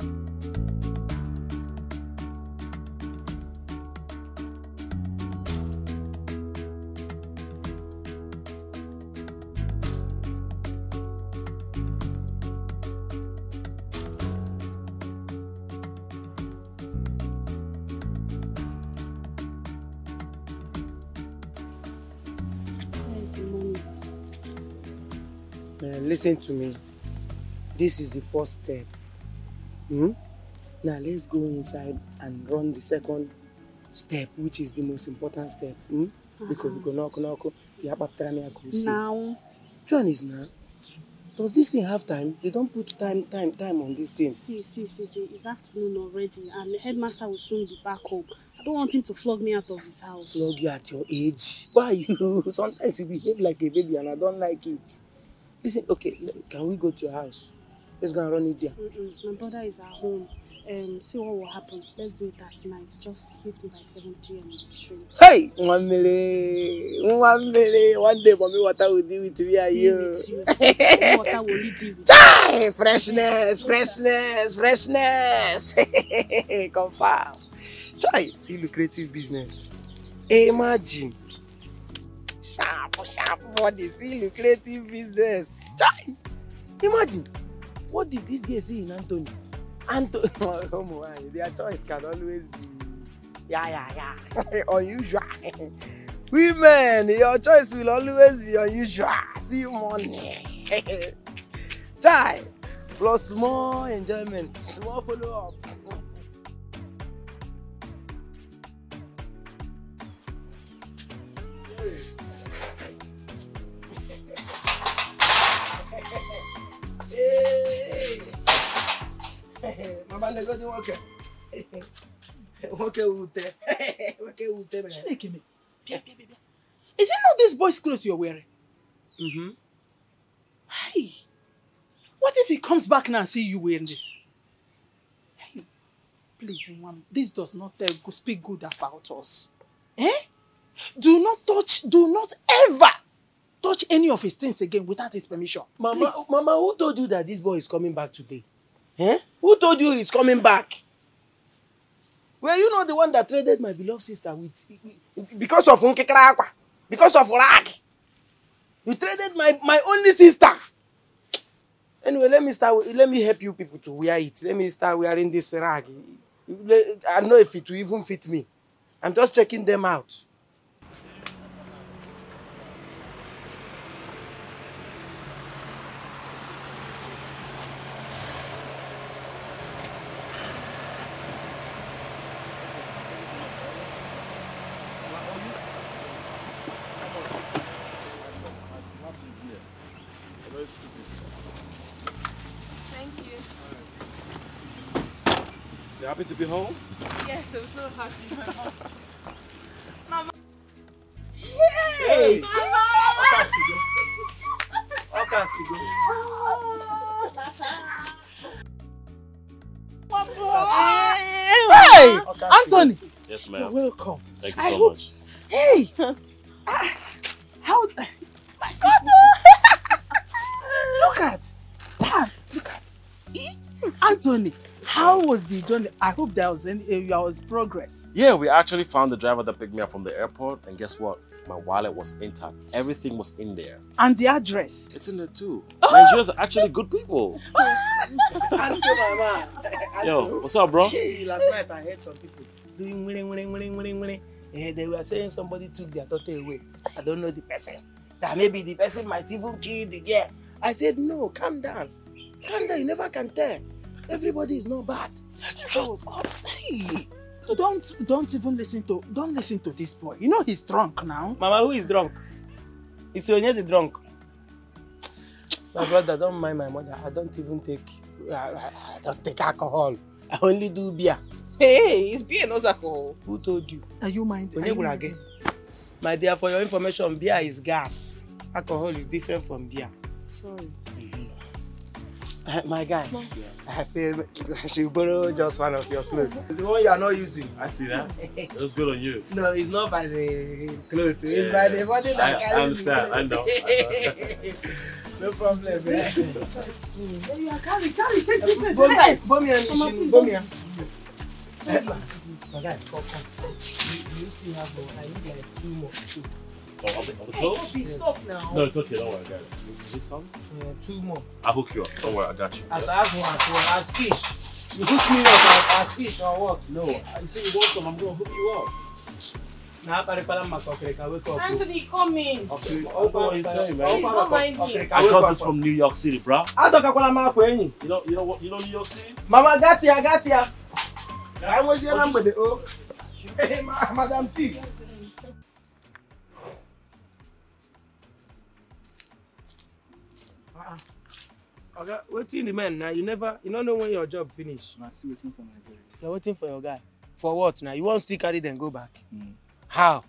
Listen to me. This is the first step. Hmm? Now let's go inside and run the second step, which is the most important step. Hmm? Because we go knock, knock, yeah, but tell me I go see. Now. One is now? Does this thing have time? They don't put time, time, time on this thing. See, see, see, see. It's afternoon already and the headmaster will soon be back home. I don't want him to flog me out of his house. Flog you at your age. Why you? Sometimes you behave like a baby and I don't like it. Listen, okay, can we go to your house? Let's go and run it there. Mm-mm. My brother is at home. Um, see what will happen. Let's do it that night. Just meet me by 7 p.m. in the street. Hey, one minute, one minute, one day, mommy, water will deal with me and you. with you. Water will deal with Chai! Freshness, freshness, freshness. Confirm. Chai, see lucrative business. Imagine. Sharp, sharp body, see lucrative business. Chai! Imagine. What did this guy say in Anthony? Anthony, oh my, their choice can always be, yeah, yeah, yeah, unusual. Women, your choice will always be unusual. See money. Chai, plus more enjoyment, small follow up. Mama, let go the worker. Nwoke wute. Nwoke wute mere. Chineke me. Bịa, bịa, bịa. Is it not this boy's clothes you're wearing? Mm-hmm. Hey, what if he comes back now and see you wearing this? Hey, please, mom, this does not tell, speak good about us. Eh? Do not touch, do not ever touch any of his things again without his permission. Mama, Mama, who told you that this boy is coming back today? Eh? Who told you he's coming back? Were you not the one that traded my beloved sister with because of Nkekara Akwa? Because of rag? You traded my, my only sister. Anyway, let me start. Let me help you people to wear it. Let me start wearing this rag. I don't know if it will even fit me. I'm just checking them out. Be home? Yes, I'm so happy. Mama. Hey! Mama! Hey, Anthony, Yes, you're ma'am. welcome. Thank you I so hope- much. Hey, ah, how? My God! look at, look at? Anthony. How was the journey? I hope there was any, uh, there was progress. Yeah, we actually found the driver that picked me up from the airport, and guess what? My wallet was intact. Everything was in there. And the address. It's in there too. Nigerians are actually good people. Thank you, Mama. Yo, what's up, bro? Last night I heard some people doing winning, winning, winning, winning, winning. Eh, they were saying somebody took their daughter away. I don't know the person. That maybe the person might even kill the girl. I said, no, calm down. Calm down, you never can tell. Everybody is not bad. Shut up. Hey, don't don't even listen to don't listen to this boy. You know he's drunk now. Mama, who is drunk? Is Onye the drunk? My brother, don't mind my mother. I don't even take, I, I, I don't take alcohol. I only do beer. Hey, it's beer not alcohol. Who told you? Are you mind? Onye gwara gị? My dear, for your information, beer is gas. Alcohol is different from beer. Sorry. Uh, my guy, I said I should borrow just one of your clothes. It's the one you are not using. I see that. It looks good on you. No, it's not by the clothes. It's Yeah. by the body that I- I understand. I know. clothes. no problem, man. Yeah, carry, carry, take this. place. Bomia, Hey. Nishinu, please Bomia. Eh, My guy, come, come. You, you still have more. I need like two more. Two. Oh, of the, of the Hey, clothes? don't be stuck now. No, it's okay. Don't worry. I got it. You need? Yeah, two more. I'll hook you up. Don't worry. I got you. As as one, as one, as fish. You hook me up as, as fish or what? No. You say you want some, I'm gonna hook you up. Nah, pare pare ma kokre ka wake up. oh. Anthony, come in. Okay, Open what you say, man. Please don't mind me. I got this from New York City, bro. Atokakwala m akwa enyi. You know, you know what? You know New York City? Mama gatia gatia. Ka enwezie na mgbede o. Hey, Madam P. Oga, wetin remain na? You never, you no know when your job finish. Na still waiting for my guy. You're waiting for your guy. For what now? You wan still carry them go back? How?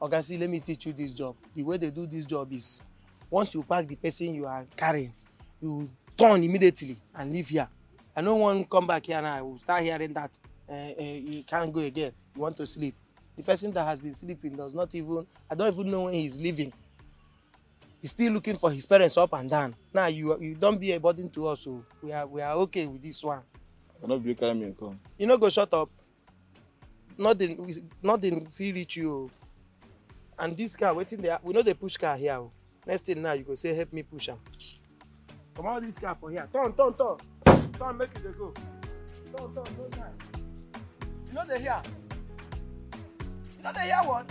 Oga, see, let me teach you this job. The way they do this job is once you pack the person you are carrying, you turn immediately and leave here. I no wan come back here now. I will start hearing that uh, uh, you can't go again. You want to sleep. The person that has been sleeping does not even, I don't even know when he's leaving. He's still looking for his parents up and down. Now you you don't be a burden to us, so we are we are okay with this one. I no gree carry me come. You no go shut up. Nothing nothing fit reach you. o. And this car wetin dey we no dey push car here o. Next thing now you go say help me push am. Comot this car for here. Turn turn turn. Turn make you dey go. Turn turn no time. You no dey hear? You no dey hear what?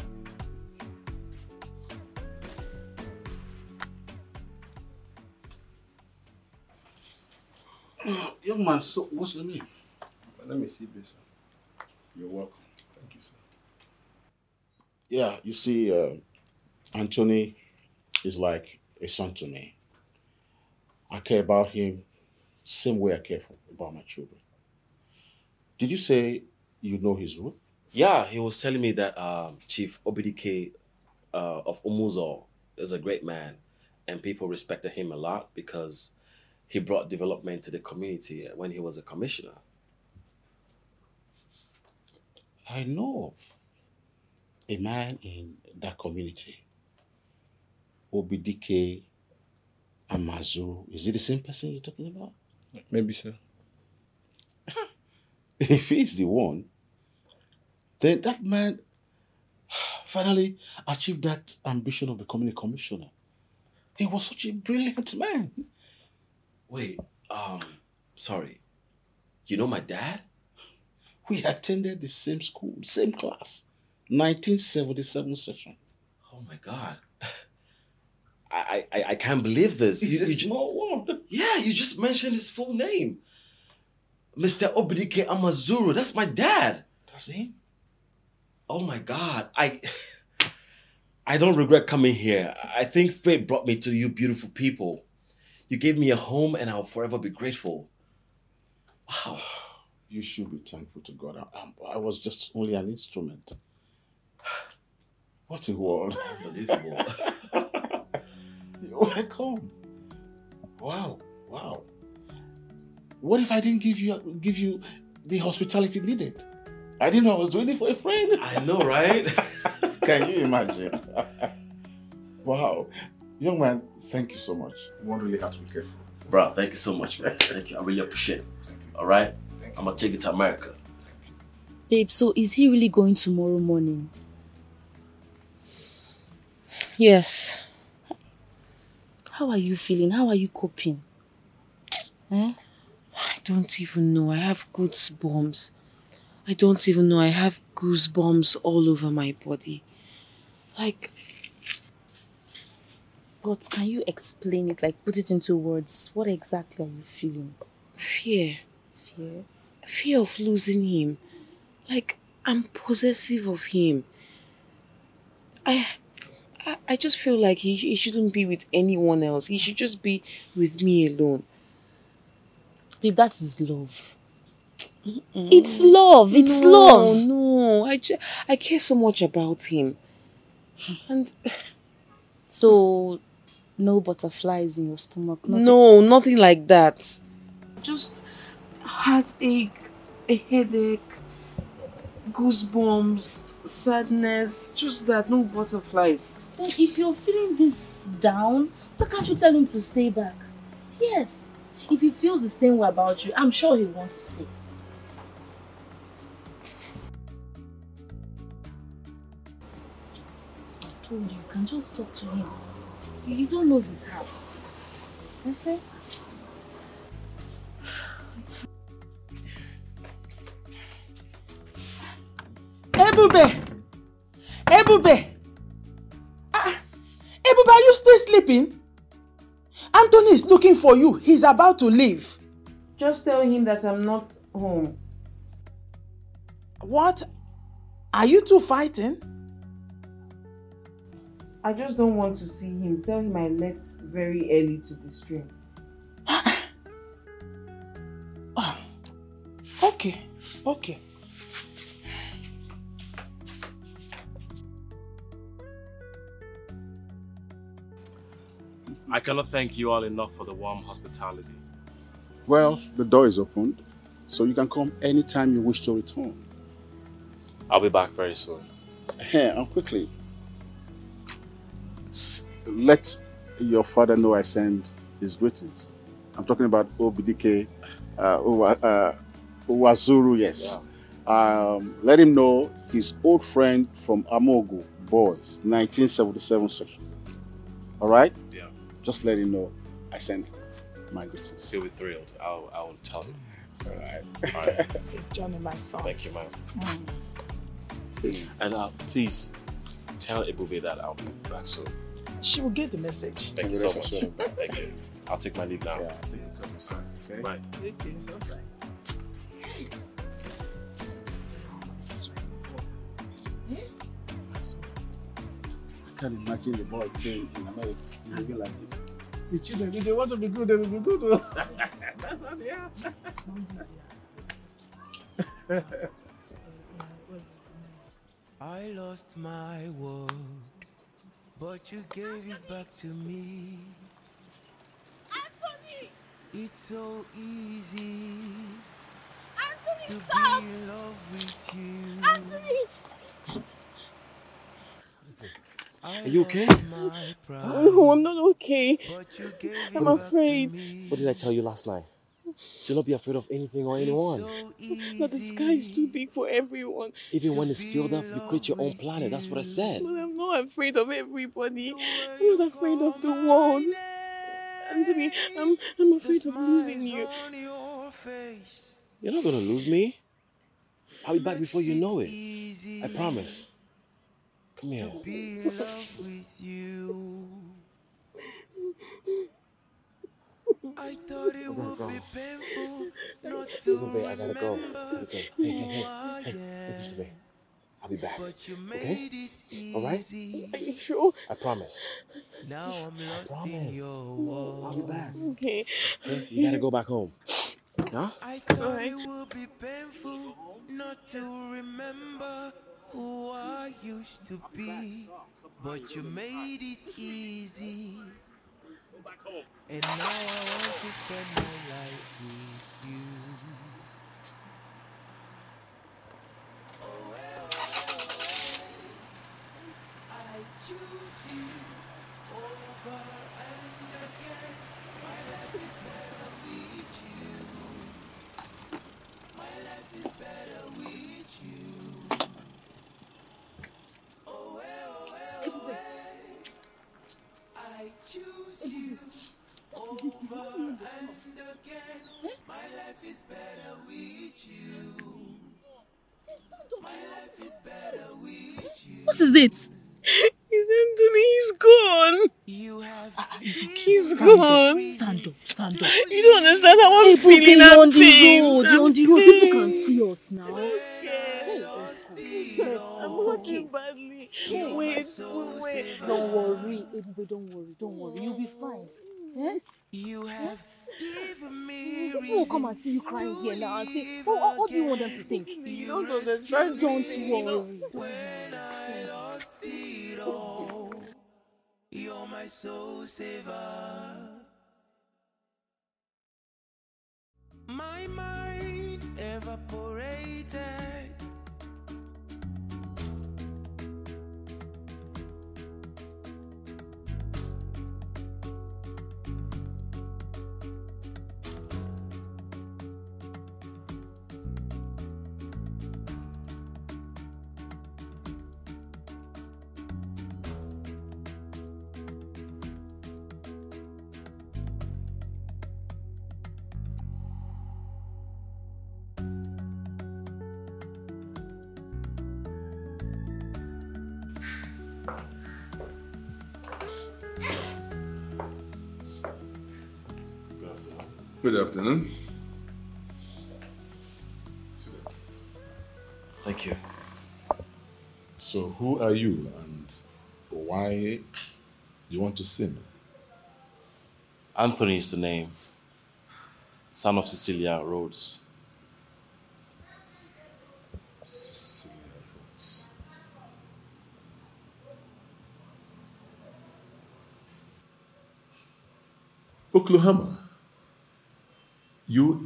Young man, so what's your name? Let me see, Besa. You're welcome. Thank you, sir. Yeah, you see, uh, Anthony is like a son to me. I care about him same way I care for, about my children. Did you say you know his Ruth? Yeah, he was telling me that um, Chief Obidike uh, of Umuzo is a great man, and people respected him a lot because he brought development to the community uh, when he was a commissioner. I know a man in that community, Obidike Amazu. Is it the same person you're talking about? Maybe so. If he's the one, then that man finally achieved that ambition of becoming a commissioner. He was such a brilliant man. Wait, um, sorry. You know my dad? We attended the same school, same class. 1977 session. Oh my god. I I, I can't believe this. It's You- a you small world. yeah, you just mentioned his full name. Mr. Obidike Amazuru. That's my dad. That's him. Oh my god. I I don't regret coming here. I think fate brought me to you beautiful people. You gave me a home and I'll forever be grateful. Wow. You should be thankful to God. I, I- was just only an instrument. What a world. Unbelievable. You're welcome. Wow, wow. What if I didn't give you give you the hospitality needed? I didn't know I was doing it for a friend. I know, right? Can you imagine? wow. Young man, thank you so much. One really has to be careful. Bro, thank you so much, man. Thank you. I really appreciate it. All right? I'm gonna take it to America. Babe, so is he really going tomorrow morning? Yes. How are you feeling? How are you coping? Eh? I don't even know. I have goosebumps. I don't even know. I have goosebumps all over my body. Like, But can you explain it? Like, put it into words. What exactly are you feeling? fear. Fear? Fear of losing him. Like, I'm possessive of him. I, I, I just feel like he, he shouldn't be with anyone else. He should just be with me alone. Babe, that is love. It's love. It's no, love. No, I, I care so much about him. Hmm. And So, no butterflies in your stomach. nothing? no, nothing like that. Just heartache, a headache, goosebumps, sadness, just that, no butterflies. Then if you're feeling this down, why can't you tell him to stay back? Yes. If he feels the same way about you, I'm sure he wants to stay. I told you, you can just talk to him. You, don't know his heart. Okay? Ebube! Ebube! Ah, Ebube, are you still sleeping? Anthony is looking for you. He's about to leave. Just tell him that I'm not home. What? Are you two fighting? I just don't want to see him. Tell him I left very early to the stream. Okay, okay. I cannot thank you all enough for the warm hospitality. Well, the door is opened, so you can come anytime you wish to return. I'll be back very soon. Hey, and quickly, s- let your father know I send his greetings. I'm talking about Obidike uh, uh, Uwazuru, yes. Um, let him know his old friend from Amogu Boys, 1977 section. All right? Yeah. Just let him know I send my greetings. He'll be thrilled. I'll, I will tell him. All right. All right. Save Johnny, my son. Thank you, ma'am. Mm. And uh, please tell Ebube that I'll be back soon. She will get the message. Thank you so much. Thank you. I'll take my leave now. Yeah, I think you come inside, okay? Bye. Okay, bye-bye. I can't imagine the boy being in America living like this. The children, if they want to be good, they will be good. That's how they are. I lost my world but you gave it back to me. Anthony! It's so easy Anthony, to stop! be in love with you. Anthony! Are you okay? No, I'm not okay. I'm afraid. What did I tell you last night? Do not be afraid of anything or anyone. That the sky is too big for everyone. Even when it's filled up, you create your own planet. That's what I said. But I'm not afraid of everybody. I'm not afraid of the world. Anthony, I'm I'm afraid of losing you. You're not gonna lose me. I'll be back before you know it. I promise. Come here. Be in love with you. I thought it would be painful not to Babe, I gotta go. Okay. who Hey, hey, hey, hey. Listen to me. I'll be back. But you Okay? made it All right? Are you sure? I promise. Now I'm lost in promise. your world. I'll be back. Okay. Okay? You gotta go back home. Huh? I thought it would be painful not to remember who I used to be, but you made it easy. And now I want to spend my life with you. Oh, I choose you over over and again. My life is better with you. My life is better with you. What is it? He's Anthony, he's gone. You have He's Stand gone. up, stand up, stand up. You don't understand how I'm Hey, feeling. you're I'm on the road. You're on the road. People can see us now. I'm working badly. Wait, wait, wait. Don't worry, everybody. Don't worry, don't worry. You'll be fine. Eh? You have given me People will come and see you crying here now and say, "Oh, what, what do you want them to think?" You don't understand. Don't worry. when I lost it all. You're my soul saver. My mind evaporated. Good afternoon. Thank you. So, who are you and why do you want to see me? Anthony is the name. Son of Cecilia Rhodes. Cecilia Rhodes. Oklahoma,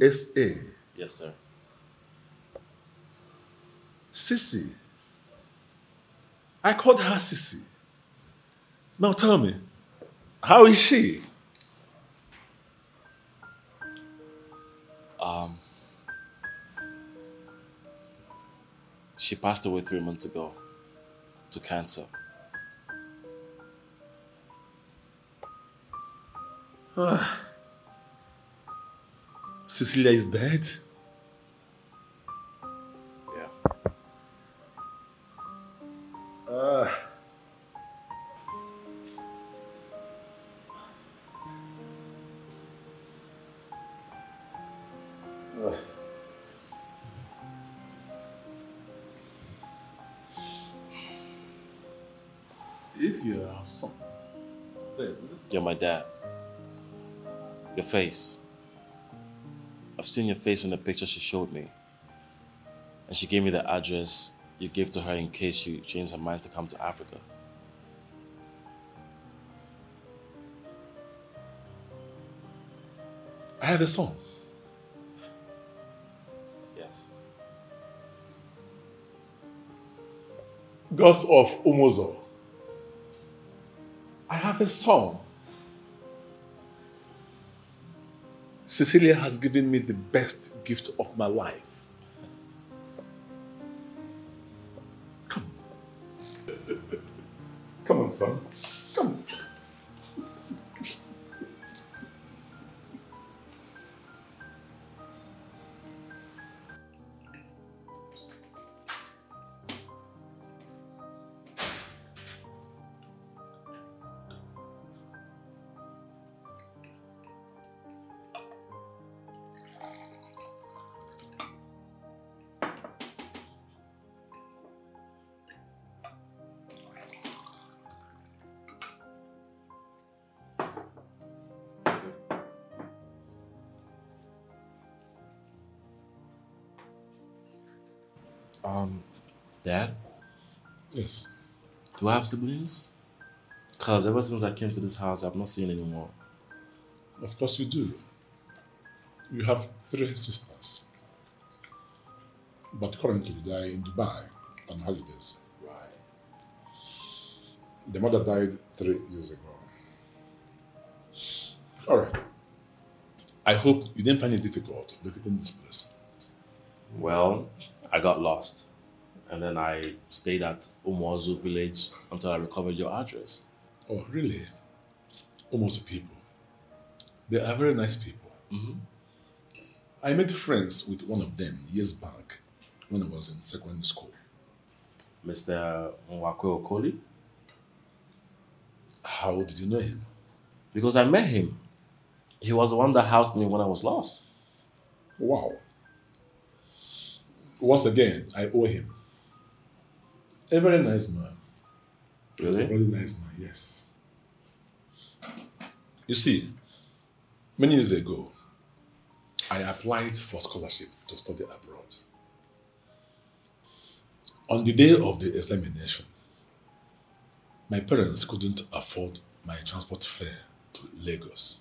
USA. Yes, sir. Sissy. I called her Sissy. Now tell me, how is she? Um, she passed away three months ago to cancer. Cecilia is dead. Yeah. Ah. Ah. If you are son, then You're my dad. Your face seen your face in the picture she showed me. And she gave me the address you gave to her in case she changed her mind to come to Africa. I have a song. Yes. Ghost of Umozo. I have a song. Cecilia has given me the best gift of my life. Come. On, son. Do I have siblings? Cause ever since I came to this house, I've not seen any more. Of course you do. You have three sisters. But currently they are in Dubai on holidays. Right. The mother died three years ago. All right. I hope you didn't find it difficult locating this place. Well, I got lost. And then I stayed at Umwazu village until I recovered your address. Oh, really? Almost people. They are very nice people. Mhm. I made friends with one of them years back when I was in secondary school. Mr. Mwakwe Okoli? How did you know him? Because I met him. He was the one that housed me when I was lost. Wow. Once again, I owe him. A very nice man. Really? A very nice man, yes. You see, many years ago, I applied for scholarship to study abroad. On the day of the examination, my parents couldn't afford my transport fare to Lagos.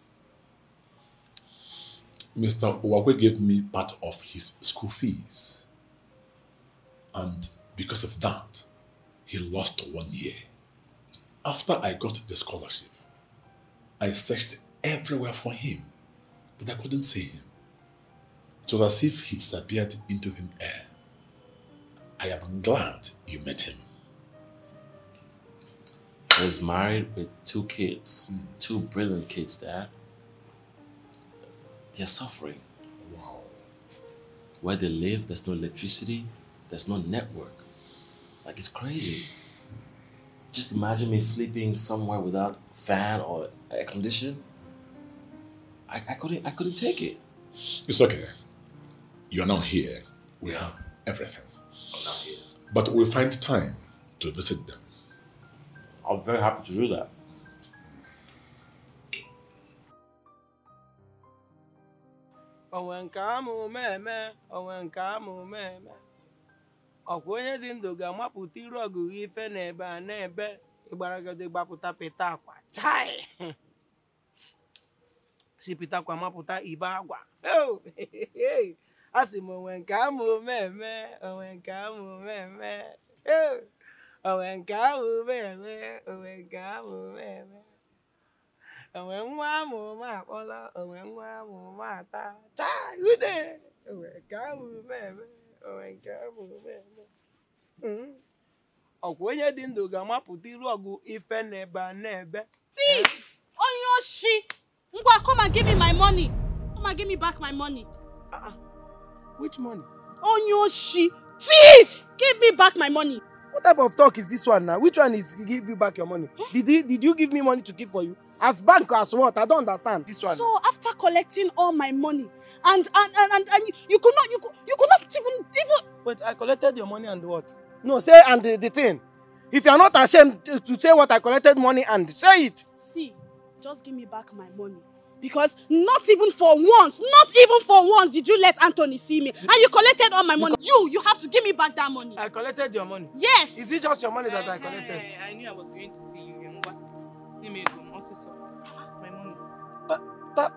Mr. Owakwe gave me part of his school fees. And because of that, he lost one year. After I got the scholarship, I searched everywhere for him, but I couldn't see him. It was as if he disappeared into thin air. I am glad you met him. He's married with two kids, hmm. two brilliant kids, Dad. They're suffering. Wow. Where they live, there's no electricity, there's no network. Like it's crazy. Just imagine me sleeping somewhere without fan or air condition. I, I couldn't I couldn't take it. It's okay. You're now here. We have everything. But we'll find time to visit them. I'm very happy to do that. onwe nke amụ eme onwe nke amụ eme ọkwa onye dị ndụ ga-amapụta iru ọgụ ife n'ebe a n'ebe ịgbaragide gbapụta pịta akwa. Chai! Si pịta mapụta ibe agwa Oh, a sị m onwe nke amụ onwe nke amụ Oh, onwe nke amụ onwe nke amụ onwe nwa amụ ma akpọla onwe nwa amụ ata. Chai! Ude! Onwe nke amụ onwe nke amụ eme Mm. ọkwa onye dị ndụ ga-amapụta iru ọgụ ife n'ebe a n'ebe Thief! Onye oshi! Ngwa, come and give me my money. Come and give me back my money. which money Onye oshi! Thief! Give me back my money. What type of talk is this one now which one is give you back your money did you did you give me money to keep for you as bank as what i don't understand this one So after collecting all my money and and and, and, and you, you could not you could, you could not even even Wait, I collected your money and what? No, say and the, the thing. If you are not ashamed to say what I collected money and say it. see, just give me back my money. Because not even for once, not even for once did you let Anthony see me. And you collected all my money. You, you have to give me back that money. I collected your money. Yes. Is it just your money that I collected? I knew I was going to see you. Ngwa. Let me go. Also, so. My money.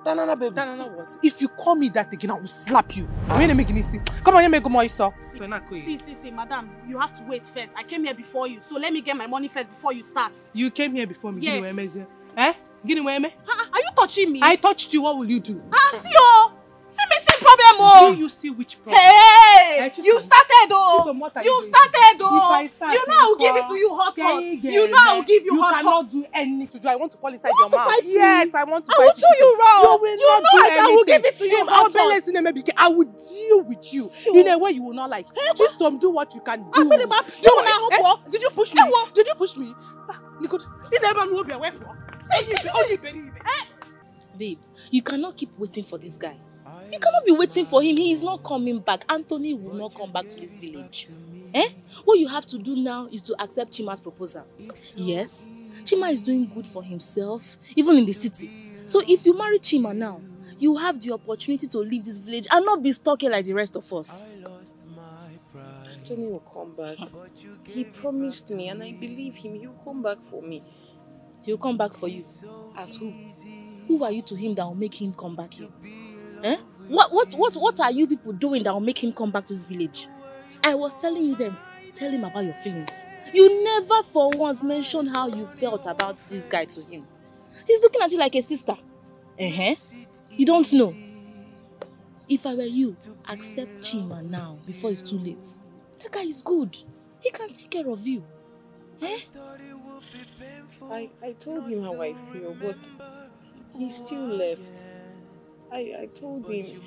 Tanana baby. Tanana what? If you call me that again, I will slap you. I'm gonna make it easy. Come on, you make more so. See, see, see, madam, you have to wait first. I came here before you, so let me get my money first before you start. You came here before me. Yes. Gini Eh? Gini weme? Ah, Are you touching me? I touched you. What will you do? Ah, see oh! See me see problem oh! Do you see which problem? Hey! You started oh! Chisom, what are You you started oh! Start, You know I will give it to you hot hot. You know I will give you you hot You cannot do anything to do. I want to fall inside You your mouth. fight yes, I want to I fight will do you wrong. You will You know I I will give it to you If hot hot. I will deal with you in a way you will not like. Chisom, do what you can do. I'm gonna Do you it. now, Eh, Did you push me? Did you push me? Ah, Nikud, you never know where we're from. Say you, oh, you, baby. Babe, you cannot keep waiting for this guy. You cannot be waiting for him. He is not coming back. Anthony will not come back to this village. Eh? What you have to do now is to accept Chima's proposal. Yes, Chima is doing good for himself, even in the city. So if you marry Chima now, you have the opportunity to leave this village and not be stuck here like the rest of us. Anthony will come back. He promised me, and I believe him. He'll come back for me. He'll come back for you. As who? Who are you to him that will make him come back here? Eh? What what what what are you people doing that will make him come back to this village? I was telling you then, tell him about your feelings. You never for once mentioned how you felt about this guy to him. He's looking at you like a sister. Uh-huh. You don't know. If I were you, accept Chima now before it's too late. That guy is good. He can take care of you. Eh? I, I told him how I feel, but he still left. I, I told him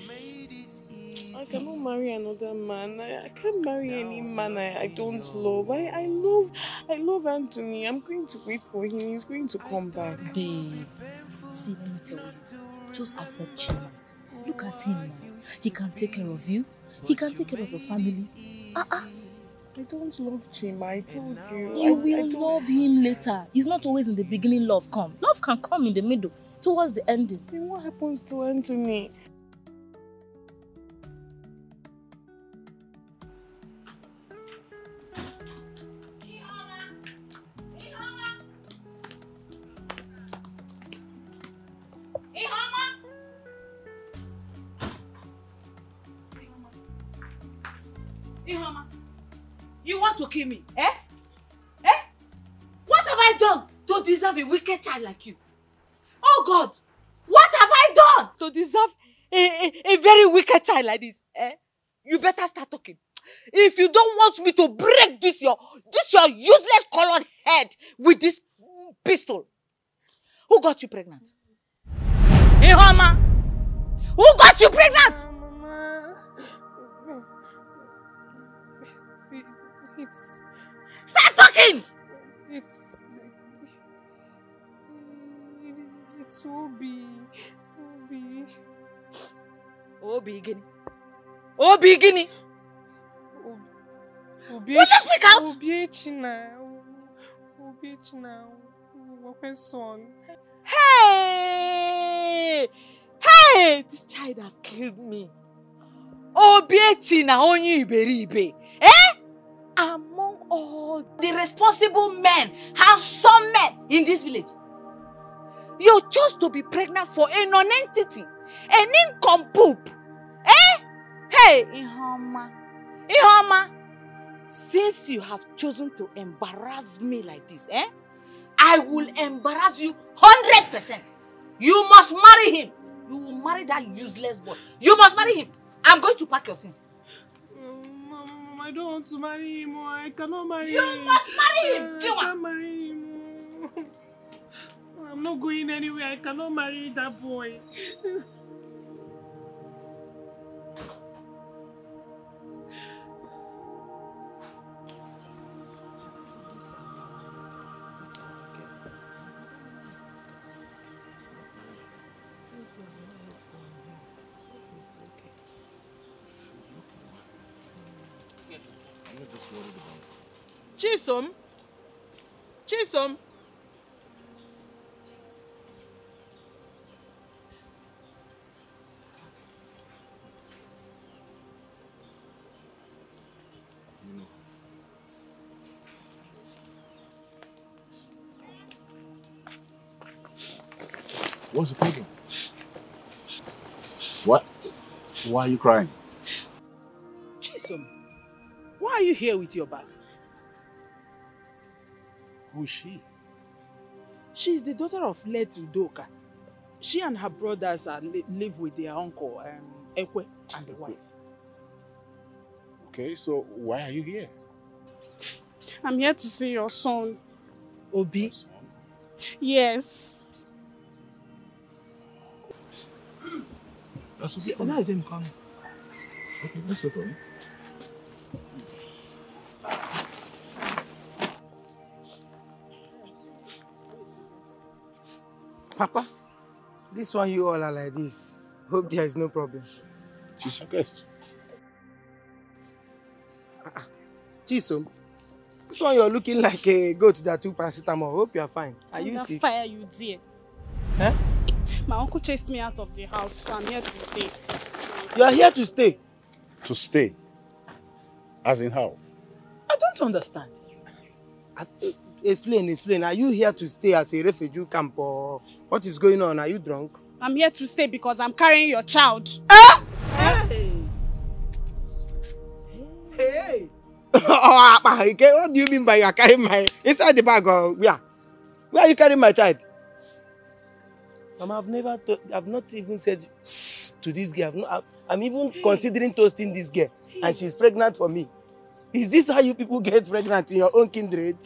I cannot marry another man. I, I can't marry any man I, I don't love. I, I love I love Anthony. I'm going to wait for him. He's going to come back. Babe, see, let me tell you. Just accept Chima. Look at him now. He can take care of you. He can take care of your family. Uh-uh. I don't love Chima. I told you. You I, will I love him later. It's not always in the beginning love come. Love can come in the middle, towards the ending. Then what happens to Anthony? Kill me, eh? Eh? What have I done to deserve a wicked child like you? Oh God, what have I done to deserve a, a, a very wicked child like this? Eh? You better start talking. If you don't want me to break this your this your useless colored head with this pistol, who got you pregnant? Ihoma, who got you pregnant? Start talking! It's it's Obi. Obi. Obi Guinea. Obi Guinea. Obi. Will you speak out? Obi Echina. Obi Echina. Wakwe son. Hey! Hey! This child has killed me. Obiechi na onye iberibe. Eh? The responsible men, some men in this village, you chose to be pregnant for a non-entity, an income poop. Eh? Hey, Ihoma. Ihoma, since you have chosen to embarrass me like this, eh? I will embarrass you 100%. You must marry him. You will marry that useless boy. You must marry him. I'm going to pack your things. I don't want to marry him. I cannot marry You him. must marry him. I Kiwa. can't marry him. I'm not going anywhere. I cannot marry that boy. Chisom? Chisom? What's the problem? What? Why are you crying? Chisom, why are you here with your bag? Who is she? She's the daughter of late Udoka. She and her brothers are li- live with their uncle, um, Ekwe, and the wife. Okay, so why are you here? I'm here to see your son. Obi? Yes. That's See, that's him coming. Okay, that's no problem. Papa, this one you all are like this. Hope there is no problem. She's your guest. Chisom, this one you're looking like a goat that took paracetamol. Hope you are fine. Are you sick? fire, you dear. Eh? My uncle chased me out of the house, so I'm here to stay. You are here to stay. To stay? As in how? I don't understand. Uh, Explain, explain. Are you here to stay as a refugee camp or what is going on? Are you drunk? I'm here to stay because I'm carrying your child. Hey! Hey! oh, what do you mean by you are carrying my inside the bag or where? Where are you carrying my child? Mama, I've never, I've not even said "Shh" to this girl. I've not, I'm- even considering toasting this girl, and she's pregnant for me. Is this how you people get pregnant in your own kindred?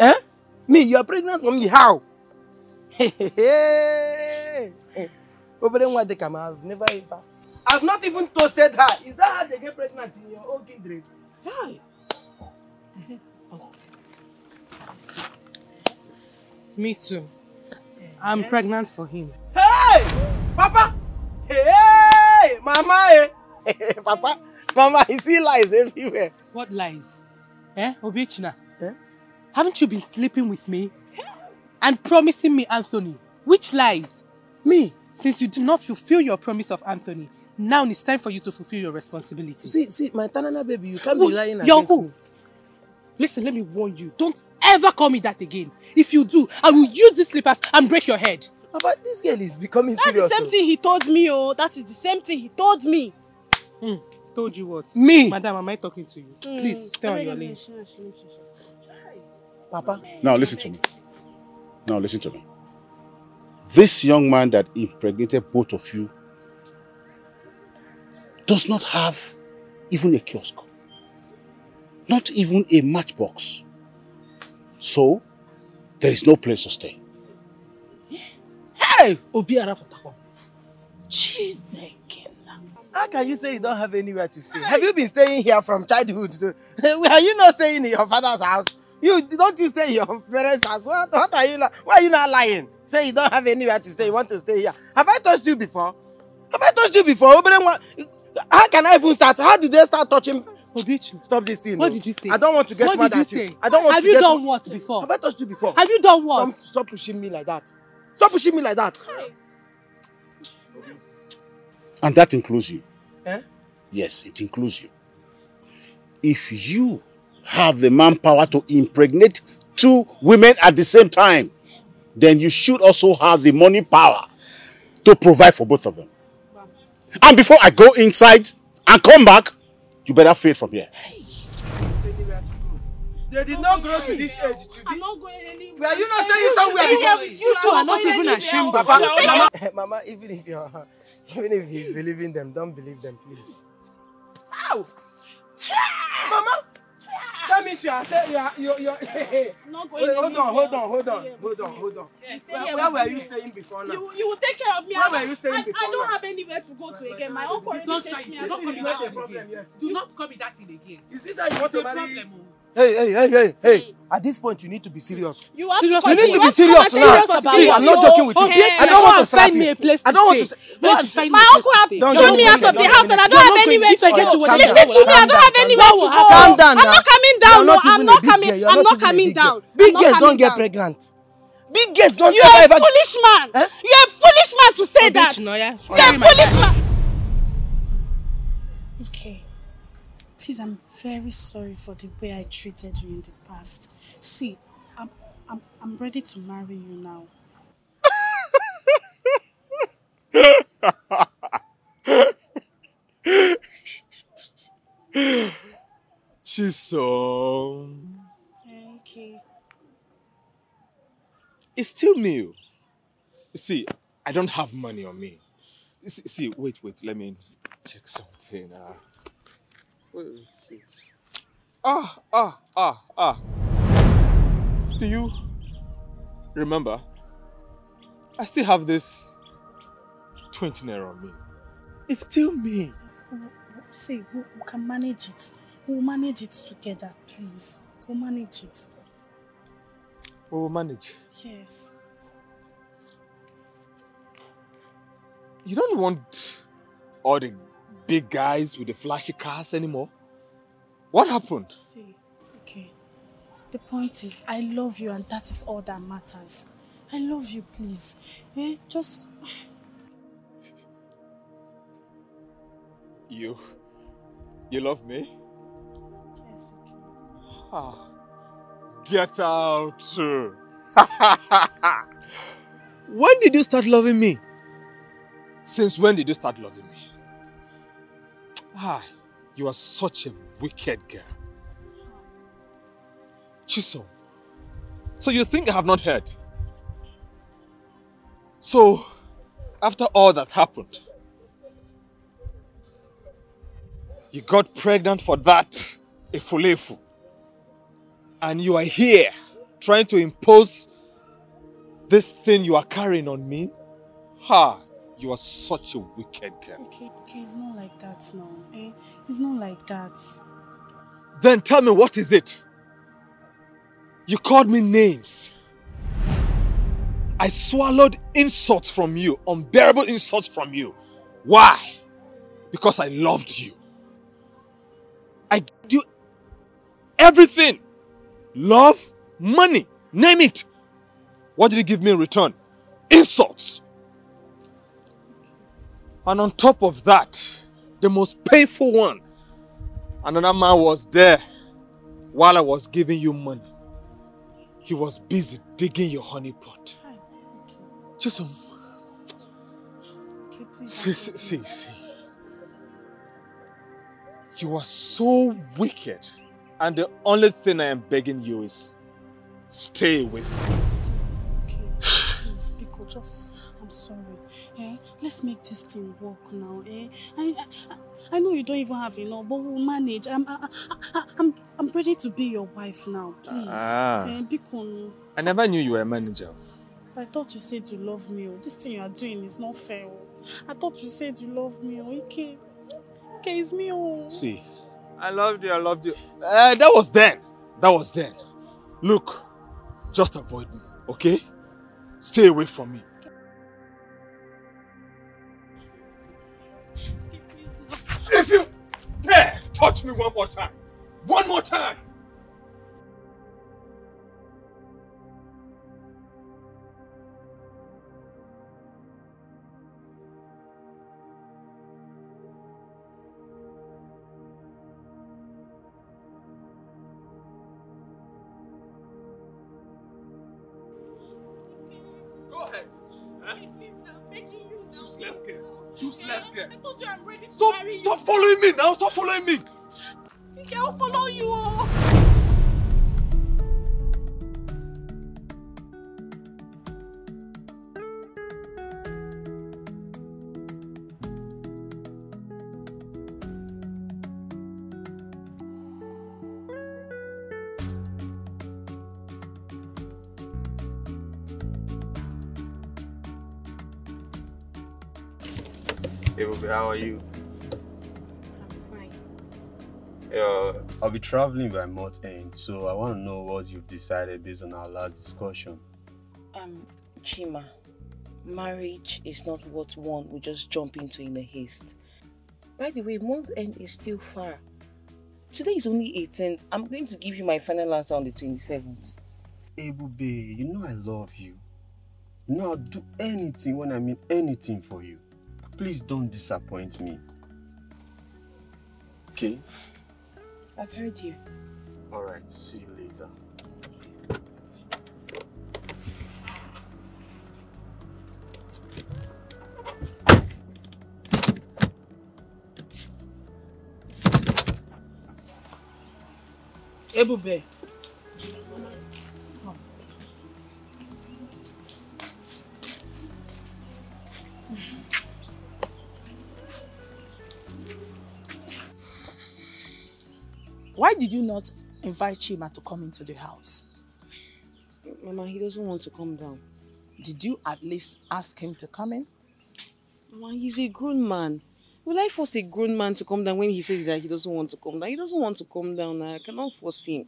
Eh? Me, you are pregnant for me? How? Obere nwa dị ka m, I've never ever. I've not even toasted her. Is that how they get pregnant in your own kindred? Hi. Me too. I'm pregnant for him. Hey! Papa! Hey! Mama! Eh? Papa! Mama, I see lies everywhere. What lies? Eh, Obichina? Haven't you been sleeping with me? And promising me Anthony? Which lies? Me? Since you did not fulfill your promise of Anthony, now it's time for you to fulfill your responsibility. See, see, my Tanana baby, you can't Who- be lying You're against who? me. Listen, let me warn you. Don't ever call me that again. If you do, I will use these slippers and break your head. But this girl is becoming That's the same thing he told me, oh. That is the same thing he told me. Hmm. Told you what? Me? Madam, am I talking to you? Please stay on your lane. Papa. Now listen to me. Now listen to me. This young man that impregnated both of you does not have even a kiosk. Not even a matchbox. So, there is no place to stay. Hey! Obi Arapatakwa. Chineke. How can you say you don't have anywhere to stay? Have you been staying here from childhood? Are you not staying in your father's house? You don't you stay your parents' house? What, what are you? li- Why are you not lying? Say you don't have anywhere to stay. You want to stay here. Have I touched you before? Have I touched you before? How can I even start? How do they start touching? Stop this thing. What did you say? I don't want to get What mad did you at you. say? I don't want Have to you get done what before? Have I touched you before? Have you done what? Stop, stop pushing me like that. Stop pushing me like that. And that includes you. Eh? Yes, it includes you. If you have the manpower to impregnate two women at the same time, then you should also have the money power to provide for both of them. And before I go inside and come back, you better fade from here. They did not grow to this age. I'm not going anywhere. Were you not staying somewhere before? You two are not even ashamed of Papa, yourself. Mama, Mama, even if you're, even if he's believing them, don't believe them, please. Ow! Mama, that means you are saying you are you you. Not Hold going on, anywhere. hold on, hold on, hold on, hold on. stay Where, here where were me. you staying before now? You, you will take care of me. Where were you staying I, before I don't now? have anywhere to go to again. My uncle already takes me Don't of call the me house. that thing again. Do not call me that thing again. Is this how you want to marry? Problem. Hey, hey, hey, hey, hey! At this point, you need to be serious. You have Serious to You about need to you be have serious now. and I'm not joking with you. Okay. I don't want to Go slap find you. me a place I don't want to. stay. s- Go and find My uncle place have to stay. Don't thrown me me out of the house and I next. don't You're have anywhere to go. you, Listen to me, I don't have anywhere to go. Calm down I'm not coming down. No, I'm not coming. girl. I'm not not even a coming down. Big I'm girls don't get pregnant. Big girls don't You are a foolish man. Eh? You're a foolish man to say that. Bitch, no, yeah. You're a foolish man. Okay. Please, I'm very sorry for the way I treated you in the past. See, I'm, I'm, I'm ready to marry you now. Chisom. Okay. It's still me. Oh. See, I don't have money on me. See, see wait, wait, let me check something. Uh, where is it? Ah, ah, ah, ah. Do you remember? I still have this 20 naira on me. It's still me. See, we, we can manage it. We'll manage it together, please. We'll manage it. We'll manage. Yes. You don't want all the big guys with the flashy cars anymore? What happened? See, okay. The point is, I love you and that is all that matters. I love you, please. Eh? Just... You. You love me? Yes, okay. Ah. Get out. when did you start loving me? Since when did you start loving me? Ah, you are such a wicked girl. Chisom. So you think I have not heard? So, after all that happened, you got pregnant for that, Efulefu. And you are here trying to impose this thing you are carrying on me? Ha! You are such a wicked girl. Okay, okay, it's not like that now. Eh? It's not like that. Then tell me what is it? You called me names. I swallowed insults from you, unbearable insults from you. Why? Because I loved you. I gave you everything. Love, money, name it. What did you give me in return? Insults. And on top of that, the most painful one, another man was there while I was giving you money. He was busy digging your honey pot. Just Okay, please. see, see, see, see. You are so wicked, and the only thing I am begging you is stay away from me. See, okay, please, Biko, just, I'm sorry. Let's make this thing work now. Eh? I, I, I know you don't even have enough, but we'll manage. I'm, I, I, I'm, I'm ready to be your wife now, please. Ah. Eh. I never knew you were a manager. I thought you said you love me. Oh. This thing you are doing is not fair. Oh. I thought you said you love me. Oh. Ike, Ike, it's me. Oh. See, I loved you, I loved you. Uh, that was then. That was then. Look, just avoid me, okay? Stay away from me. If you dare touch me one more time, one more time, Go ahead. Huh? Useless girl. Useless girl. I told you I'm ready to Stop, marry stop following me now. Stop following me. I'll follow you. Oh. Hey, how are you? I'm fine. Yeah, I'll be traveling by month end, so I want to know what you've decided based on our last discussion. Um, Chima, marriage is not what one will just jump into in a haste. By the way, month end is still far. Today is only 18th. I'm going to give you my final answer on the 27th. Hey, Bobby, you know I love you. You know I'll do anything when I mean anything for you. Please don't disappoint me. Okay? I've heard you. Alright, see you later. Ebube. Did you not invite Chima to come into the house? Mama, he doesn't want to come down. Did you at least ask him to come in? Mama, he's a grown man. Will I force a grown man to come down when he says that he doesn't want to come down? He doesn't want to come down. I cannot force him.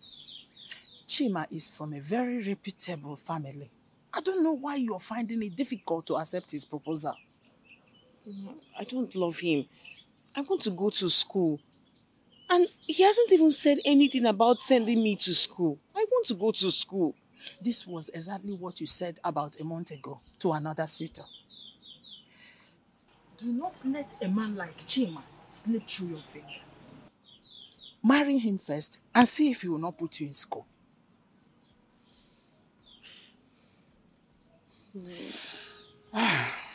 Chima is from a very reputable family. I don't know why you're finding it difficult to accept his proposal. I don't love him. I want to go to school. And he hasn't even said anything about sending me to school. I want to go to school. This was exactly what you said about a month ago to another suitor. Do not let a man like Chima slip through your finger. Marry him first and see if he will not put you in school. It's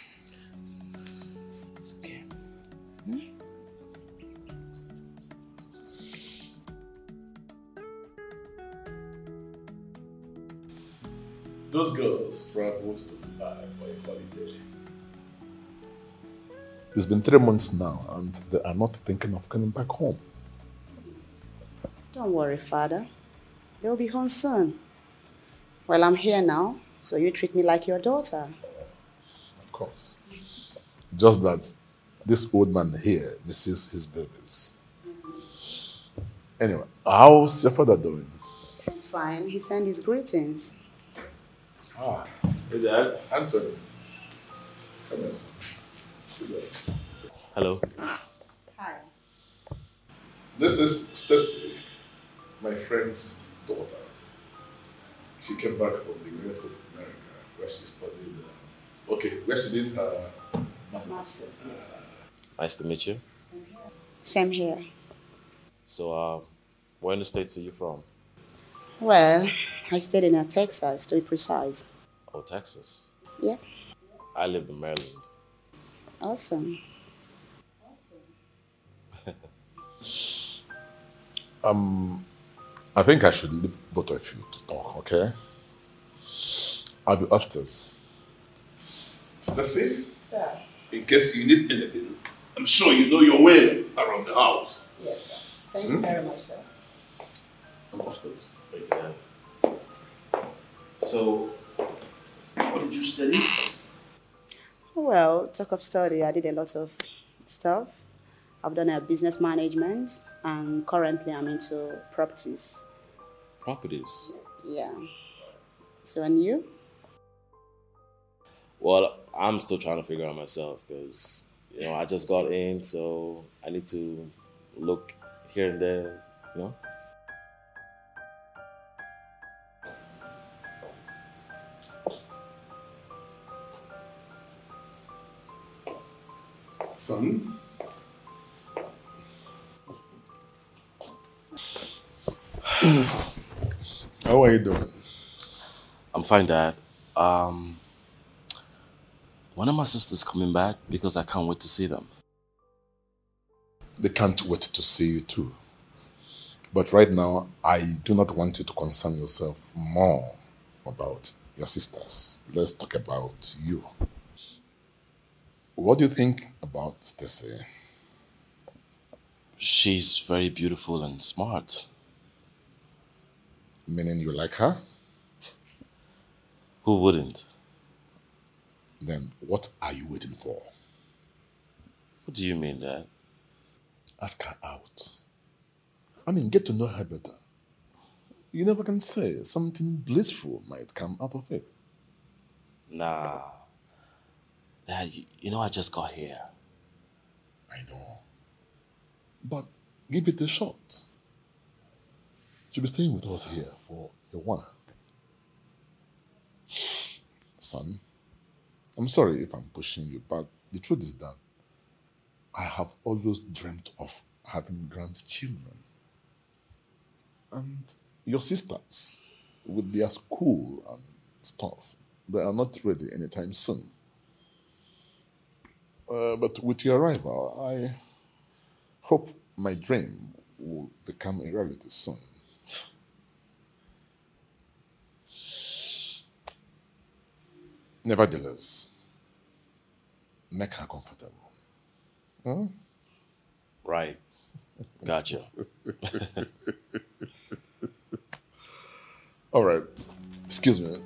Those girls traveled to Dubai for a holiday. It's been three months now, and they are not thinking of coming back home. Don't worry, Father. They'll be home soon. Well, I'm here now, so you treat me like your daughter. Of course. Just that this old man here misses his babies. Anyway, how's your father doing? It's fine. He sent his greetings. Ah, Hey, Dad. Anthony. Come here, son. Sit down. Hello. Hi. This is Stacy, my friend's daughter. She came back from the United States of America where she studied, uh, okay, where she did her master's. Masters, yes. Nice to meet you. Same here. So, uh, where in the States are you from? Well, I stayed in uh, Texas, to be precise. Oh, Texas. Yeah. I live in Maryland. Awesome. Awesome. Um, I think I should leave both of you to talk, okay? I'll be upstairs. Stacy, Sir. in case you need anything, I'm sure you know your way around the house. Yes, sir. Thank Hmm? you very much, sir. I'm upstairs. So, what did you study? Well, talk of study, I did a lot of stuff. I've done a business management, and currently I'm into properties. Properties. Yeah. So, and you? Well, I'm still trying to figure out myself because you know I just got in, so I need to look here and there. You know. Son? How are you doing? I'm fine, Dad. Um, when are my sisters coming back? Because I can't wait to see them. They can't wait to see you too. But right now, I do not want you to concern yourself more about your sisters. Let's talk about you. What do you think about Stacy? She's very beautiful and smart. Meaning you like her? Who wouldn't? Then what are you waiting for? What do you mean, Dad? Ask her out. I mean, get to know her better. You never can say something blissful might come out of it. Nah. Dad, you, you know I just got here. I know. But give it a shot. She'll be staying with us here for a while. Son, I'm sorry if I'm pushing you, but the truth is that I have always dreamt of having grandchildren. And your sisters, with their school and stuff, they are not ready anytime soon. Uh, but with your arrival, I hope my dream will become a reality soon. Nevertheless, make her comfortable. Huh? Right. Gotcha. All right. Excuse me.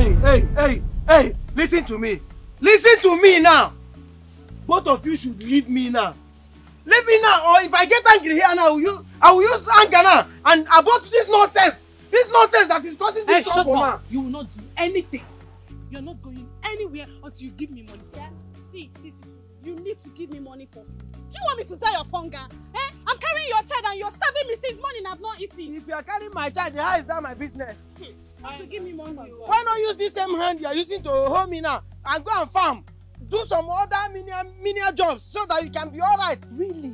Hey, hey, hey, hey, listen to me. Listen to me now. Both of you should leave me now. Leave me now, or if I get angry here now, I will use, I will use anger now and about this nonsense. This nonsense that is causing this Hey, shut trouble now. up. You will not do anything. You're not going anywhere until you give me money. Yeah. See, see, see, see. You need to give me money for food. Do you want me to die of hunger? Eh? I'm carrying your child and you're starving me since morning I've not eaten. If you are carrying my child, how is that my business? Have to give me money. oh. Why not use this same hand you are using to hold me now and go and farm? Do some other menial, menial jobs so that you can be alright. Really?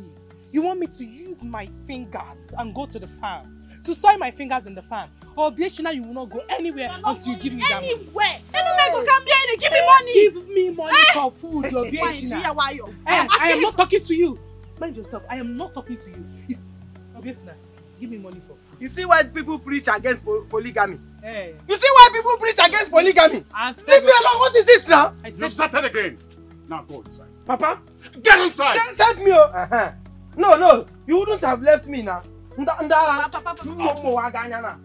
You want me to use my fingers and go to the farm? To soil my fingers in the farm? Or Bieshina, you will not go anywhere until you give me that money. Anywhere. Any man go come here and give me money. Give me money Eh? for food, your Why, Bieshina. Why you? I am, I'm I am not talking to you. Mind yourself, I am not talking to you. If give me money for food. You see why people preach against po polygamy? Hey. You see why people preach against polygamy? Leave me alone. What is this now? I You started again. Now go inside. Papa, Get inside. send, send me. Oh. Uh-huh. No, no, you wouldn't have left me now. Nda- Ndara, mmomo wa ganya na.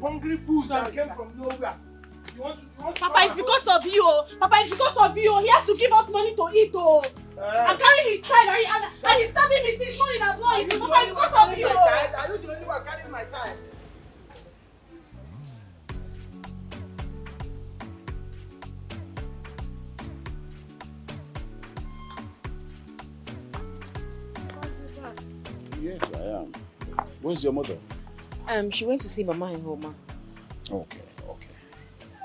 Hungry fools that came from nowhere. You want to, you want to Papa, it's because of you. oh. Papa, it's because of you. oh. He has to give us money to eat. Oh. I'm carrying his child and, he, and, and he's stabbing me since morning. Papa, it's because of you. oh. Are you the only one carrying my child? Yes, I am. Where's your mother? Um, she went to see Mama in Homa. Okay, okay.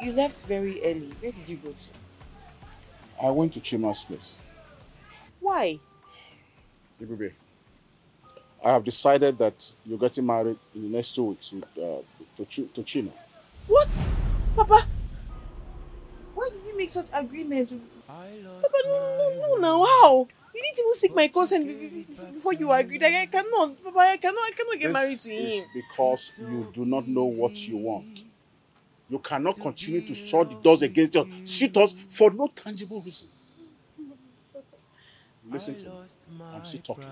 You left very early. Where did you go to? I went to Chima's place. Why? Ebube, I have decided that you're getting married in the next two weeks with, uh, to, Chi- to Chima. What? Papa? Why did you make such agreement? Papa, no, no, no, now how? You didn't even seek my consent be- be- be- before you agreed. I, I cannot, Papa. I cannot. I cannot get married to This him. is because you do not know what you want. You cannot continue to shut the doors against your suitors for no tangible reason. Listen to me. I'm still talking.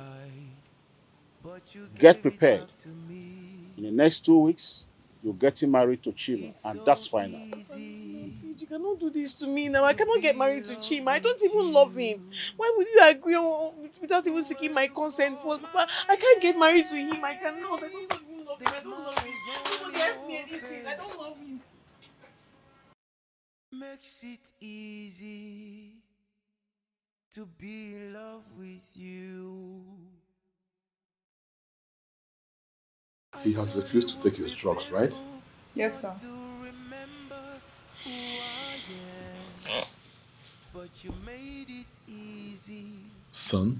Get prepared. In the next two weeks, you're getting married to Chima, and that's final. You cannot do this to me now. I cannot get married to Chima. I don't even mm. love him. Why would you agree on, without even seeking my consent first? Papa, I can't get married to him. I cannot. I don't even love him. I don't love him. Nobody ask me anything. I don't love him. makes it easy to be in love with you. He has refused to take his drugs, right? Yes, sir. Son,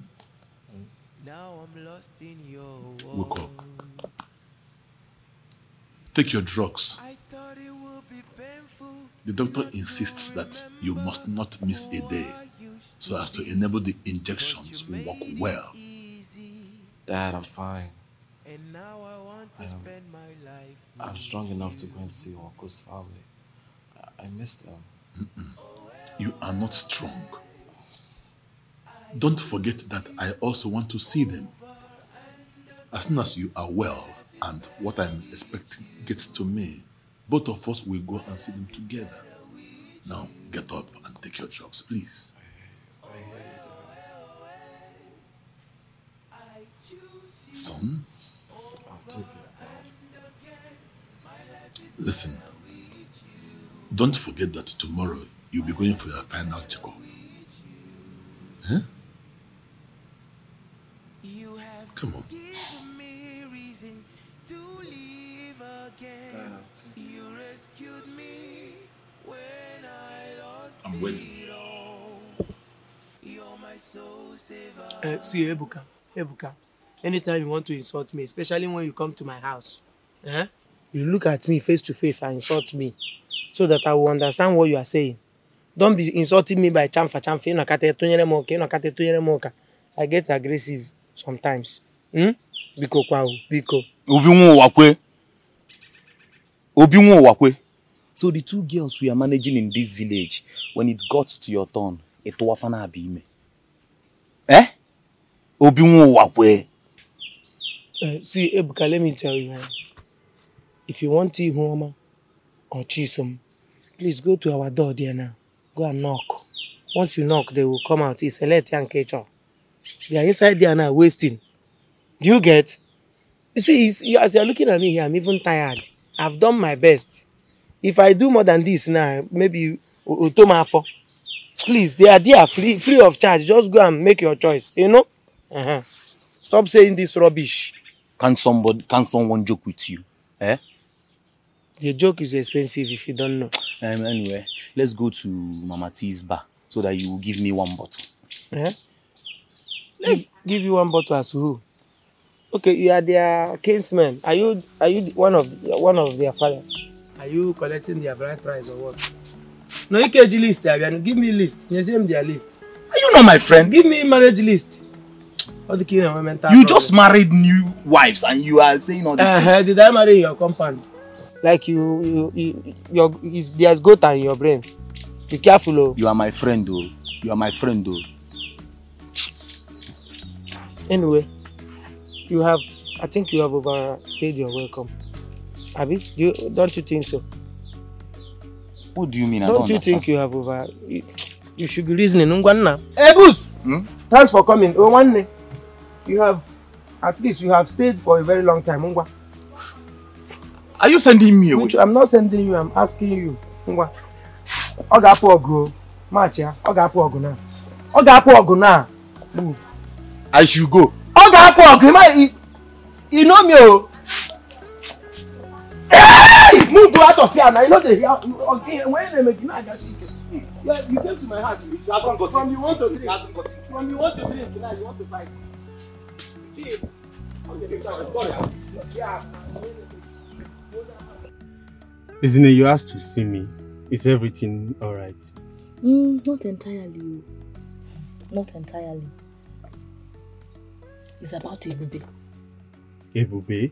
Now I'm lost in your wake world. up. Take your drugs. I thought it would be painful. The doctor insists that you must not miss a day so as to enable the injections to work well. Dad, I'm fine. And now I want to spend my life. I'm strong enough to go and see Wako's family. I, I miss them. You are not strong. Don't forget that I also want to see them. As soon as you are well and what I'm expecting gets to me, both of us will go and see them together. Now, get up and take your drugs, please. Son, listen. Don't forget that tomorrow you'll be going for your final checkup. Huh? Come on. Give me reason to live. You rescued me when I lost I'm waiting. it all. You're my soul saver. Uh, see, Ebuka, Ebuka, anytime you want to insult me, especially when you come to my house, eh? you look at me face to face and insult me. so that I will understand what you are saying. Don't be insulting me by chamfa chamfa. Mo oka. You know, kate tunyere mo oka. I get aggressive sometimes. Hmm? Biko kwa biko. Obi nwa ụwa kwe. Obi nwa ụwa kwe. So the two girls we are managing in this village, when it got to your turn, ito wafana abi ime. Eh? Obi nwa ụwa kwe. Uh, see, Ebuka, let me tell you, eh, if you want Ihuoma or Chisom, please go to our door there now. Go and knock. Once you knock, they will come out. It's Eleti and Kecho. They are inside there now, wasting. Do you get? You see, it's, you, as you're looking at me here, I'm even tired. I've done my best. If I do more than this now, maybe Otomafo. Please, they are there free, free of charge. Just go and make your choice. You know? Uh-huh. Stop saying this rubbish. Can somebody, can someone joke with you? Eh? The joke is expensive if you don't know. Um, anyway, let's go to Mama T's bar so that you will give me one bottle. Eh? Let's give you one bottle as who? Okay, you are their kinsman. Are you are you one of one of their fathers? Are you collecting their bride price or what? No, EKG list, Abian. Give me list. You see their list. Are you not my friend? Give me marriage list. All the king and mental You just married new wives and you are saying all this. Uh-huh. Did I marry your compound? Like you, you, you your is there's goat in your brain. Be careful, oh. You are my friend, though. You are my friend, though. Anyway, you have. I think you have overstayed your welcome. Abi, do you, don't you think so? What do you mean? I Don't, don't you understand. think you have over? You, you should be reasoning. Ngwanna. Hey, Boost. Thanks for coming. Oh, one day, you have at least you have stayed for a very long time. Ngwa. Are you sending me away? I'm not sending you. I'm asking you. Ngwa. Ọ ga-apụ ọgụ. Match ya. Ọ ga-apụ ọgụ na. Ọ ga-apụ ọgụ na. Move. I should go. Ọ ga-apụ ọgụ. You, know me o. Hey! Move out of here now. You know the. Okay, when they make you I got you. Came to my house. You hasn't got From you want to drink. From you want to drink tonight. You want to fight. Yeah. Isn't it you asked to see me? Is everything alright? Mm, not entirely. Not entirely. It's about Ebube. Ebube?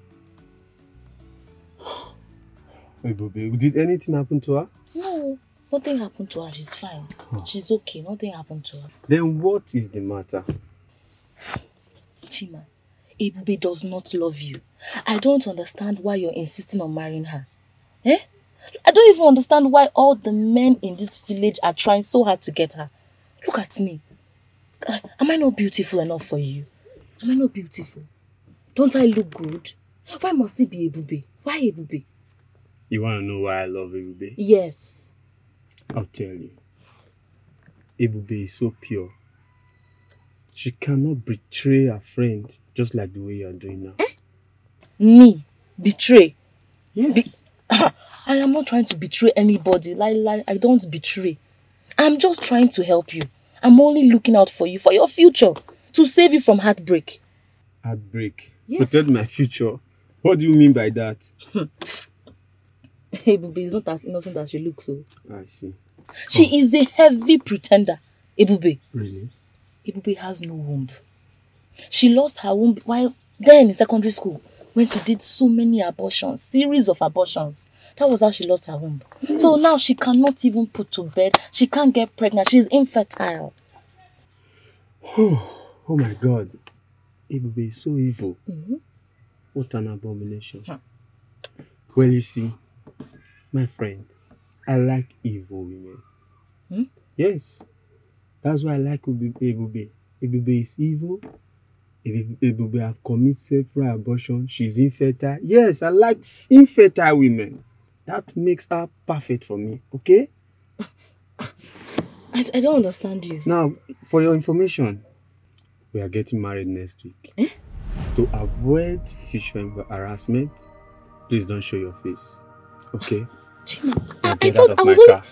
Ebube, did anything happen to her? No, nothing happened to her. She's fine. She's okay. Nothing happened to her. Then what is the matter? Chima, Ebube does not love you. I don't understand why you're insisting on marrying her. Eh? I don't even understand why all the men in this village are trying so hard to get her. Look at me. Uh, Am I not beautiful enough for you? Am I not beautiful? Don't I look good? Why must it be Ebube? Why Ebube? You want to know why I love Ebube? Yes. I'll tell you. Ebube is so pure. She cannot betray her friend just like the way you are doing now. Eh? Me? Betray? Yes. I am not trying to betray anybody. Lie, lie. I don't betray. I'm just trying to help you. I'm only looking out for you, for your future, to save you from heartbreak. Heartbreak. Yes. Protect my future. What do you mean by that? Ebube is not as innocent as she looks. So. I see. She is a heavy pretender. Ebube. Really? Ebube has no womb. She lost her womb while then in secondary school when she did so many abortions, series of abortions. That was how she lost her womb. So now she cannot even put to bed. She can't get pregnant. She's infertile. Oh, oh my god. Ebube is so evil. Mhm. What an abomination. Well, you see, my friend, I like evil women. Hmm? Yes. That's why I like Ube- Ebube. Ebube is evil. Ebe- Ebube have committed several abortions. She's infertile. Yes, I like infertile women. That makes her perfect for me. Okay? I, I don't understand you. Now, for your information, we are getting married next week. Eh? To avoid future harassment, please don't show your face. Okay? Chima, I, I thought I was only car.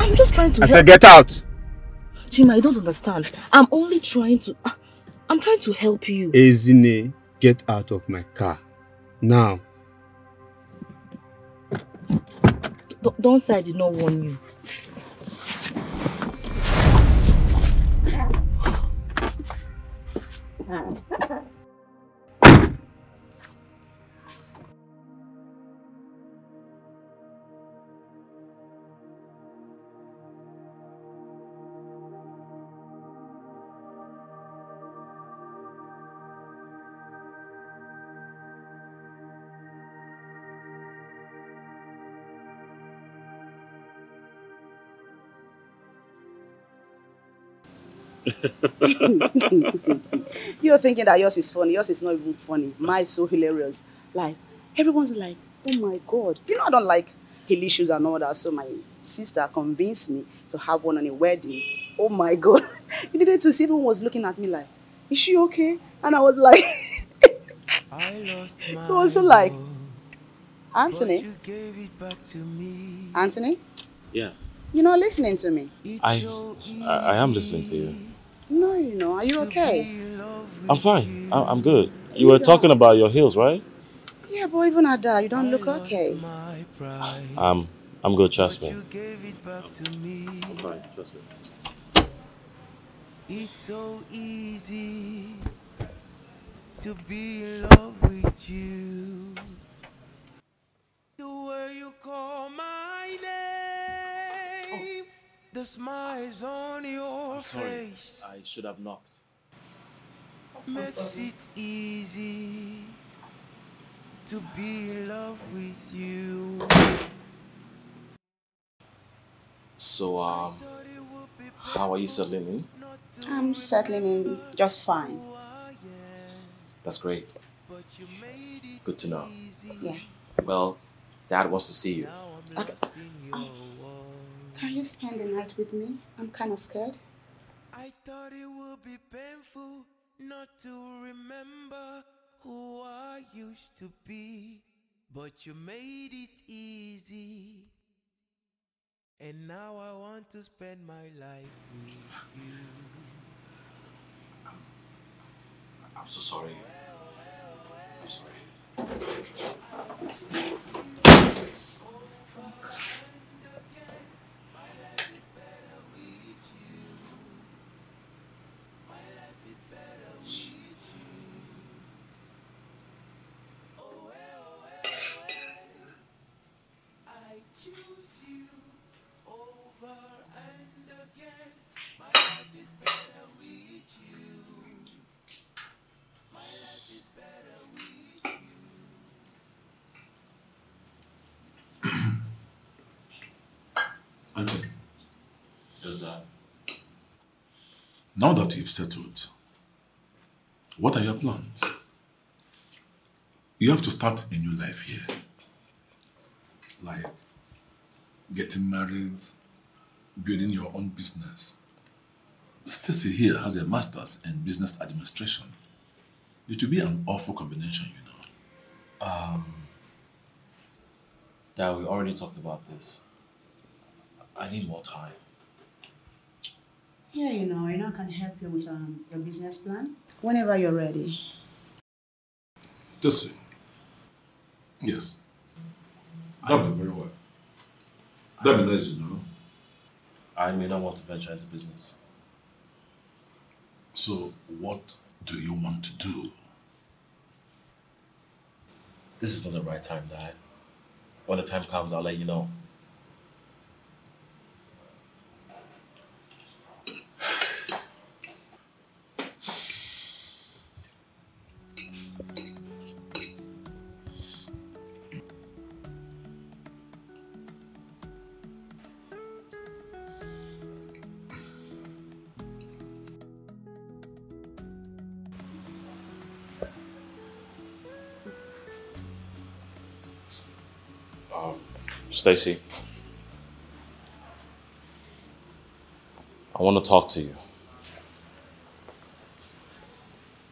I'm just trying to I help. said, get out! Chima, I don't understand. I'm only trying to. I'm trying to help you. Ezine, get out of my car. Now. Don't say I did not warn you. You're thinking that yours is funny. Yours is not even funny. Mine is so hilarious. Like, everyone's like, oh my God. You know, I don't like hill issues and all that. So my sister convinced me to have one on a wedding. Oh my God. you needed to see everyone was looking at me like, is she okay? And I was like, it was so like, Anthony, Anthony, Yeah, you're not listening to me. I, I, I am listening to you. No, you know, are you okay? I'm fine. I, I'm good. You were talking about your heels, right? Yeah, but even at that, you don't look okay. Um, I'm good. Trust me. I'm fine. Trust me. It's so easy to be in love with you. The way you call my name, the smiles on your Sorry, face I should have knocked. makes it easy to be in love with you. So, um, how are you settling in? I'm settling in just fine. That's great. Good to know. Yeah. Well, Dad wants to see you. Okay. Um, can you spend the night with me? I'm kind of scared. I thought it would be painful not to remember who I used to be, but you made it easy. And now I want to spend my life with you. I'm so sorry. I'm sorry. Now that you've settled, what are your plans? You have to start a new life here. Like getting married, building your own business. Stacy here has a master's in business administration. It will be an awful combination, you know. Um, Dad, we already talked about this. I need more time. Yeah, you know, you know, I can help you with um, your business plan whenever you're ready. Stacy. Yes. That'll be very well. That'll be nice, you know. I may not want to venture into business. So, what do you want to do? This is not the right time, Dad. When the time comes, I'll let you know. Um, Stacy, I want to talk to you.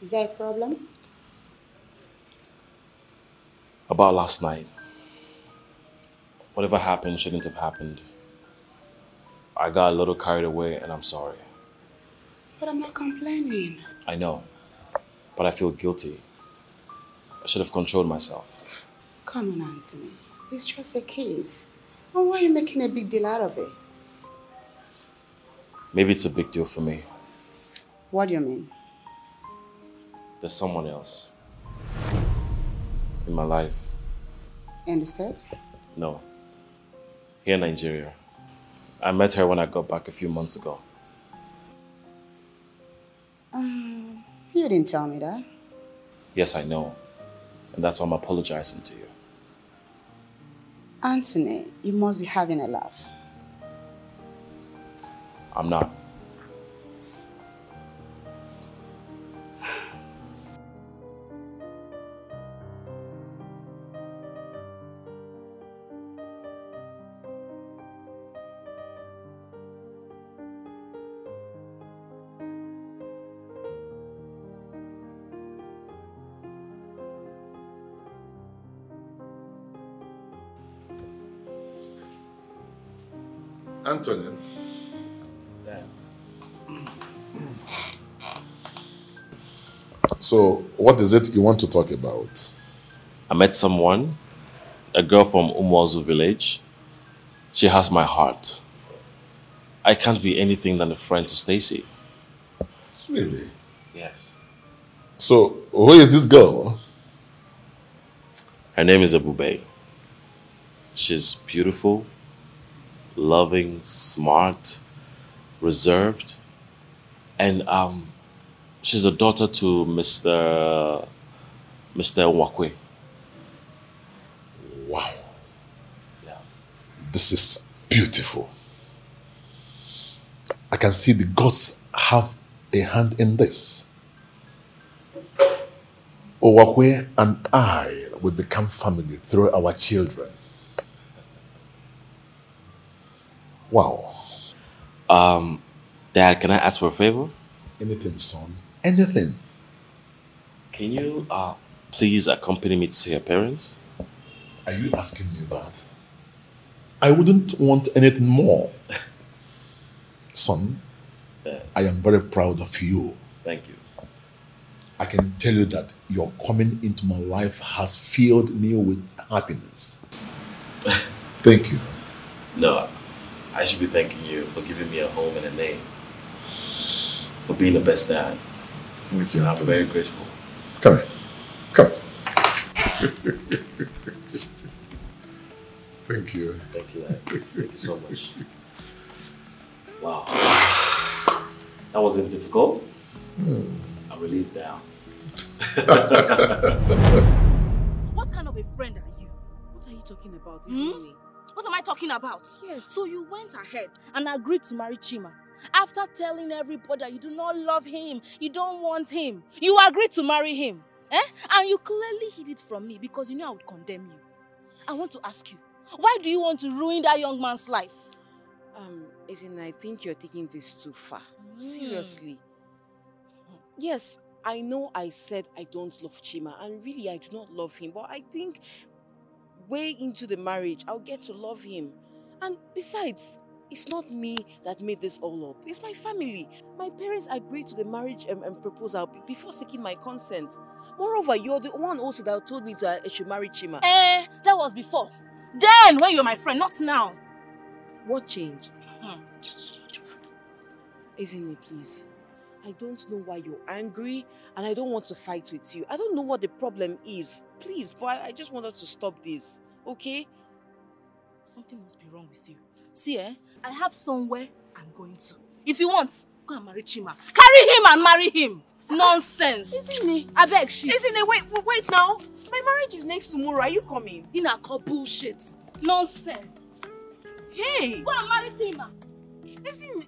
Is there a problem? About last night. Whatever happened shouldn't have happened. I got a little carried away and I'm sorry. But I'm not complaining. I know. But I feel guilty. I should have controlled myself. Come on, Anthony. It's just a kiss. Well, why are you making a big deal out of it? Maybe it's a big deal for me. What do you mean? There's someone else in my life. In the States? No. Here in Nigeria. I met her when I got back a few months ago. Um, you didn't tell me that. Yes, I know. And that's why I'm apologizing to you. Anthony, you must be having a laugh. I'm not. Anthony. So, what is it you want to talk about? I met someone, a girl from Umwazu village. She has my heart. I can't be anything than a friend to Stacy. Really? Yes. So, who is this girl? Her name is Ebube. She's beautiful, loving, smart, reserved, and um, she's a daughter to Mr. Mr. Wakwe. Wow. Yeah. This is beautiful. I can see the gods have a hand in this. Owakwe and I will become family through our children. Wow. Um, Dad, can I ask for a favor? Anything, son. Anything. Can you uh, please accompany me to see her parents? Are you asking me that? I wouldn't want anything more. Son, I am very proud of you. Thank you. I can tell you that your coming into my life has filled me with happiness. Thank you. No, I should be thanking you for giving me a home and a name. For being the best dad. Thank you. I'm very grateful. Come here. Come. Thank you. Thank you, Dad. Thank you so much. Wow. That wasn't difficult. I'm relieved now. What kind of a friend are you? What are you talking about this Hmm? morning? What am I talking about? Yes. So you went ahead and agreed to marry Chima. After telling everybody that you do not love him, you don't want him, you agreed to marry him. Eh? And you clearly hid it from me because you knew I would condemn you. I want to ask you, why do you want to ruin that young man's life? Um, Isn't I think you're taking this too far. Seriously. Yes, I know I said I don't love Chima, and really I do not love him, but I think way into the marriage, I'll get to love him. And besides, it's not me that made this all up. It's my family. My parents agreed to the marriage um, um, proposal before seeking my consent. Moreover, you're the one also that told me to, uh, I should marry Chima. Eh, that was before. Then, when you were my friend, not now. What changed? Isn't it, please? I don't know why you're angry and I don't want to fight with you. I don't know what the problem is. Please, but I, just want us to stop this, okay? Something must be wrong with you. See, eh? I have somewhere I'm going to. If you want, go and marry Chima. Carry him and marry him. Nonsense. Isn't it? I beg, she. Isn't it? Wait, wait, wait now. My marriage is next tomorrow. Are you coming? In a call bullshit. Nonsense. Hey! Go and marry Chima. Isn't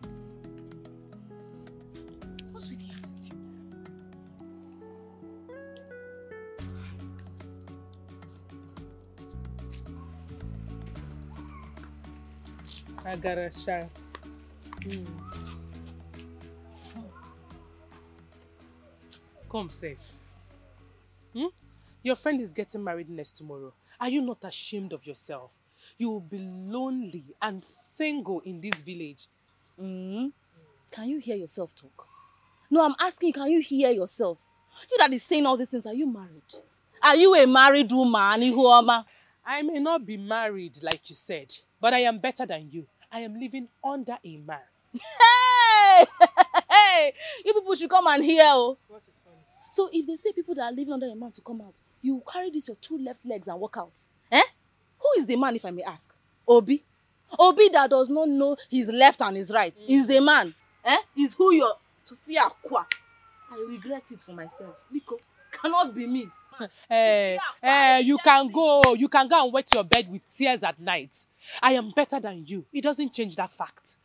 Agarasha. Mm. Come safe. Hmm? Your friend is getting married next tomorrow. Are you not ashamed of yourself? You will be lonely and single in this village. Mm. Can you hear yourself talk? No, I'm asking, can you hear yourself? You that is saying all these things, are you married? Are you a married woman, Ihuoma? I may not be married like you said, But I am better than you. I am living under a man. Hey! hey! You people should come and hear. Oh. What is funny? So if they say people that are living under a man to come out, you carry this your two left legs and walk out. Eh? Who is the man, if I may ask? Obi. Obi that does not know his left and his right is the man. Eh? Is who you're to fear. I regret it for myself. Nico, cannot be me. Eh, eh, you can go. You can go and wet your bed with tears at night. I am better than you. It doesn't change that fact.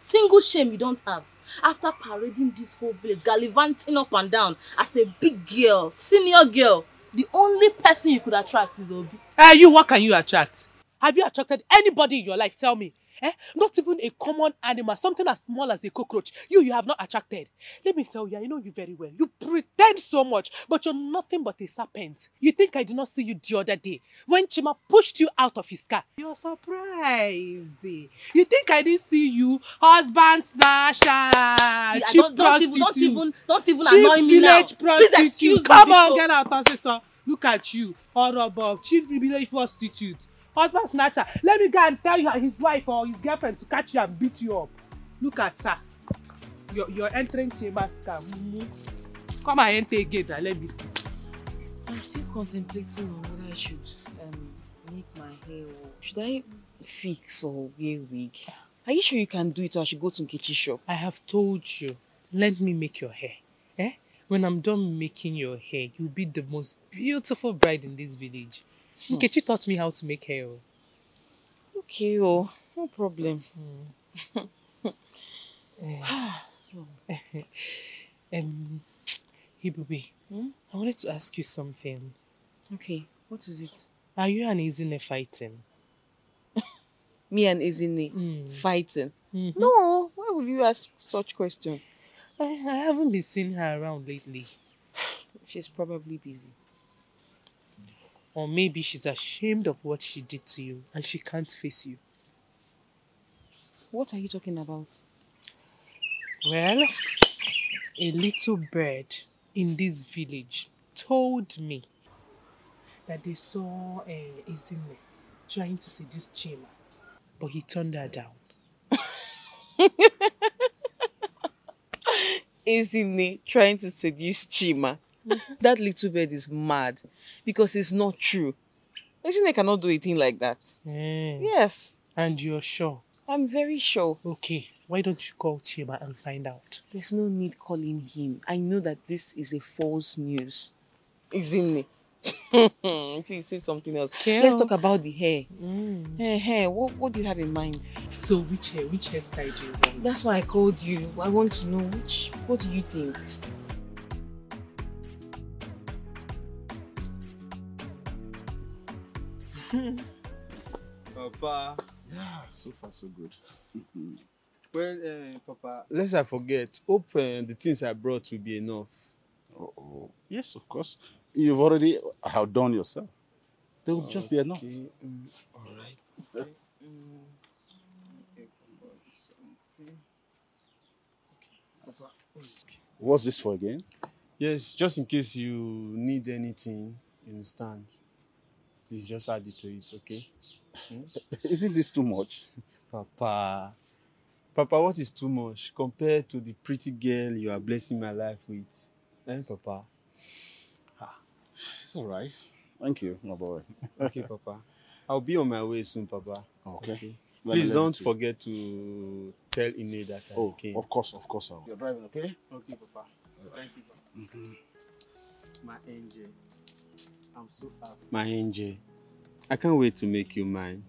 Single shame you don't have. After parading this whole village, gallivanting up and down as a big girl, senior girl, the only person you could attract is Obi. Eh, you, what can you attract? Have you attracted anybody in your life? Tell me. Eh? Not even a common animal, something as small as a cockroach. You, you have not attracted. Let me tell you, I know you very well. You pretend so much, but you're nothing but a serpent. You think I did not see you the other day when Chima pushed you out of his car? You're surprised. You think I didn't see you, husband snatcher, See, cheap don't, don't even, don't prostitute. even, don't even Cheap annoy me now. village Please prostitute. excuse me. Come on, Biko. get out, Osisa. Look at you, horrible, chief village prostitute, husband snatcher. Let me go and tell you his wife or his girlfriend to catch you and beat you up. Look at her. You're, you're entering chamber scam. Mhm. Come and enter again and let me see. I'm still contemplating on whether I should um, make my hair or should I fix or wear wig? Are you sure you can do it or I should go to Nkechi's shop? I have told you, let me make your hair. Eh? When I'm done making your hair, you'll be the most beautiful bride in this village. Hmm. Nkechi taught me how to make hair. oh. Okay, oh, no problem. um, hey, baby. Hmm? I wanted to ask you something. Okay, what is it? Are you and Izine fighting? Me and Izine Mm. fighting? Mhm. No, why would you ask such question? I, I haven't been seeing her around lately. She's probably busy. Or maybe she's ashamed of what she did to you and she can't face you. What are you talking about? Well, a little bird in this village told me that they saw uh, Izine trying to seduce Chima, but he turned her down. Izine trying to seduce Chima. that little bird is mad because it's not true. Isn't Izine cannot do a thing like that. Eh, Yes, And you're sure? I'm very sure. Okay, why don't you call Chima and find out? There's no need calling him. I know that this is a false news. Izine. Please say something else. Let's talk about the hair. Mm. Hair, hair. What, what do you have in mind? So which hair, which hairstyle do you want? That's why I called you. I want to know which. What do you think? Papa. Yeah, so far so good. Well, uh, Papa, lest I forget, hope uh, the things I brought will be enough. Oh, oh, yes, of course. You've already outdone yourself. They will just be enough. Okay, mm, all right. What's this for again? Yes, just in case you need anything, you understand. Please just add it to it, okay? Isn't this too much? Papa. Papa, what is too much compared to the pretty girl you are blessing my life with? Eh, Papa? It's all right. Thank you, my boy. Okay, Papa. I'll be on my way soon, Papa. Okay. Me Please don't you- forget to tell Ine that I Oh, came. of course, of course I will. You're driving, okay? Okay, Papa. Thank you, Papa. My angel. I'm so happy. My angel. I can't wait to make you mine.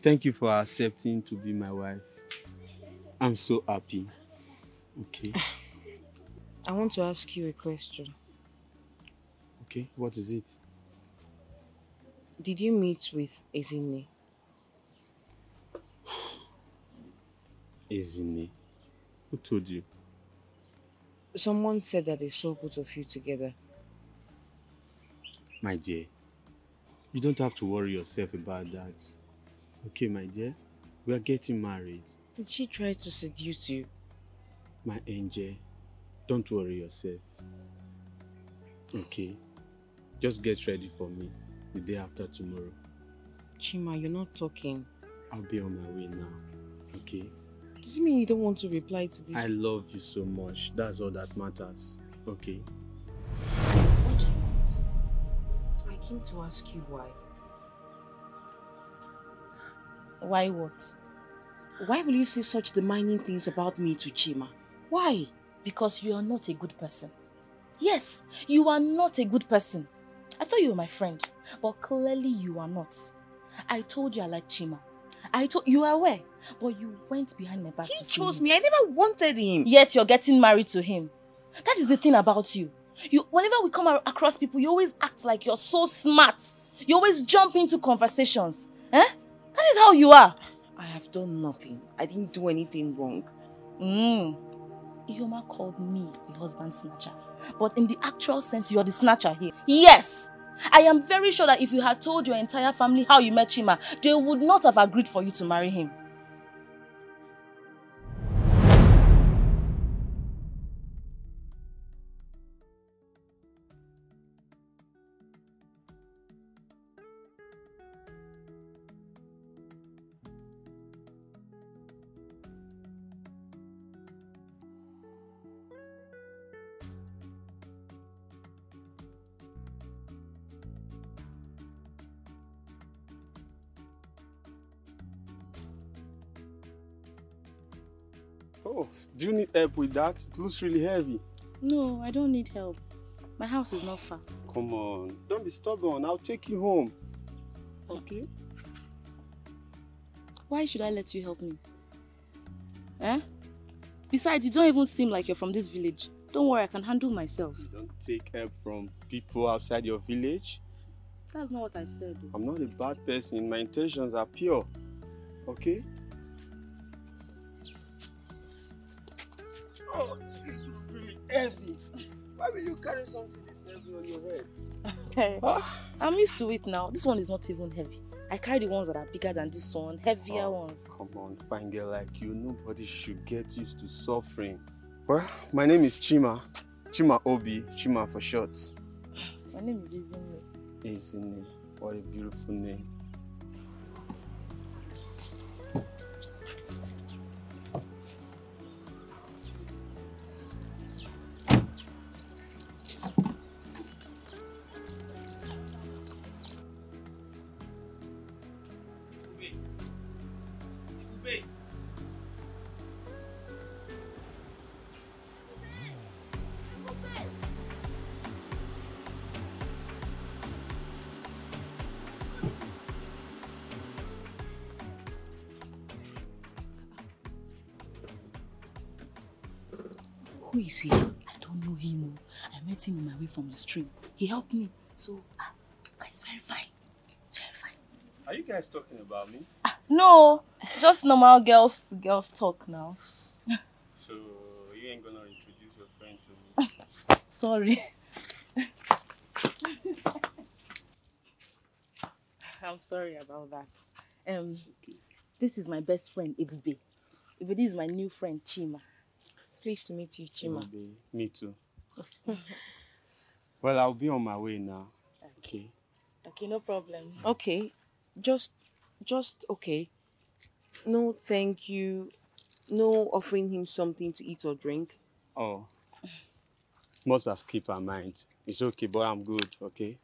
Thank you for accepting to be my wife. I'm so happy. Okay. I want to ask you a question. Okay. What is it? Did you meet with Izine? Izine. Who told you? Someone said that they saw both of you together. My dear, you don't have to worry yourself about that. Okay, my dear, we are getting married. Did she try to seduce you? My angel, don't worry yourself. Okay, just get ready for me the day after tomorrow. Chima, you're not talking. I'll be on my way now. Okay? Does it mean you don't want to reply to this? I love you so much. That's all that matters. Okay? Came to ask you why. Why what? Why will you say such demeaning things about me to Chima? Why? Because you are not a good person. Yes, you are not a good person. I thought you were my friend, but clearly you are not. I told you I like Chima. I told you are aware, but you went behind my back He chose me. I never wanted him. Yet you're getting married to him. That is the thing about you. You, whenever we come across people, you always act like you're so smart. You always jump into conversations. Eh? That is how you are. I have done nothing. I didn't do anything wrong. Mm. Ihuoma called me the husband snatcher. But in the actual sense, you're the snatcher here. Yes! I am very sure that if you had told your entire family how you met Chima, they would not have agreed for you to marry him. Help with that? It looks really heavy. No, I don't need help. My house is not far. Come on, don't be stubborn. I'll take you home. Okay? Why should I let you help me? Eh? Besides, you don't even seem like you're from this village. Don't worry, I can handle myself. Don't take help from people outside your village. That's not what I said. I'm not a bad person. My intentions are pure. Okay? Heavy. Why will you carry something this heavy on your head? Ah. I'm used to it now. This one is not even heavy. I carry the ones that are bigger than this one, heavier Oh, ones. Come on, fine girl like you. Nobody should get used to suffering. Well, my name is Chima. Chima Obi. Chima for short. My name is Izine. Izine. What a beautiful name. From the stream. He helped me. So, ah, guys, very fine. It's very fine. Are you guys talking about me? No, just normal girls to girls talk now. So you ain't gonna introduce your friend to me? Sorry. I'm sorry about that. Um, this is my best friend, Ebube. Ebube is my new friend, Chima. Pleased to meet you, Chima. Maybe. Me too. well, I'll be on my way now. Okay. Okay, no problem. Okay, just, just okay. No, thank you. No offering him something to eat or drink. Oh. Must have keep her mind. It's okay, but I'm good, okay?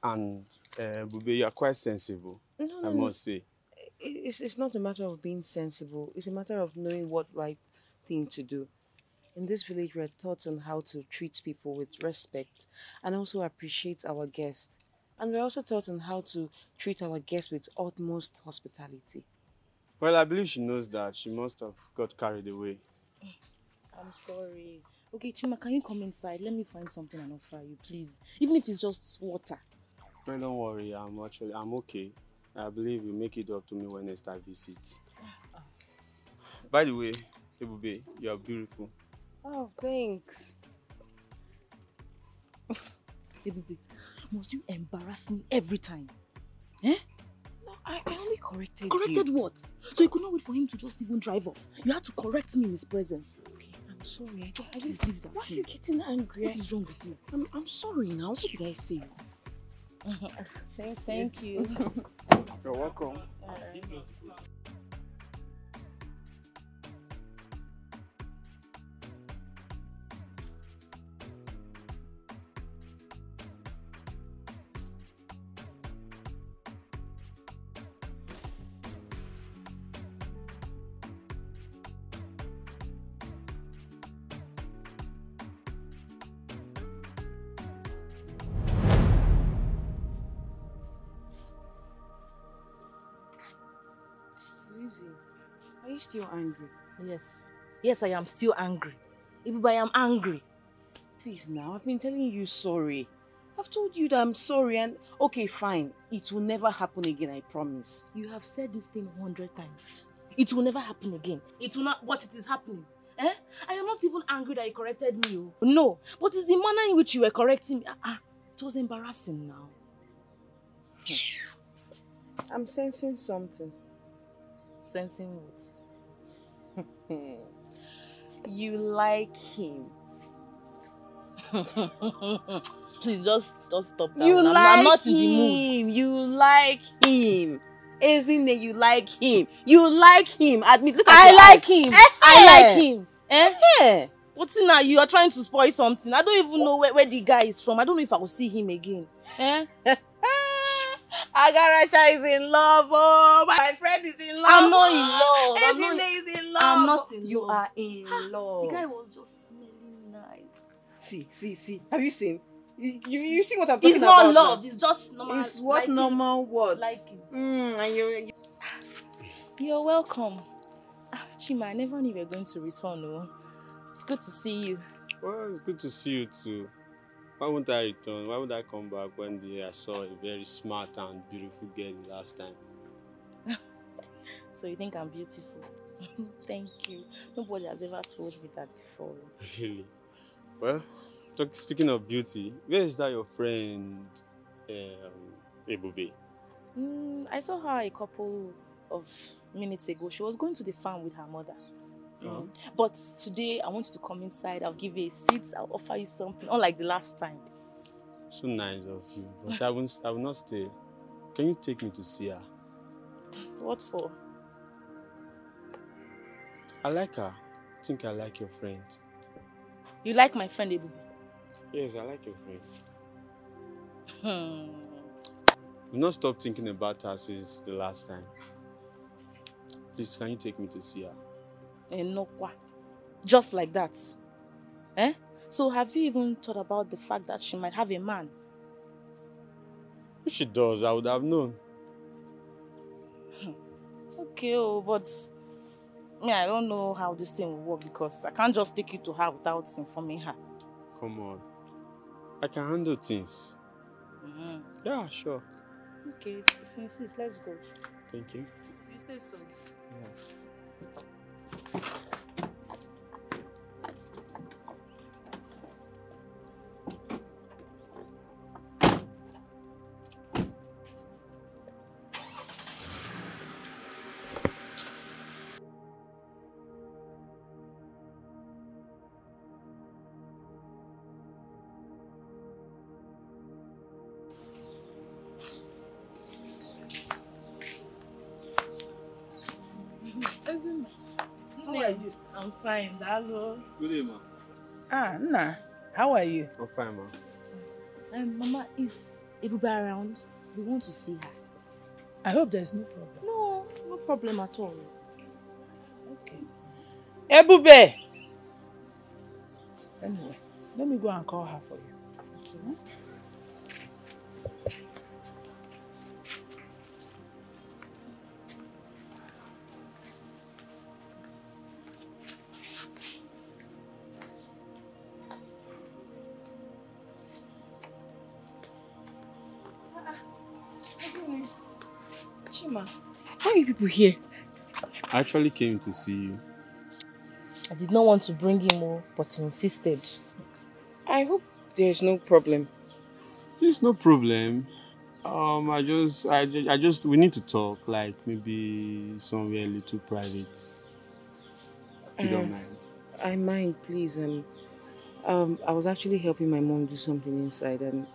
And uh, Bube, you are quite sensible, No, I no, no. must say. It's, it's not a matter of being sensible. It's a matter of knowing what right thing to do. In this village, we're taught on how to treat people with respect and also appreciate our guests. And we're also taught on how to treat our guests with utmost hospitality. Well, I believe she knows that. She must have got carried away. I'm sorry. Okay, Chima, can you come inside? Let me find something and offer you, please. Even if it's just water. Well, don't worry. I'm actually, I'm okay. I believe you make it up to me when next I visit. Ah, ah. By the way, Ebube, you are beautiful. Oh, thanks. Ebube, must you embarrass me every time? Eh? No, I, I only corrected Corrected you. what? So you could not wait for him to just even drive off. You had to correct me in his presence. Okay, I'm sorry. I, I just, leave that why are you getting angry? What is wrong with you? I'm, I'm sorry now. What did I say? Thank, thank you. You're welcome. Alright. Yes. Yes, I am still angry. Ebube, I am angry. Please now, I've been telling you sorry. I've told you that I'm sorry and okay, fine. It will never happen again, I promise. You have said this thing a hundred times. It will never happen again. It will not, but it is happening. Eh? I am not even angry that you corrected me. oh. No, but it's the manner in which you were correcting me. Ah, ah, it was embarrassing now. I'm sensing something. Sensing what? you like him. Please just just stop that. You one. I'm, like I'm not in the mood. him. You like him. Isn't it? You like him. You like him. Admit. Look at I like eyes. him. Eh, I like him. Eh? Eh. But see now, you are trying to spoil something. I don't even know where, where the guy is from. I don't know if I will see him again. Eh? Agaracha is in love. Oh, my friend is in love. I'm not in love. I'm not... is in love. I'm not in You love. are in love. The guy was just smelling nice. See, see, see. Have you seen? You, you, you see what I'm talking It's about? not love. now? It's just normal. It's what liking. normal words. Liking. Mm, and you, you You're welcome. Chima, I never knew you were going to return. Oh. It's good to see you. Well, it's good to see you too. Why won't I return? Why would I come back when the, I saw a very smart and beautiful girl last time? So you think I'm beautiful? Thank you. Nobody has ever told me that before. Really? Well, talk, speaking of beauty, where is that your friend, um, Ebube? Mm, I saw her a couple of minutes ago. She was going to the farm with her mother. Mm. But today, I want you to come inside. I'll give you a seat. I'll offer you something, unlike the last time. So nice of you, but I won't. I will not stay. Can you take me to see her? What for? I like her. I think I like your friend. You like my friend Ebube? Yes, I like your friend. Hmm. You've not stopped thinking about her since the last time. Please, can you take me to see her? Enokwa. Just like that. Eh? So have you even thought about the fact that she might have a man? If she does, I would have known. Okay, oh, but me, I don't know how this thing will work because I can't just take you to her without informing her. Come on. I can handle things. Mhm. Yeah, sure. Okay, if you insist, let's go. Thank you. If you say so. How fine, Dalo. Good day, ma. Ah, Nna, how are you? I'm fine, ma. Um, Mama, is Ebube around? We want to see her. I hope there's no problem. No, no problem at all. Okay. Ebube! Anyway, let me go and call her for you. Okay. People here? I actually came to see you. I did not want to bring him, oh, but he insisted. I hope there's no problem. There's no problem. Um, I just, I just, I just, we need to talk, like maybe somewhere a little private. If you don't Uh, mind. I mind, please. Um, um, I was actually helping my mom do something inside, and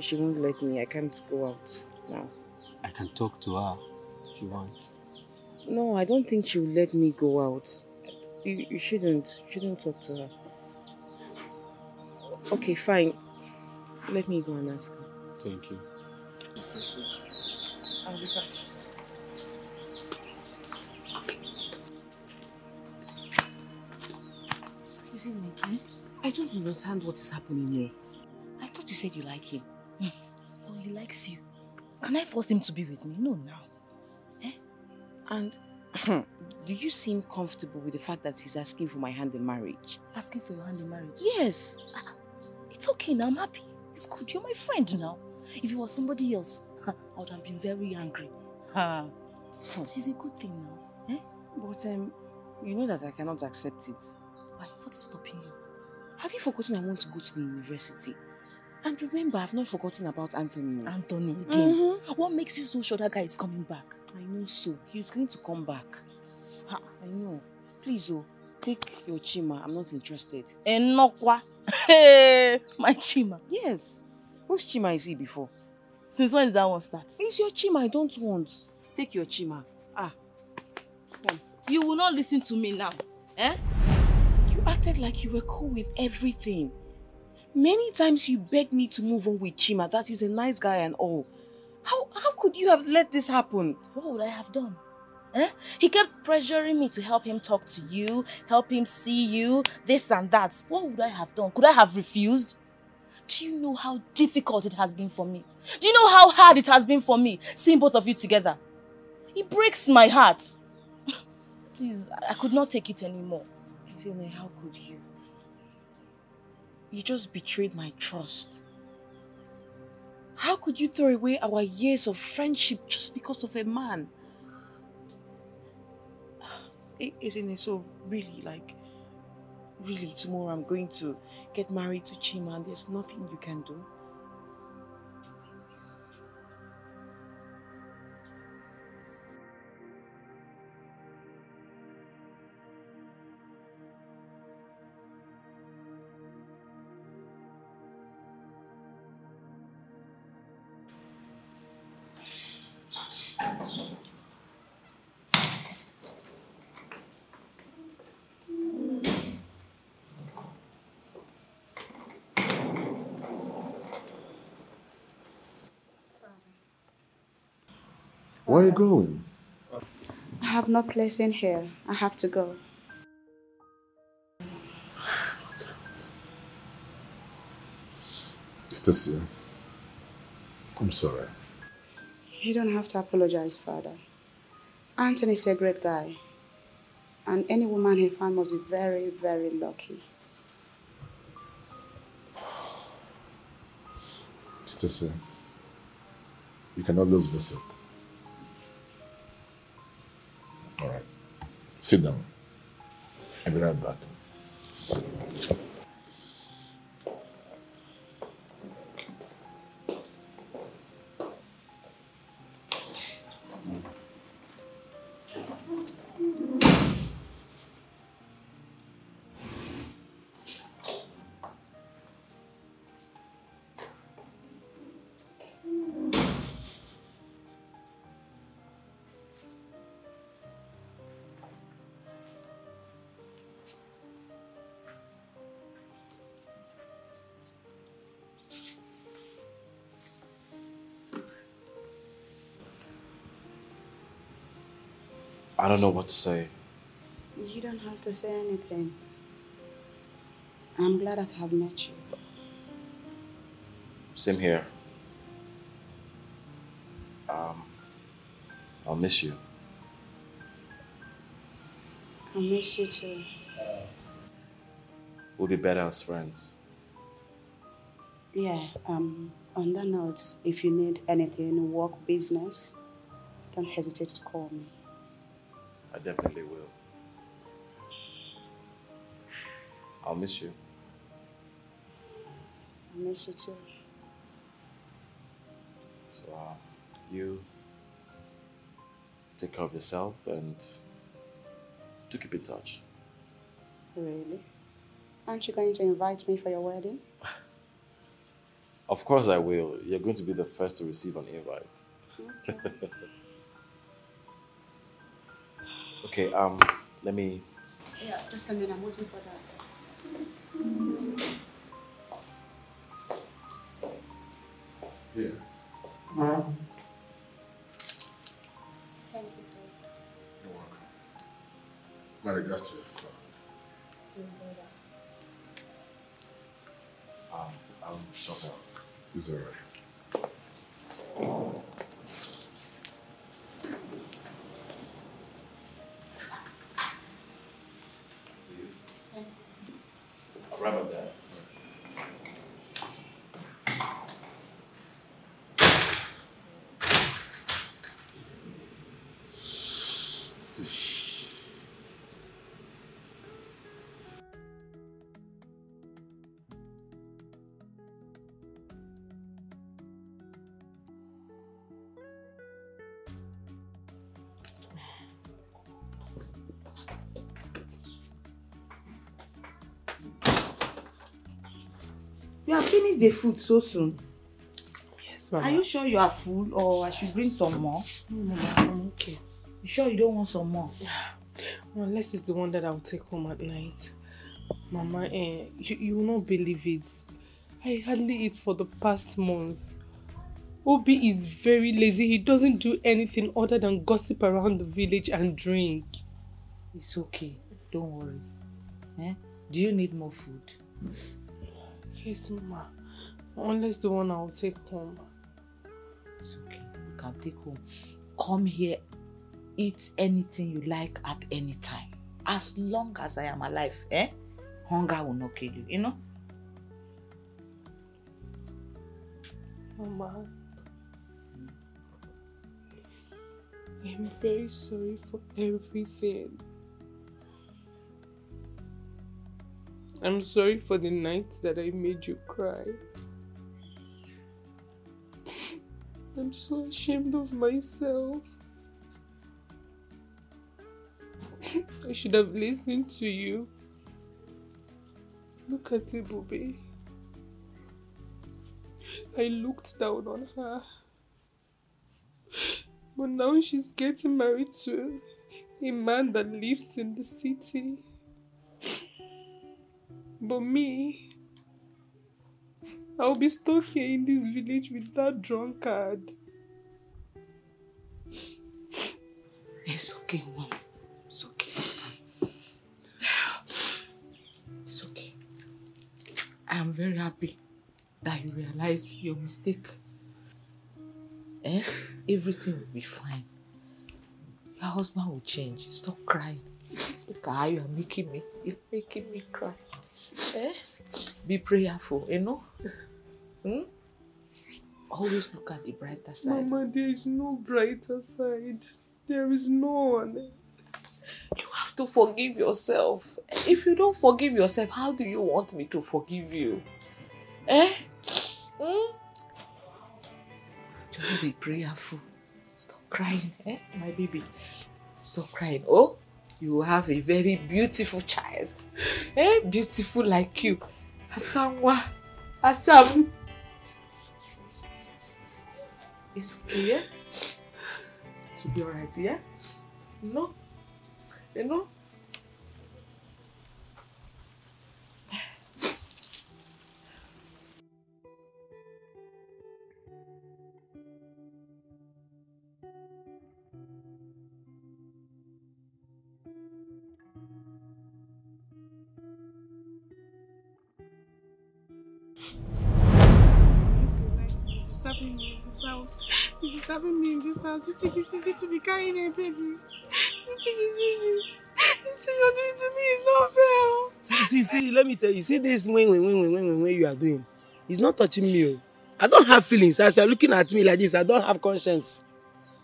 she won't let me. I can't go out now. I can talk to her if you want. No, I don't think she will let me go out. You, you shouldn't. You shouldn't talk to her. Okay, fine. Let me go and ask her. Thank you. I'll be back. Is it making? I don't understand what is happening here. I thought you said you like him. Hmm. Oh, he likes you. Can I force him to be with me? No, now. And Do you seem comfortable with the fact that he's asking for my hand in marriage? Asking for your hand in marriage? Yes. It's okay now, I'm happy. It's good. You're my friend now. If it was somebody else, I would have been very angry. Ha. But it's a good thing now. Eh? But um, you know that I cannot accept it. Why? What is stopping you? Have you forgotten I want to go to the university? And remember, I've not forgotten about Anthony. Anthony again? Mhm. What makes you so sure that guy is coming back? I know so. He's going to come back. Ha, I know. Please, oh, take your chima. I'm not interested. Enokwa. Hey, my chima. Yes. Whose chima is he before? Since when did that one start? It's your chima I don't want. Take your chima. Ah, You will not listen to me now. Eh? you acted like you were cool with everything. Many times you begged me to move on with Chima. That is a nice guy and all. How how could you have let this happen? What would I have done? Eh? He kept pressuring me to help him talk to you, help him see you, this and that. What would I have done? Could I have refused? Do you know how difficult it has been for me? Do you know how hard it has been for me seeing both of you together? It breaks my heart. Please, I could not take it anymore. Izine, how could you? You just betrayed my trust. How could you throw away our years of friendship just because of a man? Isn't it so really like really tomorrow I'm going to get married to Chima and there's nothing you can do? Are you going? I have no place in here. I have to go. Stacia, I'm sorry. You don't have to apologize, Father. Anthony's a great guy. And any woman he found must be very, very lucky. Stacia, you can always visit. Sit down. I'll I don't know what to say. You don't have to say anything. I'm glad that I've met you. Same here. Um, I'll miss you. I'll miss you too. We'll be better as friends. Yeah, um, on that note, if you need anything, work, business, don't hesitate to call me. I definitely will. I'll miss you. I miss you too. So, uh, you take care of yourself and do keep in touch. Really? Aren't you going to invite me for your wedding? Of course, I will. You're going to be the first to receive an invite. okay, um, let me. Yeah, just a minute. I'm waiting for that. Here. Thank you, sir. You're welcome. My regards to your father. Um, I'll sort out. It's all right. You have finished the food so soon. Yes, Mama. Are you sure you are full or I should bring some more? No, Mama, I'm okay. You sure you don't want some more? Unless it's the one that I'll take home at night. Mama, eh, you, you will not believe it. I hardly eat for the past month. Obi is very lazy. He doesn't do anything other than gossip around the village and drink. It's okay. Don't worry. Eh? Do you need more food? Yes, Mama. Unless the one I'll take home. It's okay. You can take home. Come here. Eat anything you like at any time. As long as I am alive, eh? Hunger will not kill you, you know? Mama. I'm very sorry for everything. I'm sorry for the night that I made you cry. I'm so ashamed of myself. I should have listened to you. Look at Ebube. I looked down on her. But now she's getting married to a man that lives in the city. But me, I'll be stuck here in this village with that drunkard. It's okay, Mom. It's okay. It's okay. I am very happy that you realized your mistake. Eh? Everything will be fine. Your husband will change. Stop crying. Look at how you are making me. You're making me cry. Eh? Be prayerful, you know? Hmm? Always look at the brighter side. Mama, there is no brighter side. There is none. You have to forgive yourself. If you don't forgive yourself, how do you want me to forgive you? Eh? Hmm? Just be prayerful. Stop crying, eh, my baby. Stop crying. Oh, you will have a very beautiful child. Eh? Beautiful like you. Asamwa. Asam. It's okay, yeah? To be alright, yeah? No? You know? It's easy to be carrying a baby? It's easy? You see, you're doing to me is not fair. See, see, see, let me tell you, see this wing, wing, wing, wing, wing, wing you are doing. It's not touching me. oh. I don't have feelings. As you're looking at me like this, I don't have conscience.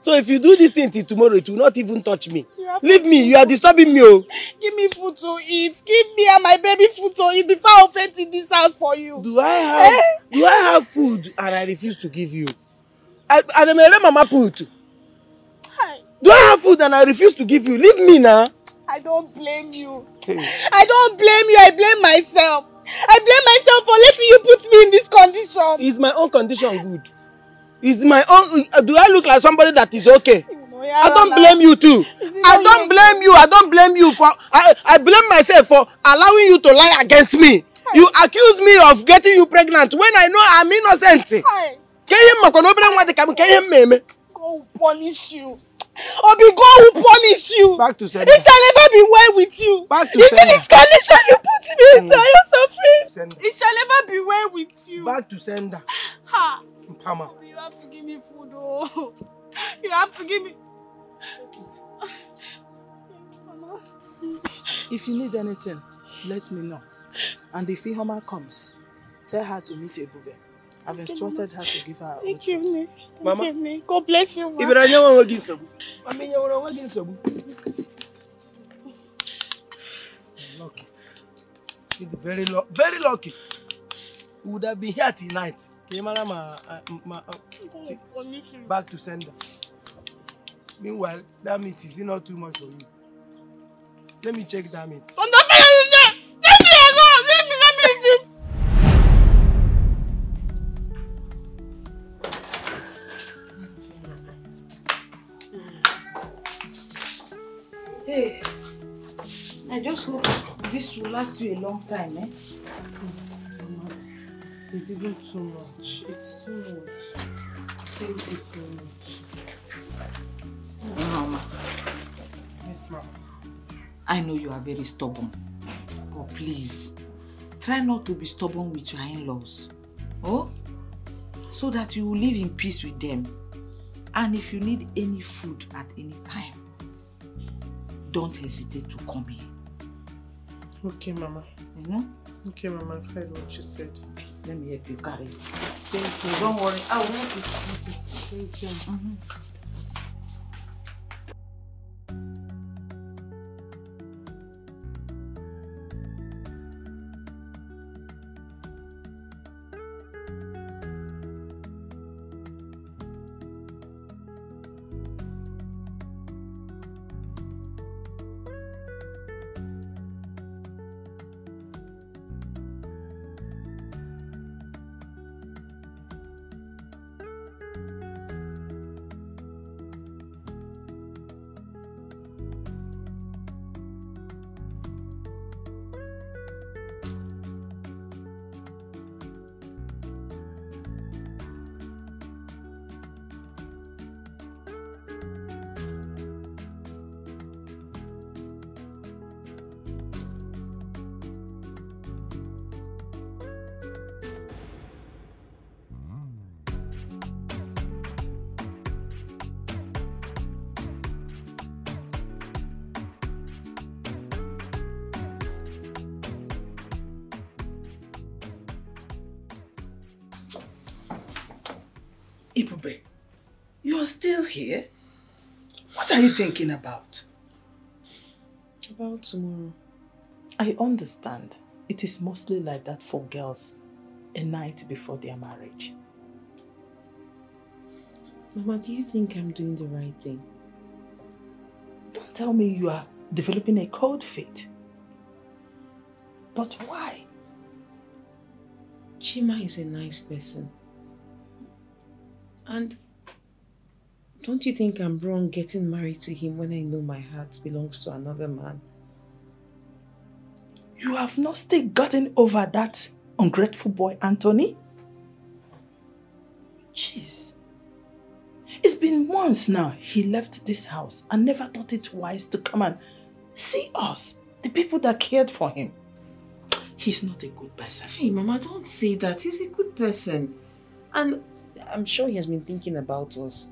So if you do this thing till tomorrow, it will not even touch me. Leave me. You are disturbing me. Oh. Give me food to eat. Give me and my baby food to eat before I offend in this house for you. Do I have Eh? do I have food and I refuse to give you? I, and I'm a mama put. Do I have food and I refuse to give you? Leave me now. I don't blame you. I don't blame you. I blame myself. I blame myself for letting you put me in this condition. Is my own condition good? Is my own uh, do I look like somebody that is okay? I don't blame you too. I don't blame you. I don't blame you for I, I blame myself for allowing you to lie against me. You accuse me of getting you pregnant when I know I'm innocent. Can you make obere nwa dị ka m ka ihe m na-eme? God will punish you. Obi, God will punish you. Back to sender. It shall never be well with you. Back to you see sender. this condition you put me into. Mm. Are you suffering? Sender. It shall never be well with you. Back to sender. Ha. Mpama. You have to give me food, oh. You have to give me. If you need anything, let me know. And if Ihoma comes, tell her to meet Ebube. I've instructed her to give her Thank you, Ne. Thank Mama. you, Ne. God bless you, ma. Nwa onwe gị nsogbu? Mama, ị nyewere onwe gị nsogbu? Lucky. You're very, lu- very lucky. We would have been here tonight. Mara ma, uh, ma uh, back to sender. Meanwhile, that meat is not too much for you. Let me check that meat. Me alone. Hey, I just hope this will last you a long time, eh? It's even too much. It's too much. Thank you so much. Mama, Yes, ma'am. I know you are very stubborn. But please, try not to be stubborn with your in-laws. Oh? So that you will live in peace with them. And if you need any food at any time, don't hesitate to come here. Okay, Mama. You know? Okay, Mama, I've heard what you said. Let me help you carry it. Thank you. Don't worry, I will help you. Thank you. Ibube, thinking about? About tomorrow. I understand. It is mostly like that for girls a night before their marriage. Mama, do you think I'm doing the right thing? Don't tell me you are developing a cold feet. But why? Chima is a nice person. And don't you think I'm wrong getting married to him when I know my heart belongs to another man? You have not still gotten over that ungrateful boy, Anthony? Jeez. It's been months now he left this house and never thought it wise to come and see us, the people that cared for him. He's not a good person. Hey, Mama, don't say that. He's a good person. And I'm sure he has been thinking about us.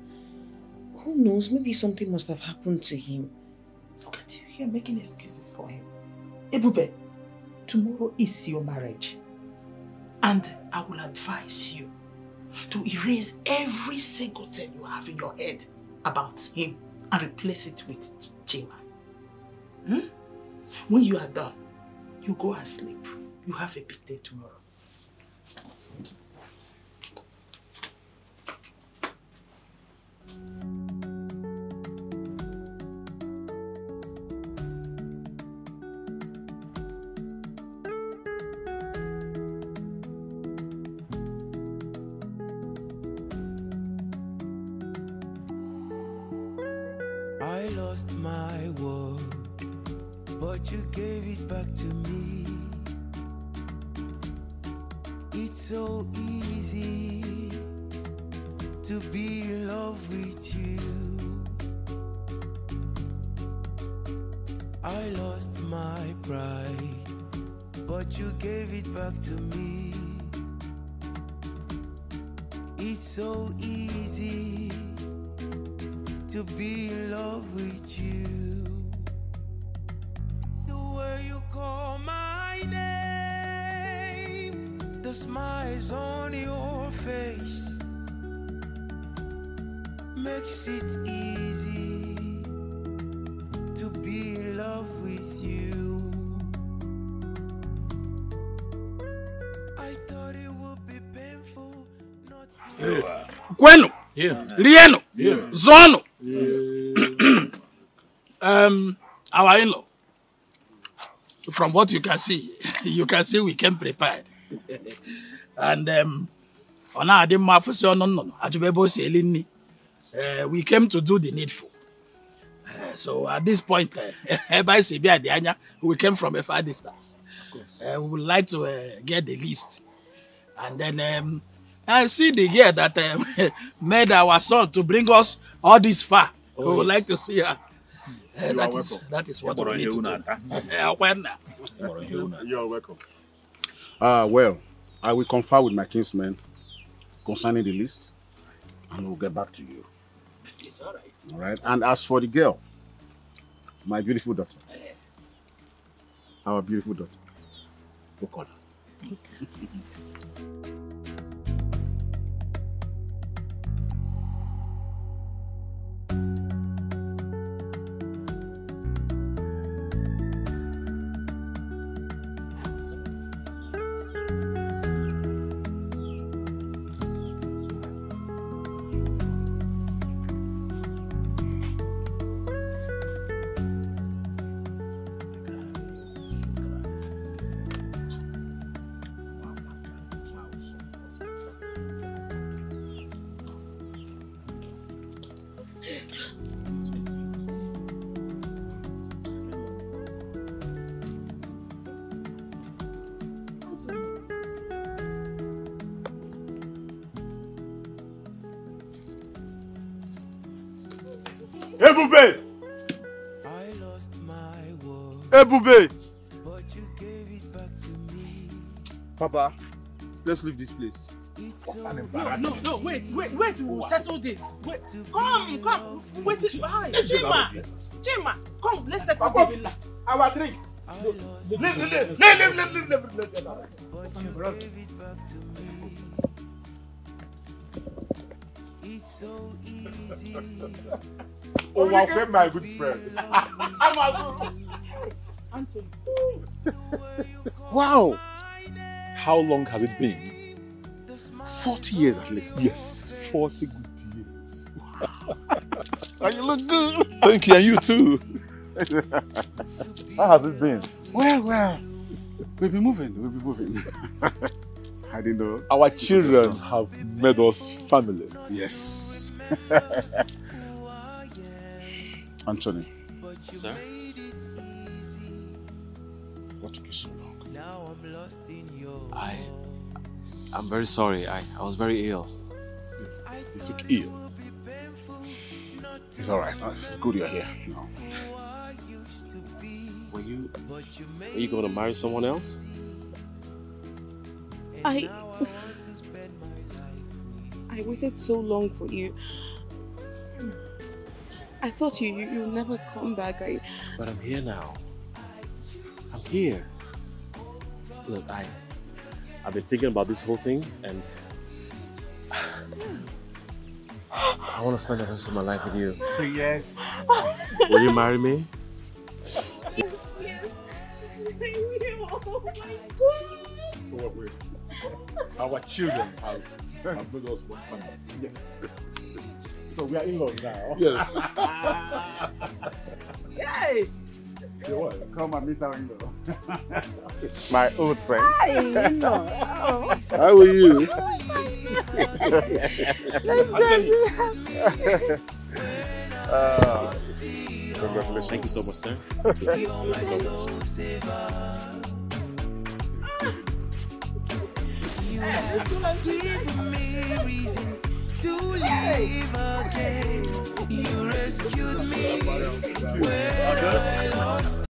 Who knows? Maybe something must have happened to him. Look at you here making excuses for him. Ebube, tomorrow is your marriage. And I will advise you to erase every single thing you have in your head about him and replace it with Chima. Hmm? When you are done, you go and sleep. You have a big day tomorrow. Yeah. zọnụ um, our in-law. From what you can see you can see we came prepared. And um, ọ na-adị mma afụsị ọnụ nnụnụ ajụba ebe o si eli nri Eh, we came to do the needful. Eh, so at this point, uh, by Sibia Dianya, we came from a far distance. Uh, we would like to uh, get the list. And then um, I see the girl that um, made our son to bring us all this far. Oh, we would yes. like to see her. Uh, You that are is welcome. that is what we need to do. Uh, when- You are welcome. Uh, well, I will confer with my kinsmen concerning the list, and we'll get back to you. It's all right. All right. And as for the girl, my beautiful daughter, our beautiful daughter, Bukola. Ebube! Papa, let's leave this place. No, no, no, wait, wait, wait, we'll settle this. Wait, come, come, wait, hi, Chima, Chima, come, let's settle Papa, this. Our drinks. Leave, leave, leave, leave, leave, leave, leave, leave, leave, leave. Oh, wow, my good friend. Anthony. Wow. How long has it been? 40 years at least. Yes, 40 good years. and you look good. Thank you, and you too. How has it been? Well, well, we'll be moving, we'll be moving. I didn't know. Our children have made us family. Yes. Anthony, Sir? what took you so long? I. I'm very sorry. I, I was very ill. Yes, you took ill. It's all right. It's good you're here. No. Were you. Were you going to marry someone else? I I waited so long for you. I thought you you you'll never come back. I But I'm here now. I'm here. Look, I. I've been thinking about this whole thing and. I want to spend the rest of my life with you. So yes. Will you marry me? Oh, wait. Our children have, have made us one family. Yes. So we are in love now. Yes. Yay! You're what? Come and meet our in-law. My old friend. Hi, in-law. How are you? Let's Uh, congratulations. Thank you so much, sir. Thank you so Give me reason to live again. You rescued me when I lost